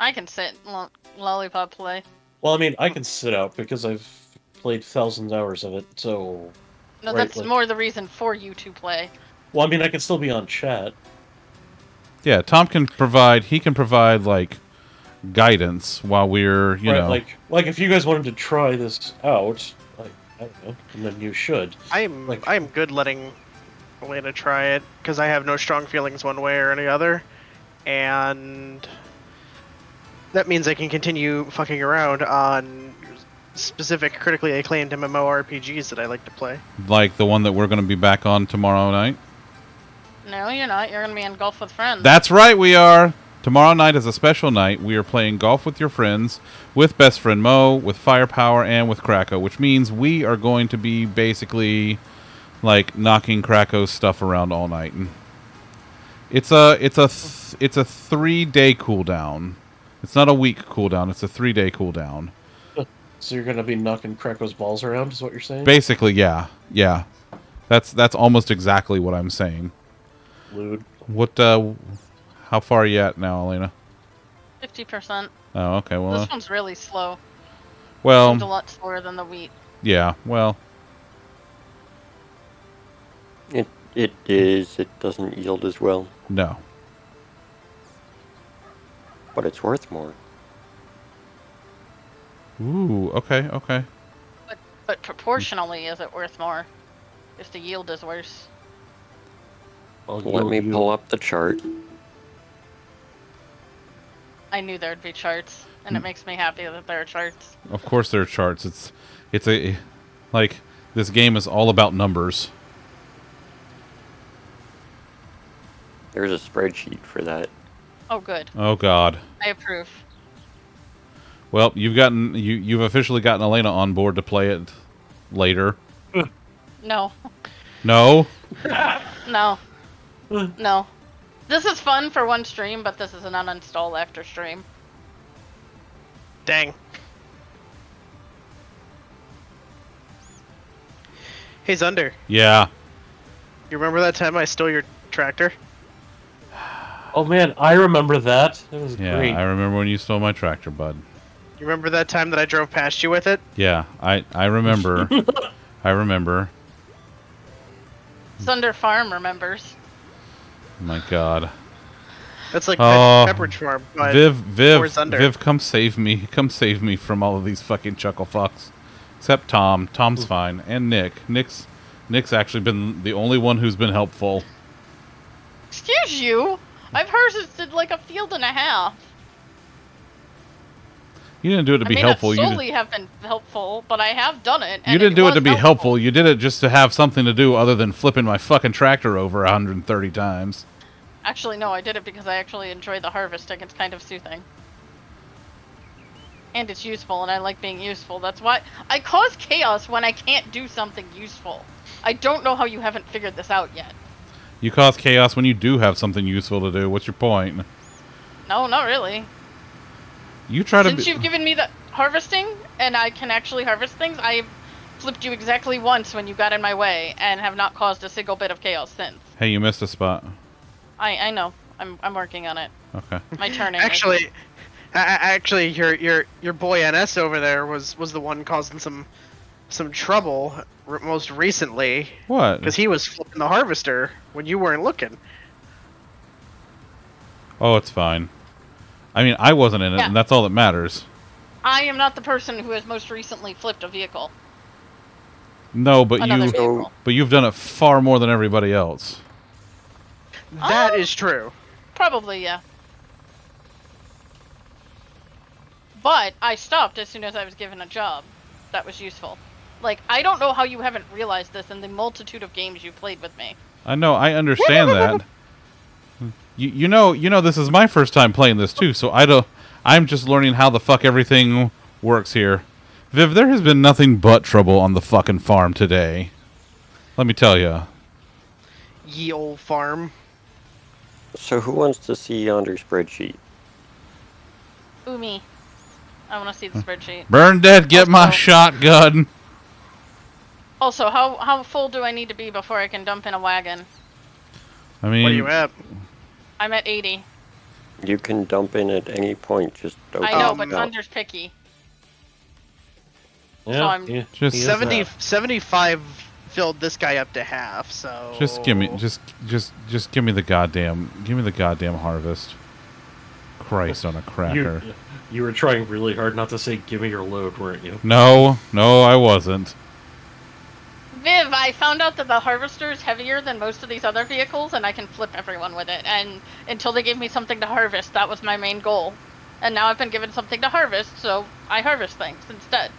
I can sit lo- lollipop play. Well, I mean, I hmm. can sit out because I've played thousands of hours of it. So, No, Right, that's like- more the reason for you to play. well, I mean, I can still be on chat. Yeah, Tom can provide. He can provide like guidance while we're you right? know. Like, like if you guys wanted to try this out, like, I don't know, and then you should. I'm Like- I'm good letting Elena try it because I have no strong feelings one way or any other, and that means I can continue fucking around on specific critically acclaimed MMORPGs that I like to play. like the one that we're going to be back on tomorrow night. No, you're not. You're gonna be in golf with friends. That's right, we are. Tomorrow night is a special night. We are playing golf with your friends, with best friend Mo, with Firepower, and with Krakow, which means we are going to be basically like knocking Krakow's stuff around all night. And it's a it's a th- it's a three day cooldown. It's not a week cooldown. It's a three day cooldown. [LAUGHS] So you're gonna be knocking Krakow's balls around, is what you're saying? Basically, yeah, yeah. That's that's almost exactly what I'm saying. Lewd. What? uh How far are you at now, Elena? Fifty percent. Oh, okay. Well, This one's really slow. well, It's a lot slower than the wheat. yeah. Well, It it is. It doesn't yield as well, no. But it's worth more. Ooh. Okay. Okay. But proportionally, is it worth more? If the yield is worse. Well, Let me you- pull up the chart. I knew there'd be charts, and it mm. makes me happy that there are charts. Of course, there are charts. It's it's a like this game is all about numbers. There's a spreadsheet for that. Oh, good. Oh God. I approve. Well, you've gotten you you've officially gotten Elena on board to play it later. No, No. [LAUGHS] no, no. This is fun for one stream, but this is an uninstall after stream. Dang. He's under. Yeah. you remember that time I stole your tractor? Oh man, I remember that. It was Yeah. great. I remember when you stole my tractor, bud. You remember that time that I drove past you with it? Yeah. I I remember. [LAUGHS] I remember. Zunder Farm remembers. My God. That's like Oh, Pep- Pepperidge Farm. But Viv, Viv, Viv, come save me. [LAUGHS] Come save me from all of these fucking chuckle fucks. Except Tom. Tom's fine. And Nick. Nick's Nick's actually been the only one who's been helpful. Excuse you. I've harvested like a field and a half. You didn't do it to I be may helpful. not You solely did, have been helpful, but I have done it. you didn't do it to be helpful. helpful. You did it just to have something to do other than flipping my fucking tractor over 130 times. Actually, no, I did it because I actually enjoy the harvesting. It's kind of soothing. And it's useful, and I like being useful. That's why I cause chaos when I can't do something useful. I don't know how you haven't figured this out yet. You cause chaos when you do have something useful to do. What's your point? No, not really. You try to Since you've given me the harvesting, and I can actually harvest things, I flipped you exactly once when you got in my way, and have not caused a single bit of chaos since. Hey, you missed a spot. I I know. I'm I'm working on it. Okay. My turning. Actually, a- a- actually, your your your boy NS over there was was the one causing some some trouble r- most recently What? because he was flipping the harvester when you weren't looking. Oh, it's fine. I mean, I wasn't in it, Yeah. and that's all that matters. I am not the person who has most recently flipped a vehicle. No, but Another you, vehicle. but you've done it far more than everybody else. That Oh. is true. Probably, yeah. But I stopped as soon as I was given a job. That was useful. Like, I don't know how you haven't realized this in the multitude of games you played with me. I know, I understand that. [LAUGHS] You, you know, you know, this is my first time playing this too, so I don't. I'm just learning how the fuck everything works here. Viv, there has been nothing but trouble on the fucking farm today. Let me tell you. Ye old farm. So who wants to see yonder spreadsheet? Ooh, me. I want to see the hmm. spreadsheet. Burn dead, get my shotgun. Also, how how full do I need to be before I can dump in a wagon? I mean, What are you at? I'm at 80. You can dump in at any point. Just open I know, but it up. Zunder's picky. Yeah, I'm- yeah, Just- he 70, 75 filled this guy up to half, so just give me, just, just, just give me the goddamn, give me the goddamn harvest. Christ on a cracker. You, you were trying really hard not to say "give me your load," weren't you? No, no, I wasn't. Viv, I found out that the harvester is heavier than most of these other vehicles, and I can flip everyone with it. And until they gave me something to harvest, that was my main goal. And now I've been given something to harvest, so I harvest things instead.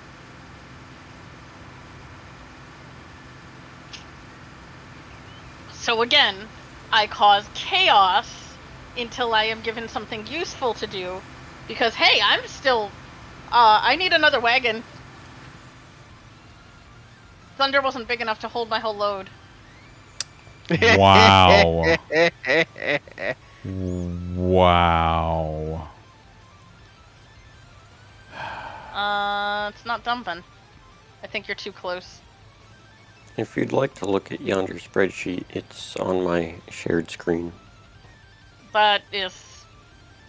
So again, I cause chaos until I am given something useful to do, because hey, I'm still. Uh, I need another wagon. Zunder wasn't big enough to hold my whole load. Wow. [LAUGHS] wow. Uh, it's not dumping. I think you're too close. If you'd like to look at yonder spreadsheet, it's on my shared screen. That is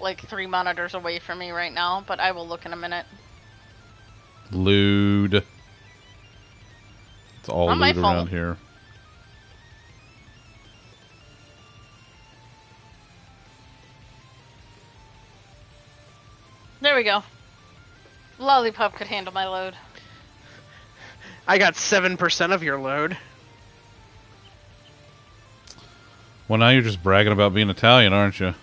like three monitors away from me right now, but I will look in a minute. Lewd. It's all Not my around here. There we go. Lollipop could handle my load. I got 7% of your load. Well, now you're just bragging about being Italian, aren't you?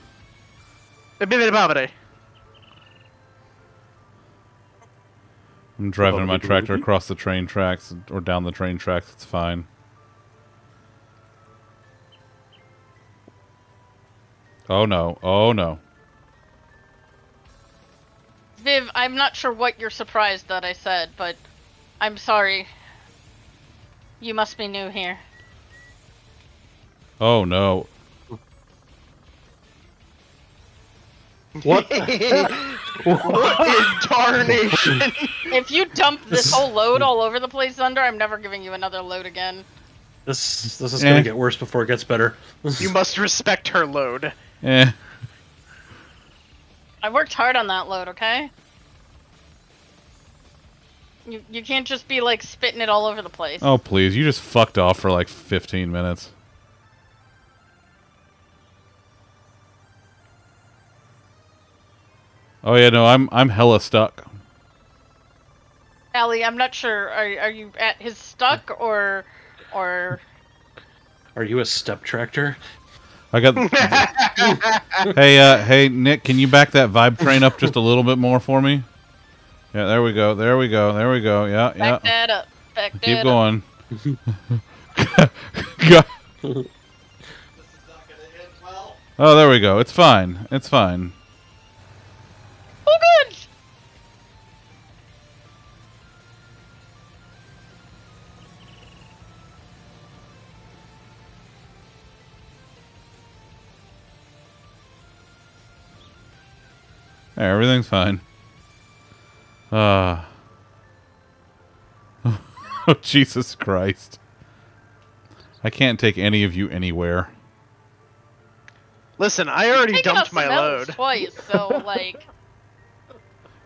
I'm driving my tractor across the train tracks or down the train tracks. It's fine. Oh no. Oh no. Viv, I'm not sure what you're surprised that I said, but I'm sorry. You must be new here. Oh no. What? [LAUGHS] what in tarnation? If you dump this whole load all over the place, Zunder, I'm never giving you another load again. This this is Eh. gonna get worse before it gets better. [LAUGHS] you must respect her load. Eh. I worked hard on that load, okay? You, you can't just be like spitting it all over the place. Oh please, you just fucked off for like 15 minutes. Oh yeah, no, I'm I'm hella stuck. Allie, I'm not sure. Are, are you at his stuck or or Are you a step tractor? I got. [LAUGHS] hey, uh, hey, Nick, can you back that vibe train up just a little bit more for me? Yeah, there we go. There we go. There we go. Yeah, Back yeah. that up. Back that Keep up. going. [LAUGHS] [LAUGHS] Go- oh, there we go. It's fine. It's fine. Oh, good. There, everything's fine. Ah. [LAUGHS] oh, Jesus Christ. I can't take any of you anywhere. Listen, I already dumped my load. twice, so like,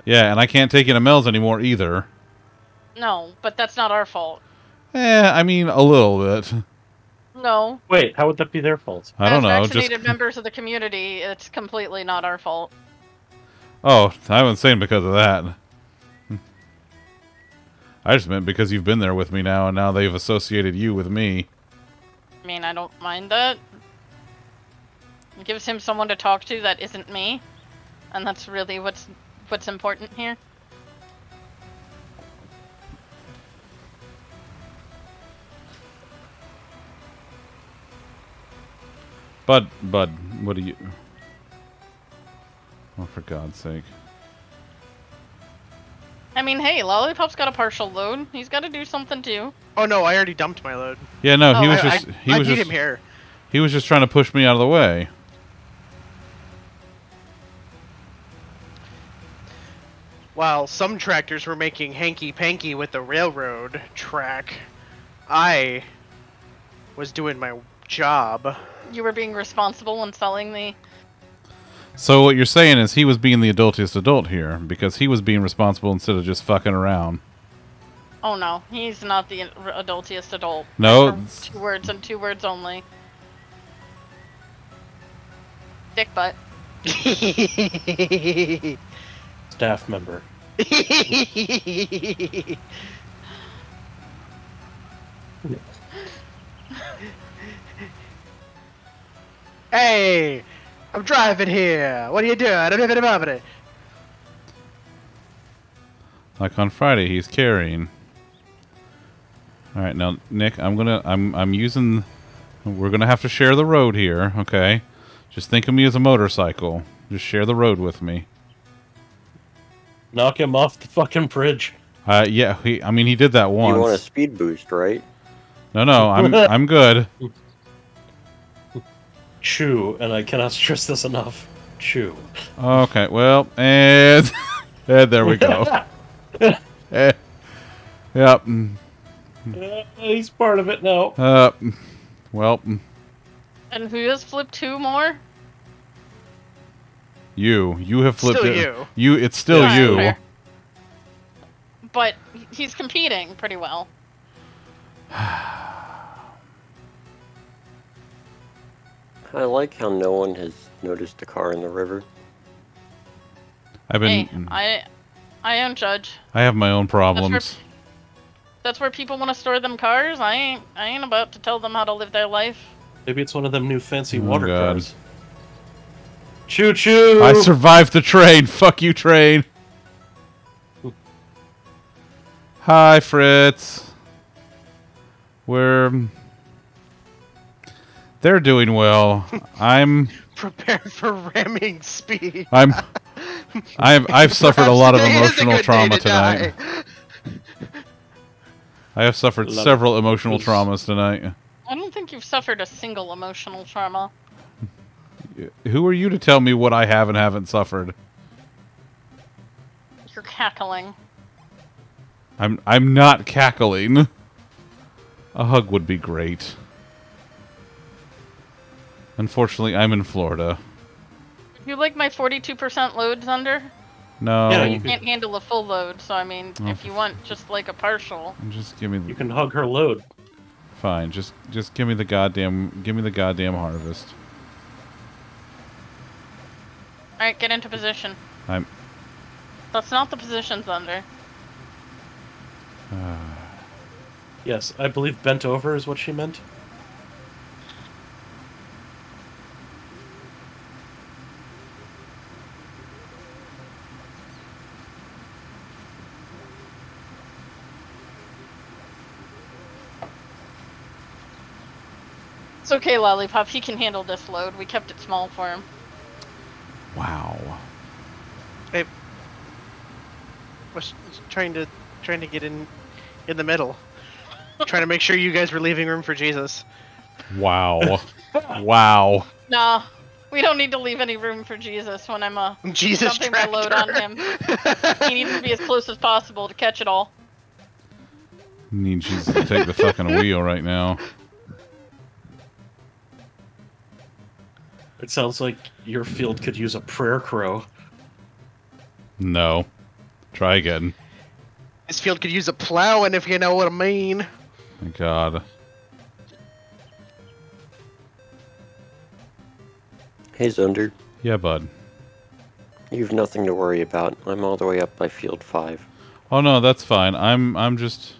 Yeah, and I can't take you to Mel's anymore either. no, but that's not our fault. Eh, I mean, a little bit. No, Wait, how would that be their fault? I don't As know. vaccinated Just members of the community, it's completely not our fault. oh, I wasn't saying because of that. I just meant because you've been there with me now, and now they've associated you with me. I mean, I don't mind that. It gives him someone to talk to that isn't me, and that's really what's what's important here. Bud, Bud, what do you? Oh, for God's sake! I mean, hey, Lollipop's got a partial load. He's got to do something too. Oh no, I already dumped my load. Yeah, no, he Oh, was I, just I, he I was need just him here. he was just trying to push me out of the way. While some tractors were making hanky panky with the railroad track, I was doing my job. You were being responsible in selling the. So what you're saying is he was being the adultiest adult here because he was being responsible instead of just fucking around. Oh no, he's not the adultiest adult. No, two words and two words only. Dick butt. [LAUGHS] Staff member. [LAUGHS] hey, I'm driving here. What are you doing? I don't have any money. Like on Friday, he's carrying. All right, now Nick, I'm gonna, I'm, I'm using. We're gonna have to share the road here, okay? Just think of me as a motorcycle. Just share the road with me. Knock him off the fucking bridge. Uh, yeah, he. I mean, he did that once. You want a speed boost, right? No, no, I'm, [LAUGHS] I'm good. Chew, and I cannot stress this enough. Chew. Okay, well, and, and [LAUGHS] there we go. [LAUGHS] Eh, yep. Uh, he's part of it now. Uh, well, And who has flipped two more? You, you have flipped Still it. you. You, it's still Yeah, you. fair. But he's competing pretty well. [SIGHS] I like how no one has noticed the car in the river. I've been. Hey, I, I don't judge. I have my own problems. That's where people want to store them cars. I ain't, I ain't about to tell them how to live their life. Maybe it's one of them new fancy Oh, water God. cars. Choo choo! I survived the train. [LAUGHS] Fuck you, train. Hi, Fritz. We're. Um, they're doing well. I'm. [LAUGHS] Prepare for ramming speed. I'm. [LAUGHS] I've I've suffered a lot of Today is a emotional trauma to tonight. I have suffered Love it. several emotional traumas tonight. I don't think you've suffered a single emotional trauma. Who are you to tell me what I have and haven't suffered? You're cackling. I'm I'm not cackling. A hug would be great. Unfortunately, I'm in Florida. You like my 42% load, Zunder? No, Yeah, You you can't handle a full load, so I mean, Oh. if you want just like a partial. just give me You can hug her load. fine. Just just give me the goddamn give me the goddamn harvest. Alright, get into position. I'm... That's not the position, Zunder. Uh... [SIGHS] Yes, I believe bent over is what she meant. It's okay, Lollipop. He can handle this load. We kept it small for him. Wow. Hey. Was trying to trying to get in in the middle. trying to make sure you guys were leaving room for Jesus. Wow. [LAUGHS] wow. Nah, we don't need to leave any room for Jesus when I'm a [LAUGHS] Jesus dumping my load on him. He needs to be as close as possible to catch it all. Need Jesus to take the fucking wheel right now. [LAUGHS] It sounds like your field could use a prayer crow. No. Try again. This field could use a plowing if you know what I mean. Thank God. Hey Zunder, Yeah, bud. you've nothing to worry about. I'm all the way up by field five. Oh no, that's fine. I'm I'm just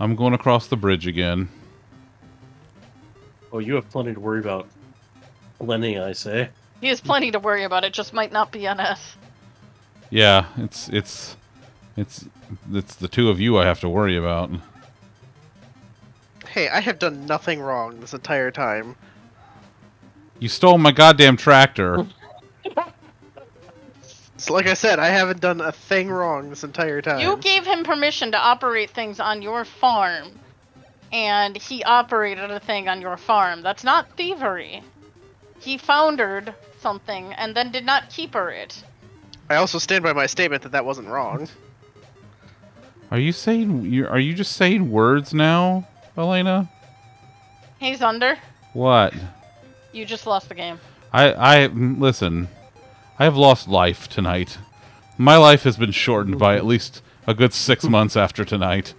I'm going across the bridge again. Oh, you have plenty to worry about. Lenny, I say. He has plenty to worry about. It just might not be on us. Yeah, it's it's it's it's the two of you I have to worry about. Hey, I have done nothing wrong this entire time. You stole my goddamn tractor. So like I said, I haven't done a thing wrong this entire time. You gave him permission to operate things on your farm, and he operated a thing on your farm. That's not thievery. He foundered something and then did not keeper it. I also stand by my statement that that wasn't wrong. Are you saying you are you just saying words now, Elena? He's under. What? you just lost the game. I I listen. I have lost life tonight. My life has been shortened by at least a good 6 months after tonight.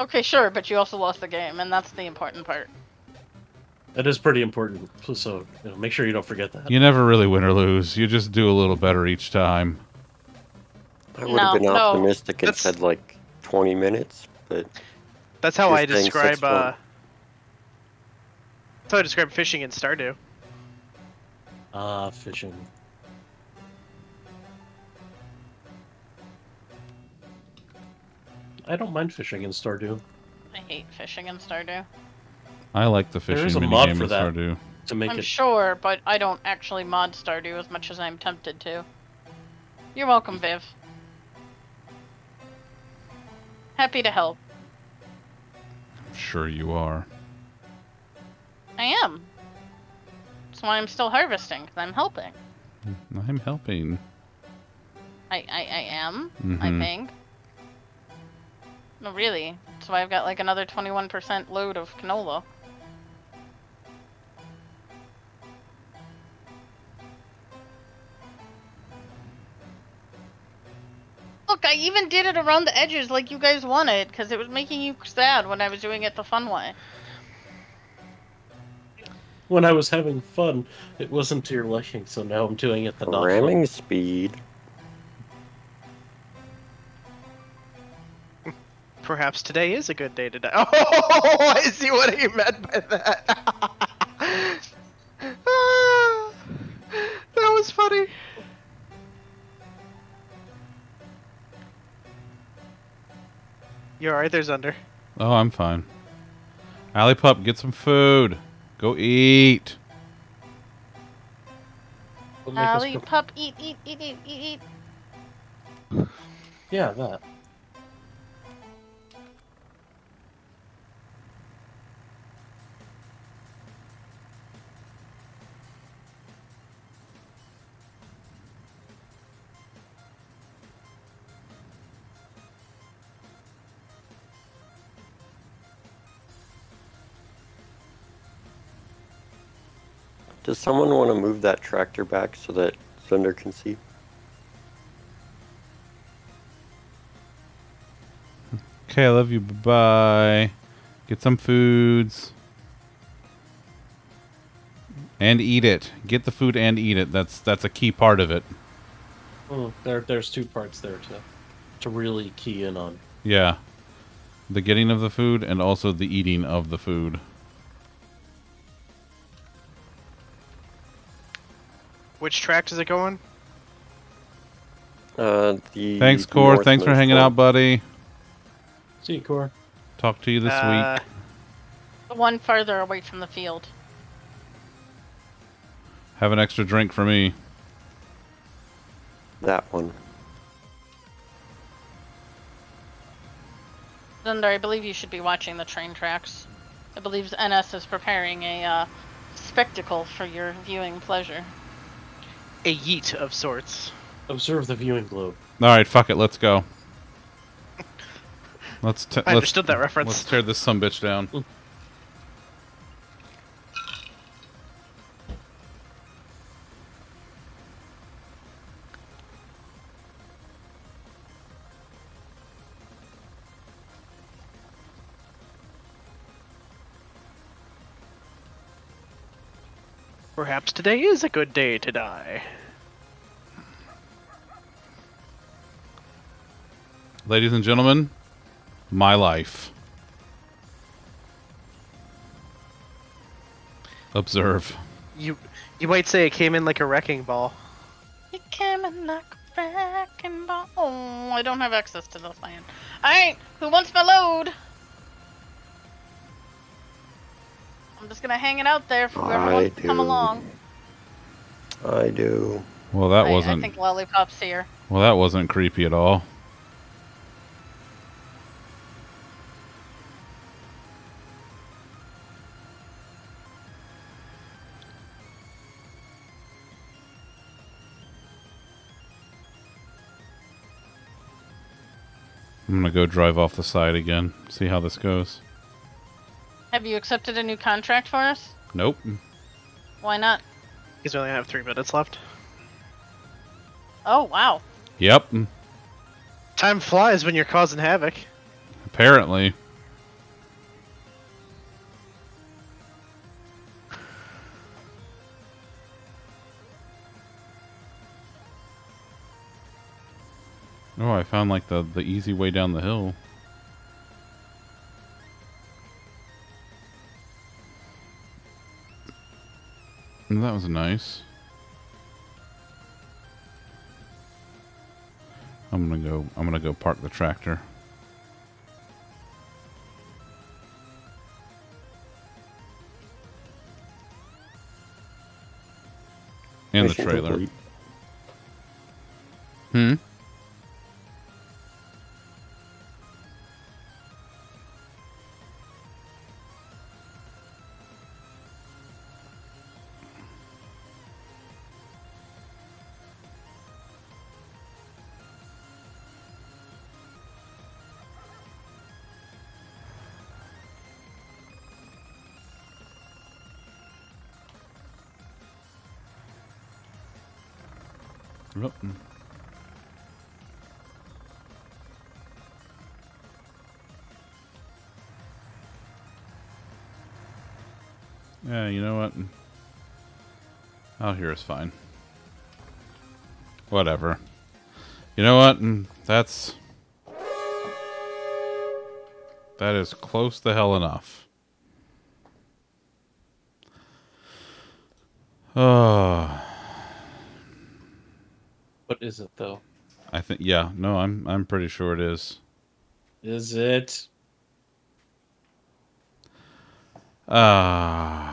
Okay, sure, but you also lost the game, and that's the important part. That is pretty important. So you know, make sure you don't forget that. You never really win or lose. You just do a little better each time. I would No, have been no. optimistic and That's- said like 20 minutes, but That's how I describe uh. That's how I describe fishing in Stardew. Ah, fishing. I don't mind fishing in Stardew. I hate fishing in Stardew. I like the fishing is a minigame mod in for that. Stardew. To make I'm it sure, but I don't actually mod Stardew as much as I'm tempted to. You're welcome, Viv. Happy to help. I'm sure you are. I am. That's why I'm still harvesting, because I'm helping. I'm helping. I, I, I am, I Mhm. think. No, really. That's why I've got like another 21% load of canola. Look, I even did it around the edges like you guys wanted, because it was making you sad when I was doing it the fun way. when I was having fun, it wasn't to your liking, so now I'm doing it the not ramming fun. speed. Perhaps today is a good day to die. [LAUGHS] Oh, I see what he meant by that. [LAUGHS] Ah, that was funny. You alright there, Zunder? Oh, I'm fine. Alley Pup, get some food. Go eat. What make us Alley pup, eat, eat, eat, eat, eat, eat. Yeah, that. Does someone want to move that tractor back so that Zunder can see? Okay, I love you. Bye bye. Get some foods. And eat it. Get the food and eat it. That's that's a key part of it. Mm, there, there's two parts there to, to really key in on. Yeah. The getting of the food and also the eating of the food. Which track does it go on? Uh, the Thanks, Core. Thanks for hanging one. out, buddy. See you, Core. Talk to you this Uh, week. The one farther away from the field. Have an extra drink for me. That one. Zunder, I believe you should be watching the train tracks. I believe NS is preparing a uh, spectacle for your viewing pleasure. A yeet of sorts. Observe the viewing globe. All right, fuck it. Let's go. [LAUGHS] Let's t- I let's, understood that reference. Let's tear this some bitch down. Today is a good day to die. Ladies and gentlemen, my life. Observe. You you might say it came in like a wrecking ball. It came in like a wrecking ball. Oh, I don't have access to this land. Alright, who wants my load? I'm just gonna hang it out there for whoever I wants to come along. I do. Well, that I, wasn't. I think Lollipop's here. Well, that wasn't creepy at all. I'm gonna go drive off the side again. See how this goes. Have you accepted a new contract for us? Nope. Why not? Because we only have three minutes left. Oh, wow. Yep. Time flies when you're causing havoc. Apparently. Oh, I found like the the easy way down the hill. That was nice. I'm gonna go. I'm gonna go park the tractor. And the trailer. Hmm. You know what? Out here is fine. Whatever. You know what? Mm, That's that is close the hell enough. Oh, [SIGHS] What is it though? I think yeah. No, I'm I'm pretty sure it is. Is it? Ah.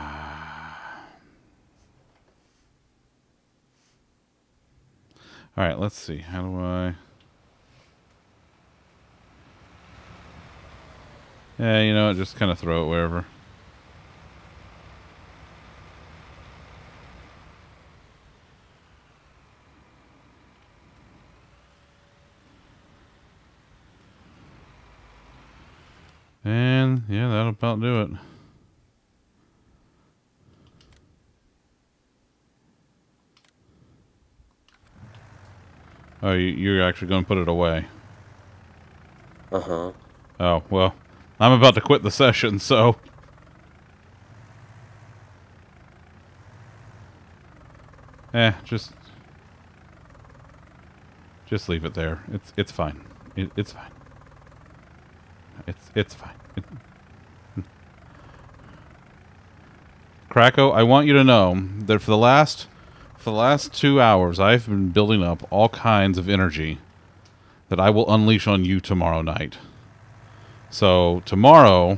All right, let's see. How do I? Yeah, you know, just kind of throw it wherever. And yeah, that'll about do it. Oh, you, you're actually going to put it away. Uh huh. Oh, well, I'm about to quit the session, so. Eh, just. Just leave it there. It's it's fine. It, it's fine. It's it's fine. It, [LAUGHS] Krakow, I want you to know that for the last for the last two hours, I've been building up all kinds of energy that I will unleash on you tomorrow night. So tomorrow,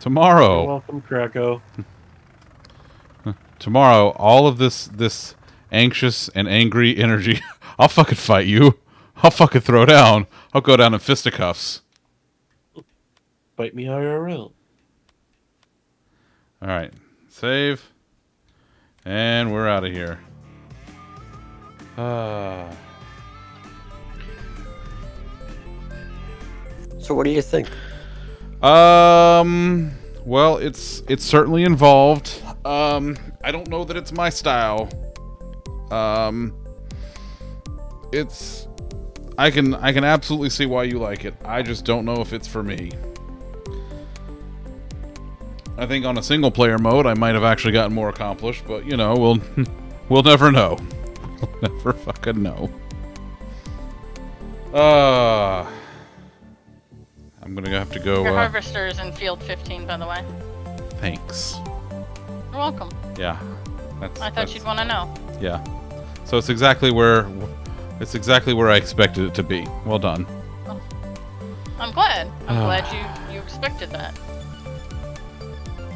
Tomorrow. You're welcome, Krakow. [LAUGHS] tomorrow all of this this anxious and angry energy [LAUGHS] i'll fucking fight you i'll fucking throw down i'll go down in fisticuffs Bite me IRL. all right save and we're out of here uh, So what do you think? um well it's it's certainly involved. Um i don't know that it's my style. Um it's i can i can absolutely see why you like it. I just don't know if it's for me. I think on a single player mode i might have actually gotten more accomplished but you know we'll [LAUGHS] we'll never know we'll [LAUGHS] never fucking know uh i'm gonna have to go Your uh, harvester is in field 15, by the way. thanks You're welcome. yeah that's, I thought that's- you'd want to know. Yeah. So it's exactly where it's exactly where I expected it to be. Well done. I'm glad. I'm Ah. glad you you expected that.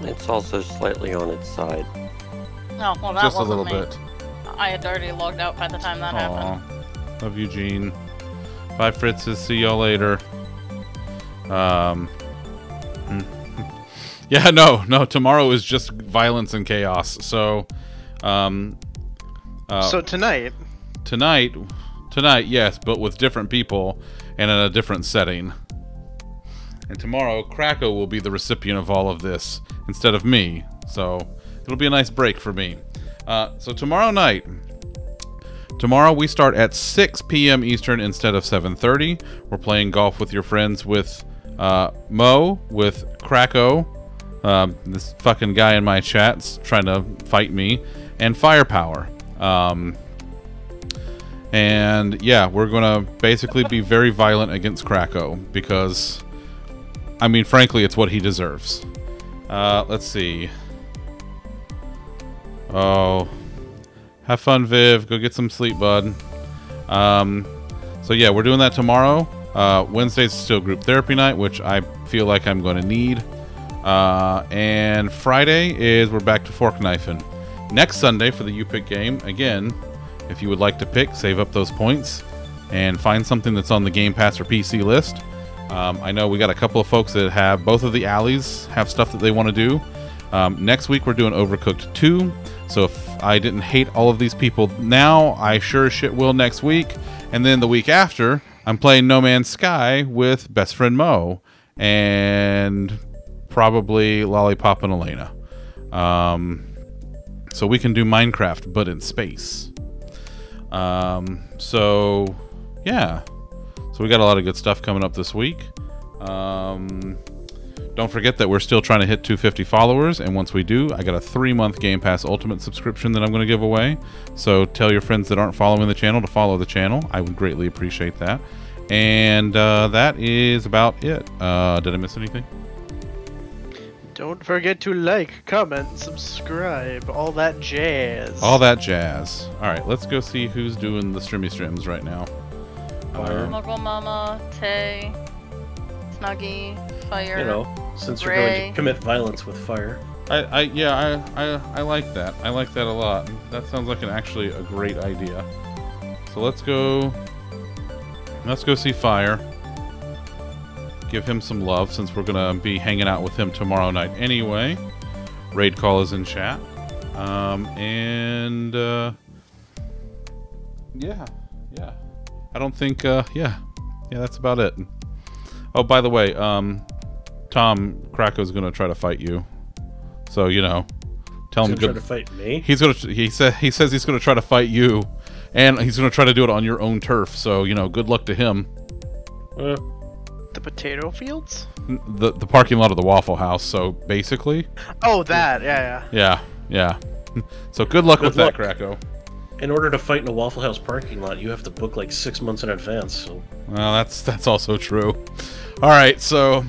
It's also slightly on its side. No, well that Just a wasn't little me. bit. I had already logged out by the time that happened. Love you, Gene. Bye, Fritzes. See y'all later. Um. hmm. [LAUGHS] yeah, no, no. Tomorrow is just violence and chaos. So, um. Uh, so tonight, tonight, tonight, yes, but with different people and in a different setting. And tomorrow, Krakow will be the recipient of all of this instead of me. So it'll be a nice break for me. Uh, so tomorrow night, tomorrow we start at 6 p.m. Eastern instead of 7:30. We're playing golf with your friends with uh, Mo, with Krakow, um, this fucking guy in my chat's trying to fight me, and Firepower. Um, and yeah, we're gonna basically be very violent against Krakow because, I mean, frankly, it's what he deserves. Uh, let's see. Oh, have fun, Viv. Go get some sleep, bud. Um, so yeah, we're doing that tomorrow. Uh, Wednesday's still group therapy night, which I feel like I'm going to need. Uh, and Friday is we're back to fork knifing. Next Sunday for the YouPick game again. If you would like to pick, save up those points and find something that's on the Game Pass or PC list. Um, I know we got a couple of folks that have both of the alleys have stuff that they want to do. Um, next week we're doing Overcooked 2. So if I didn't hate all of these people now, I sure as shit will next week. And then the week after, I'm playing No Man's Sky with best friend Mo and probably Lollipop and Elena. Um, so we can do Minecraft, but in space. Um, so yeah, so we got a lot of good stuff coming up this week. Um, don't forget that we're still trying to hit 250 followers, and once we do, I got a three-month Game Pass Ultimate subscription that I'm going to give away. So tell your friends that aren't following the channel to follow the channel. I would greatly appreciate that. And uh, that is about it. Uh, did I miss anything? don't forget to like, comment, subscribe, all that jazz. All that jazz. All right, let's go see who's doing the streamy streams right now. Fire. Uh, Muggle Mama, Tay, Snuggy, Fire. You know, since you're going to commit violence with fire. I, I yeah, I, I I like that. I like that a lot. That sounds like an actually a great idea. So let's go. Let's go see Fire. Give him some love since we're gonna be hanging out with him tomorrow night anyway. Raid call is in chat. Um, and uh, yeah, yeah. I don't think. Uh, yeah, yeah. That's about it. Oh, by the way, um, Tom Krakow's gonna try to fight you. So you know, tell him He's gonna good. try to fight me. He's gonna. He said. He says he's gonna try to fight you, and he's gonna try to do it on your own turf. So you know, good luck to him. Uh, the potato fields? The the parking lot of the Waffle House. So basically, Oh, that, yeah, yeah. yeah, yeah. [LAUGHS] so good luck Good with luck. that, Krakow. In order to fight in a Waffle House parking lot, you have to book like six months in advance. So Well, that's that's also true. All right, so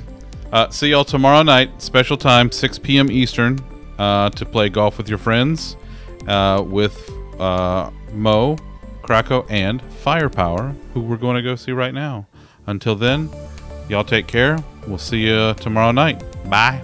uh, see y'all tomorrow night, special time, 6 p.m. Eastern, uh, to play golf with your friends, uh, with uh, Mo, Krakow, and Firepower, who we're going to go see right now. Until then, y'all take care. We'll see you tomorrow night. Bye.